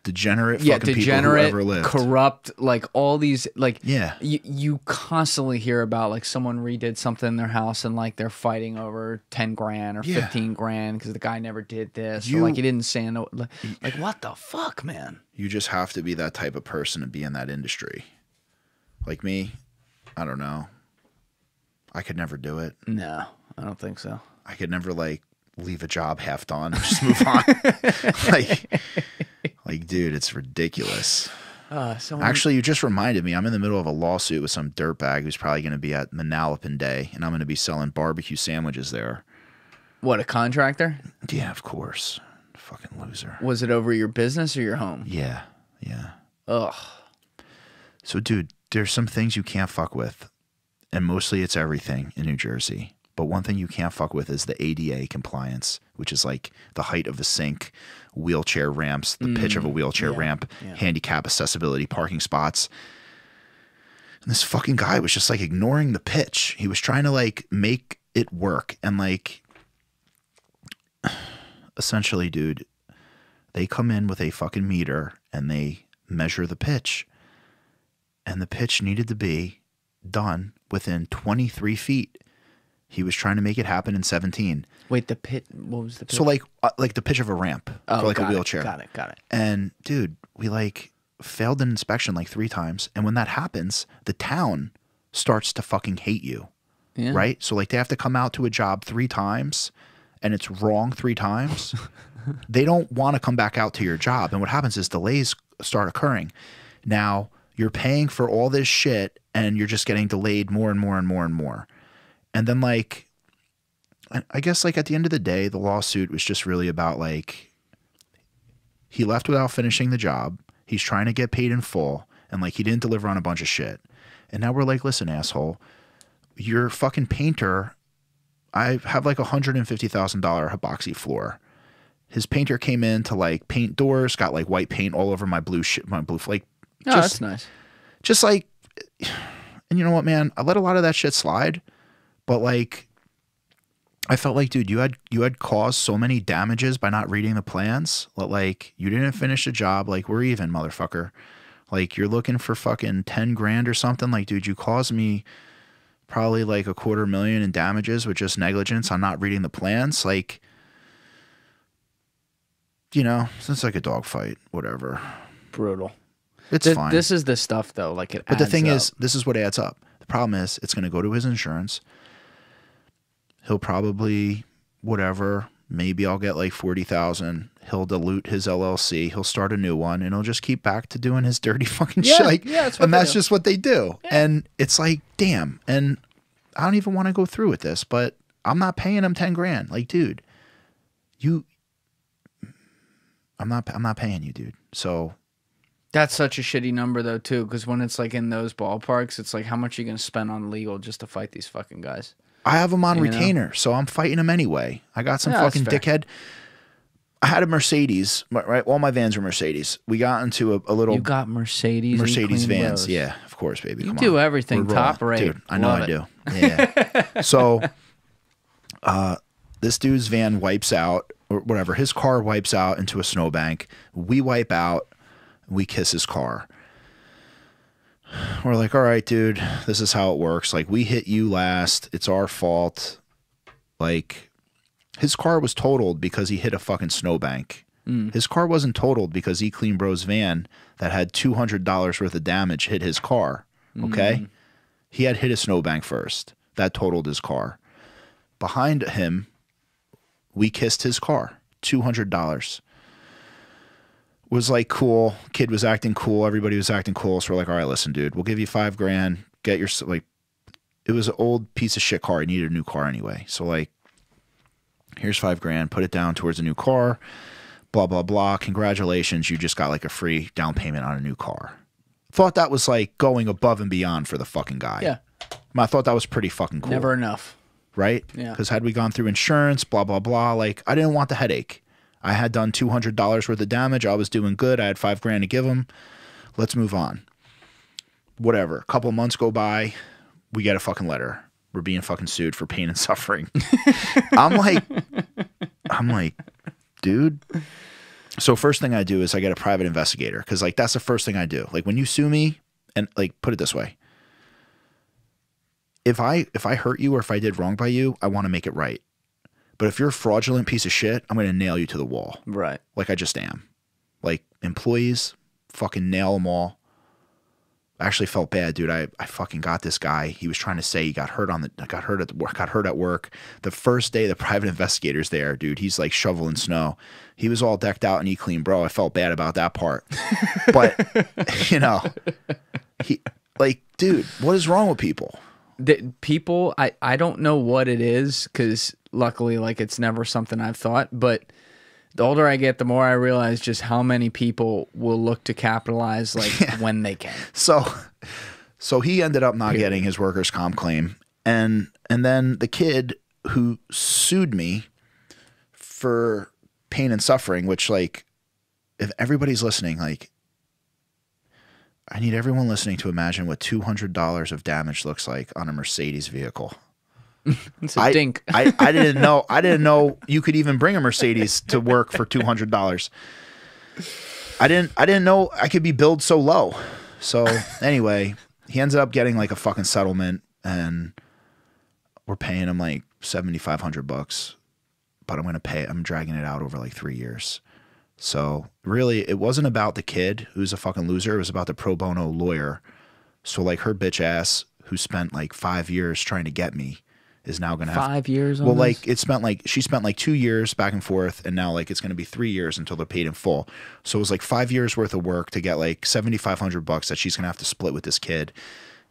Degenerate yeah fucking degenerate, people who ever lived. corrupt, like all these like Yeah. You you constantly hear about like someone redid something in their house and like they're fighting over ten grand or Yeah. fifteen grand because the guy never did this You- or like he didn't say no. Like, like what the fuck, man? You just have to be that type of person to be in that industry. Like me, I don't know. I could never do it. No, I don't think so. I could never like leave a job half done, just move on. like, like, dude, it's ridiculous. Uh, someone, Actually, you just reminded me. I'm in the middle of a lawsuit with some dirtbag who's probably going to be at Manalapan Day, and I'm going to be selling barbecue sandwiches there. what a contractor? Yeah, of course. Fucking loser. Was it over your business or your home? Yeah, yeah. Ugh. So, dude, there's some things you can't fuck with and mostly it's everything in New Jersey. But one thing you can't fuck with is the ADA compliance, which is like the height of a sink, wheelchair ramps, the pitch of a mm, wheelchair ramp, handicap accessibility, parking spots. And this fucking guy was just like ignoring the pitch. He was trying to like make it work. And like, essentially, dude, they come in with a fucking meter and they measure the pitch. And the pitch needed to be done within 23 feet. He was trying to make it happen in 17. Wait, the pit. What was the pit? So like uh, like the pitch of a ramp Oh, for like a got it, wheelchair. Got it. Got it. And dude, we like failed an inspection like three times. And when that happens, the town starts to fucking hate you. Yeah. Right? So like they have to come out to a job three times and it's wrong three times. they don't want to come back out to your job. And what happens is delays start occurring. Now you're paying for all this shit and you're just getting delayed more and more and more and more. And then like I- guess like at the end of the day, the lawsuit was just really about like he left without finishing the job. He's trying to get paid in full, and like he didn't deliver on a bunch of shit. And now we're like, listen, asshole, you're fucking painter. I have like a hundred and fifty thousand dollar hibachi floor. His painter came in to like paint doors, got like white paint all over my blue shit, my blue like Oh, just that's nice. just like and you know what man i let a lot of that shit slide but like i felt like dude you had you had caused so many damages by not reading the plans like you didn't finish the job like we're even motherfucker like you're looking for fucking 10 grand or something like dude you caused me probably like a quarter million in damages with just negligence on not reading the plans like you know it's like a dogfight whatever Brutal. it's Th- fine This is the stuff though. Like it. but the thing up. is, this is what adds up. The problem is, it's going to go to his insurance. He'll probably, whatever, maybe I'll get like 40,000. He'll dilute his LLC. He'll start a new one and he'll just keep back to doing his dirty fucking Yeah, shit. Like, yeah, that's what and that's do. just what they do. And it's like, damn. And I don't even want to go through with this, but I'm not paying him 10 grand. Like, dude, you, I'm not, I'm not paying you, dude. So That's such a shitty number though too, because when it's like in those ballparks, it's like how much are you gonna spend on legal just to fight these fucking guys? I have them on You know? retainer, so I'm fighting them anyway. I got some fucking dickhead. I had a Mercedes, right? All my vans were Mercedes. We got into a, a little You got Mercedes, Mercedes vans. those. Yeah, of course, baby. You Come do on. everything We're top rolling. rate. Dude, I know Love I it. do. Yeah. so, uh, this dude's van wipes out, or whatever. His car wipes out into a snowbank. We wipe out. We kiss his car. We're like, all right, dude, this is how it works. Like, we hit you last. It's our fault. Like, his car was totaled because he hit a fucking snowbank. Mm. His car wasn't totaled because E Clean Bros van that had two hundred dollars worth of damage hit his car. Okay, mm. he had hit a snowbank first. That totaled his car. Behind him, we kissed his car. Two hundred dollars. Was like cool. Kid was acting cool. Everybody was acting cool. So we're like, all right, listen, dude, we'll give you five grand. Get your like. It was an old piece of shit car. He needed a new car anyway. So like, here's five grand. Put it down towards a new car blah blah blah congratulations you just got like a free down payment on a new car thought that was like going above and beyond for the fucking guy Yeah, i thought that was pretty fucking cool never enough. right Yeah. because had we gone through insurance blah blah blah like i didn't want the headache i had done $200 worth of damage. I was doing good. I had five grand to give him. Let's move on. Whatever. A couple months go by. We get a fucking letter. We're being fucking sued for pain and suffering. I'm like i'm like dude. So first thing I do is I get a private investigator because like that's the first thing I do. Like when you sue me, and like put it this way, if I if I hurt you or if I did wrong by you, I want to make it right. But if you're a fraudulent piece of shit, I'm gonna nail you to the wall, Right. like I just am. Like employees, fucking nail them all. I actually felt bad, dude. I, I fucking got this guy. He was trying to say he got hurt on the got hurt at the work got hurt at work. The first day the private investigators there, dude, he's like shoveling snow. He was all decked out in e clean, bro. I felt bad about that part. But you know, he like, dude, what is wrong with people? The people I, I don't know what it is because luckily like it's never something i've thought but the older i get the more i realize just how many people will look to capitalize like when they can. So So he ended up not getting his workers' comp claim, and and then the kid who sued me for pain and suffering, which like, if everybody's listening, like, I need everyone listening to imagine what two hundred dollars of damage looks like on a Mercedes vehicle. It's a I, dink. I, I didn't know I didn't know you could even bring a Mercedes to work for two hundred dollars. I didn't I didn't know I could be billed so low. So anyway, he ended up getting like a fucking settlement and we're paying him like seventy five hundred bucks. But I'm gonna pay I'm dragging it out over like three years. So really it wasn't about the kid who's a fucking loser, it was about the pro bono lawyer. So like her bitch ass who spent like five years trying to get me is now gonna have Five years. On well, this? like it spent like she spent like two years back and forth, and now like it's going to be three years until they're paid in full. So it was like five years worth of work to get like seventy five hundred bucks that she's going to have to split with this kid,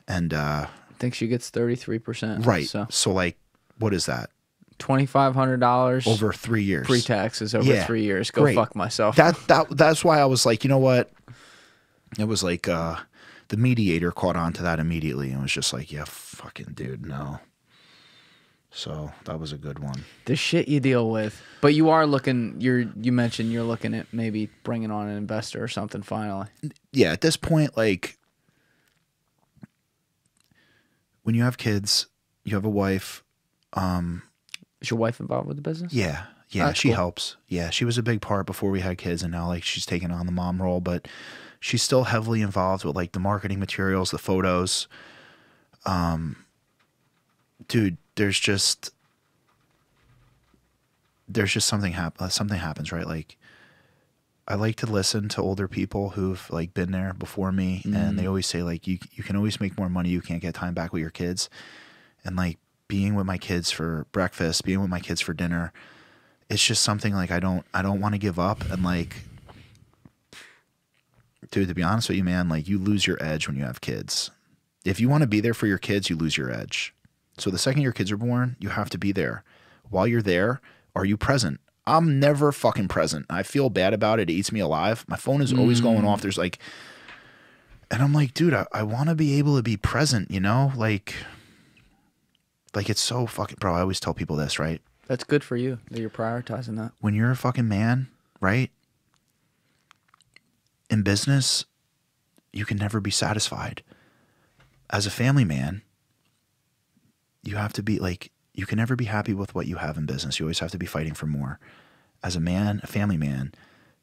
and uh I think she gets thirty three percent. right. So So like, what is that twenty five hundred dollars over three years? pre taxes over Yeah. three years. Go Great. fuck myself. That that that's why I was like, you know what? It was like uh the mediator caught on to that immediately and was just like, yeah, fucking dude, no. So that was a good one. the shit you deal with. But you are looking. You're. You mentioned you're looking at maybe bringing on an investor or something. Finally, yeah, at this point, like when you have kids, you have a wife. Is your wife involved with the business? Yeah, yeah, That's she cool. helps. Yeah, she was a big part before we had kids, and now like she's taking on the mom role, but she's still heavily involved with like the marketing materials, the photos. Um, dude, there's just there's just something hap- uh, something happens, right? Like I like to listen to older people who've like been there before me, and Mm-hmm. they always say like you you can always make more money, you can't get time back with your kids, and like being with my kids for breakfast, being with my kids for dinner, it's just something like I don't I don't want to give up, and like. Dude, to be honest with you, man, like you lose your edge when you have kids. If you want to be there for your kids, you lose your edge. So the second your kids are born, you have to be there. While you're there, are you present? I'm never fucking present. I feel bad about it. It eats me alive. My phone is always going off. Mm. There's like, and I'm like, dude, I, I want to be able to be present, you know? Like, like it's so fucking, bro. I always tell people this, right? That's good for you that you're prioritizing that. When you're a fucking man, right? In business, you can never be satisfied. As a family man, you have to be like you can never be happy with what you have in business. You always have to be fighting for more. As a man, a family man,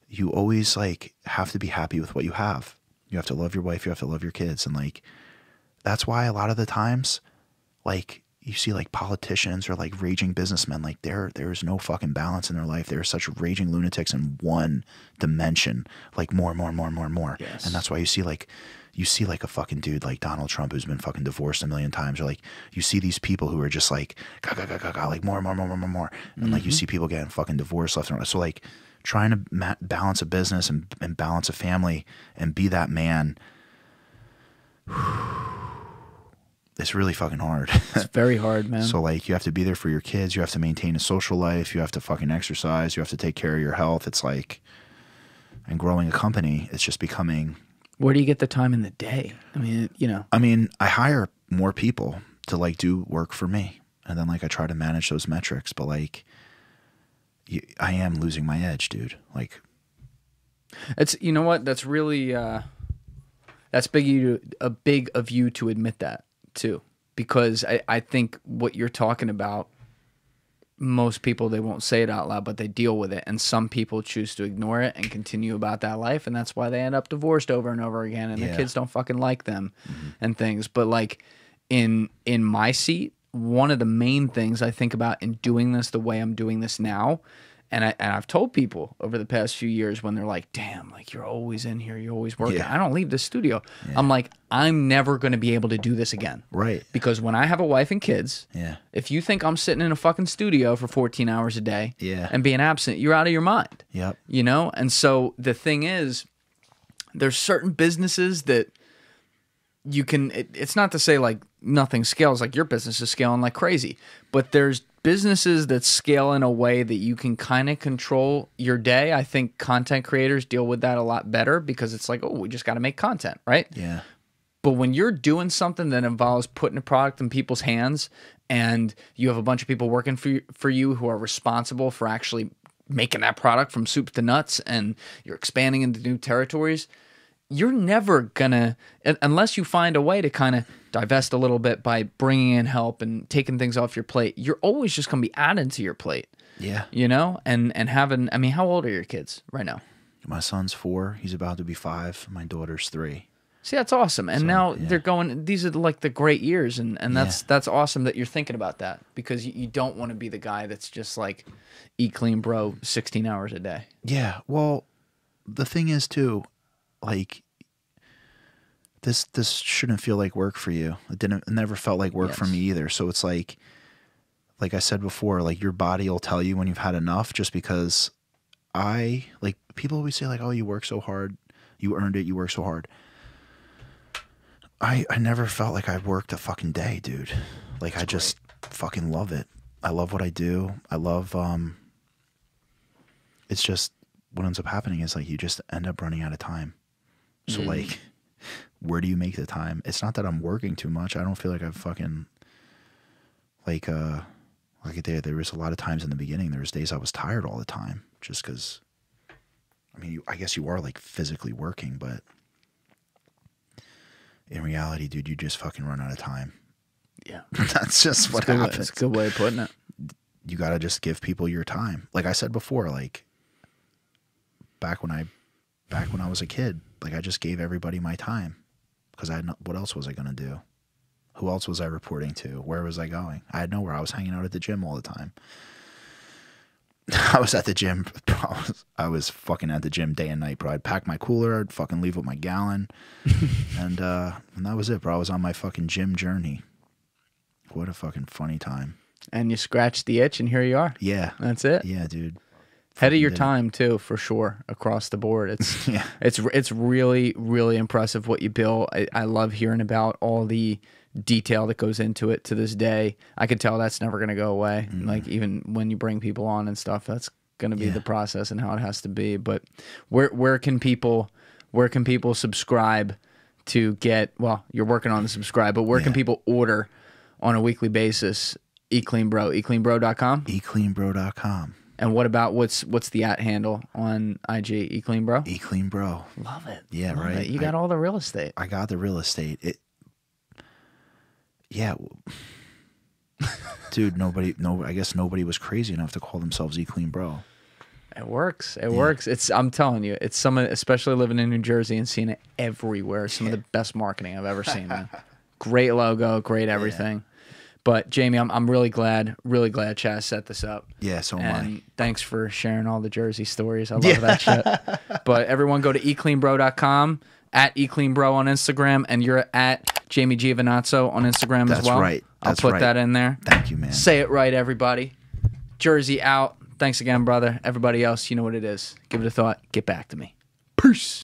you always like have to be happy with what you have. You have to love your wife, you have to love your kids and like that's why a lot of the times like you see like politicians or like raging businessmen like there there's no fucking balance in their life. They're such raging lunatics in one dimension, like more, and more, and more, and more, and more. Yes. And that's why you see like you see like a fucking dude like Donald Trump who's been fucking divorced a million times, or like you see these people who are just like ga ga ga ga ga like more, and more, more, more, more, more, and like you mm-hmm. see people getting fucking divorced left and right. So like trying to ma- balance a business and, and balance a family and be that man. It's really fucking hard. It's very hard, man. So like you have to be there for your kids, you have to maintain a social life, you have to fucking exercise, you have to take care of your health. It's like and growing a company, it's just becoming Where do you get the time in the day? I mean, you know, I mean, I hire more people to like do work for me. And then like I try to manage those metrics, but like you, I am losing my edge, dude. Like it's you know what? That's really uh, that's big you a big of you to admit that too, because I I think what you're talking about. Most people they won't say it out loud, but they deal with it, and some people choose to ignore it and continue about that life, and that's why they end up divorced over and over again, and Yeah. the kids don't fucking like them, mm-hmm. and things. But like in in my seat, one of the main things I think about in doing this the way I'm doing this now, and I and I've told people over the past few years when they're like, "Damn, like you're always in here, you're always working." Yeah. I don't leave the studio. I'm like, I'm never going to be able to do this again. Right. Because when I have a wife and kids, Yeah. if you think I'm sitting in a fucking studio for 14 hours a day Yeah. and being absent, you're out of your mind. Yep. You know? And so the thing is, there's certain businesses that you can, it, it's not to say like nothing scales, like your business is scaling like crazy, but there's businesses that scale in a way that you can kind of control your day. I think content creators deal with that a lot better because it's like, oh, we just got to make content, right? Yeah. But when you're doing something that involves putting a product in people's hands and you have a bunch of people working for you, for you who are responsible for actually making that product from soup to nuts and you're expanding into new territories, you're never gonna unless you find a way to kind of divest a little bit by bringing in help and taking things off your plate. You're always just gonna be adding to your plate. Yeah. You know, and and having. I mean, how old are your kids right now? My son's four. He's about to be five. My daughter's three. See, that's awesome. And now they're going. These are like the great years, and and that's Yeah. that's awesome that you're thinking about that because you, you don't want to be the guy that's just like eat clean, bro, sixteen hours a day. Yeah. Well, the thing is too, like this this shouldn't feel like work for you. It didn't it never felt like work for me either. So it's like like I said before, like your body will tell you when you've had enough just because I like people always say like, "Oh, you work so hard. You earned it. You work so hard." I I never felt like I worked a fucking day, dude. Like I just fucking love it. I love what I do. I love um it's just what ends up happening is like you just end up running out of time. So like where do you make the time? It's not that I'm working too much. I don't feel like I've fucking like uh like I there there was a lot of times in the beginning there was days I was tired all the time just cuz I mean, you, I guess you are like physically working, but in reality, dude, you just fucking run out of time. Yeah, That's just what good, happens that's a good way of putting it. you got to just give people your time. Like I said before, like back when I back when I was a kid, like I just gave everybody my time because I had no, what else was I going to do? Who else was I reporting to? Where was I going? I had nowhere. I was hanging out at the gym all the time. I was at the gym. I was, I was fucking at the gym day and night, bro. I'd pack my cooler, I'd fucking leave with my gallon, and uh, and that was it, bro. I was on my fucking gym journey. What a fucking funny time. And you scratched the itch, and here you are. Yeah, That's it. yeah, dude. Head of your time too, for sure, across the board. It's Yeah. it's it's really really impressive what you build. I, I love hearing about all the detail that goes into it to this day. I could tell that's never going to go away. Mm-hmm. Like even when you bring people on and stuff, that's going to be Yeah. the process and how it has to be. But where where can people where can people subscribe to get? Well, you're working on the subscribe, but where can people order on a weekly basis? eCleanBro, eatcleanbro.com. eatcleanbro.com. And what about what's what's the at handle on IG? eCleanBro. eatcleanbro. Love it. Yeah, Love right. it. You got I- all the real estate. I got the real estate. It Yeah. Dude, nobody no I guess nobody was crazy enough to call themselves Eat Clean Bro. It works. It works. It's. I'm telling you, it's some. Especially living in New Jersey and seeing it everywhere. Some of the best marketing I've ever seen. Man. great logo, great everything. But Jamie, I'm. I'm really glad. Really glad Chaz set this up. Yeah, so am I. Thanks for sharing all the Jersey stories. I love that shit. But everyone go to eatcleanbro.com, at eatcleanbro on Instagram, and you're at Jamie Giovinazzo on Instagram as well. That's right. I'll put right. that in there. Thank you, man. Say it right, everybody. Jersey out. Thanks again, brother. Everybody else, you know what it is. Give it a thought. Get back to me. Peace.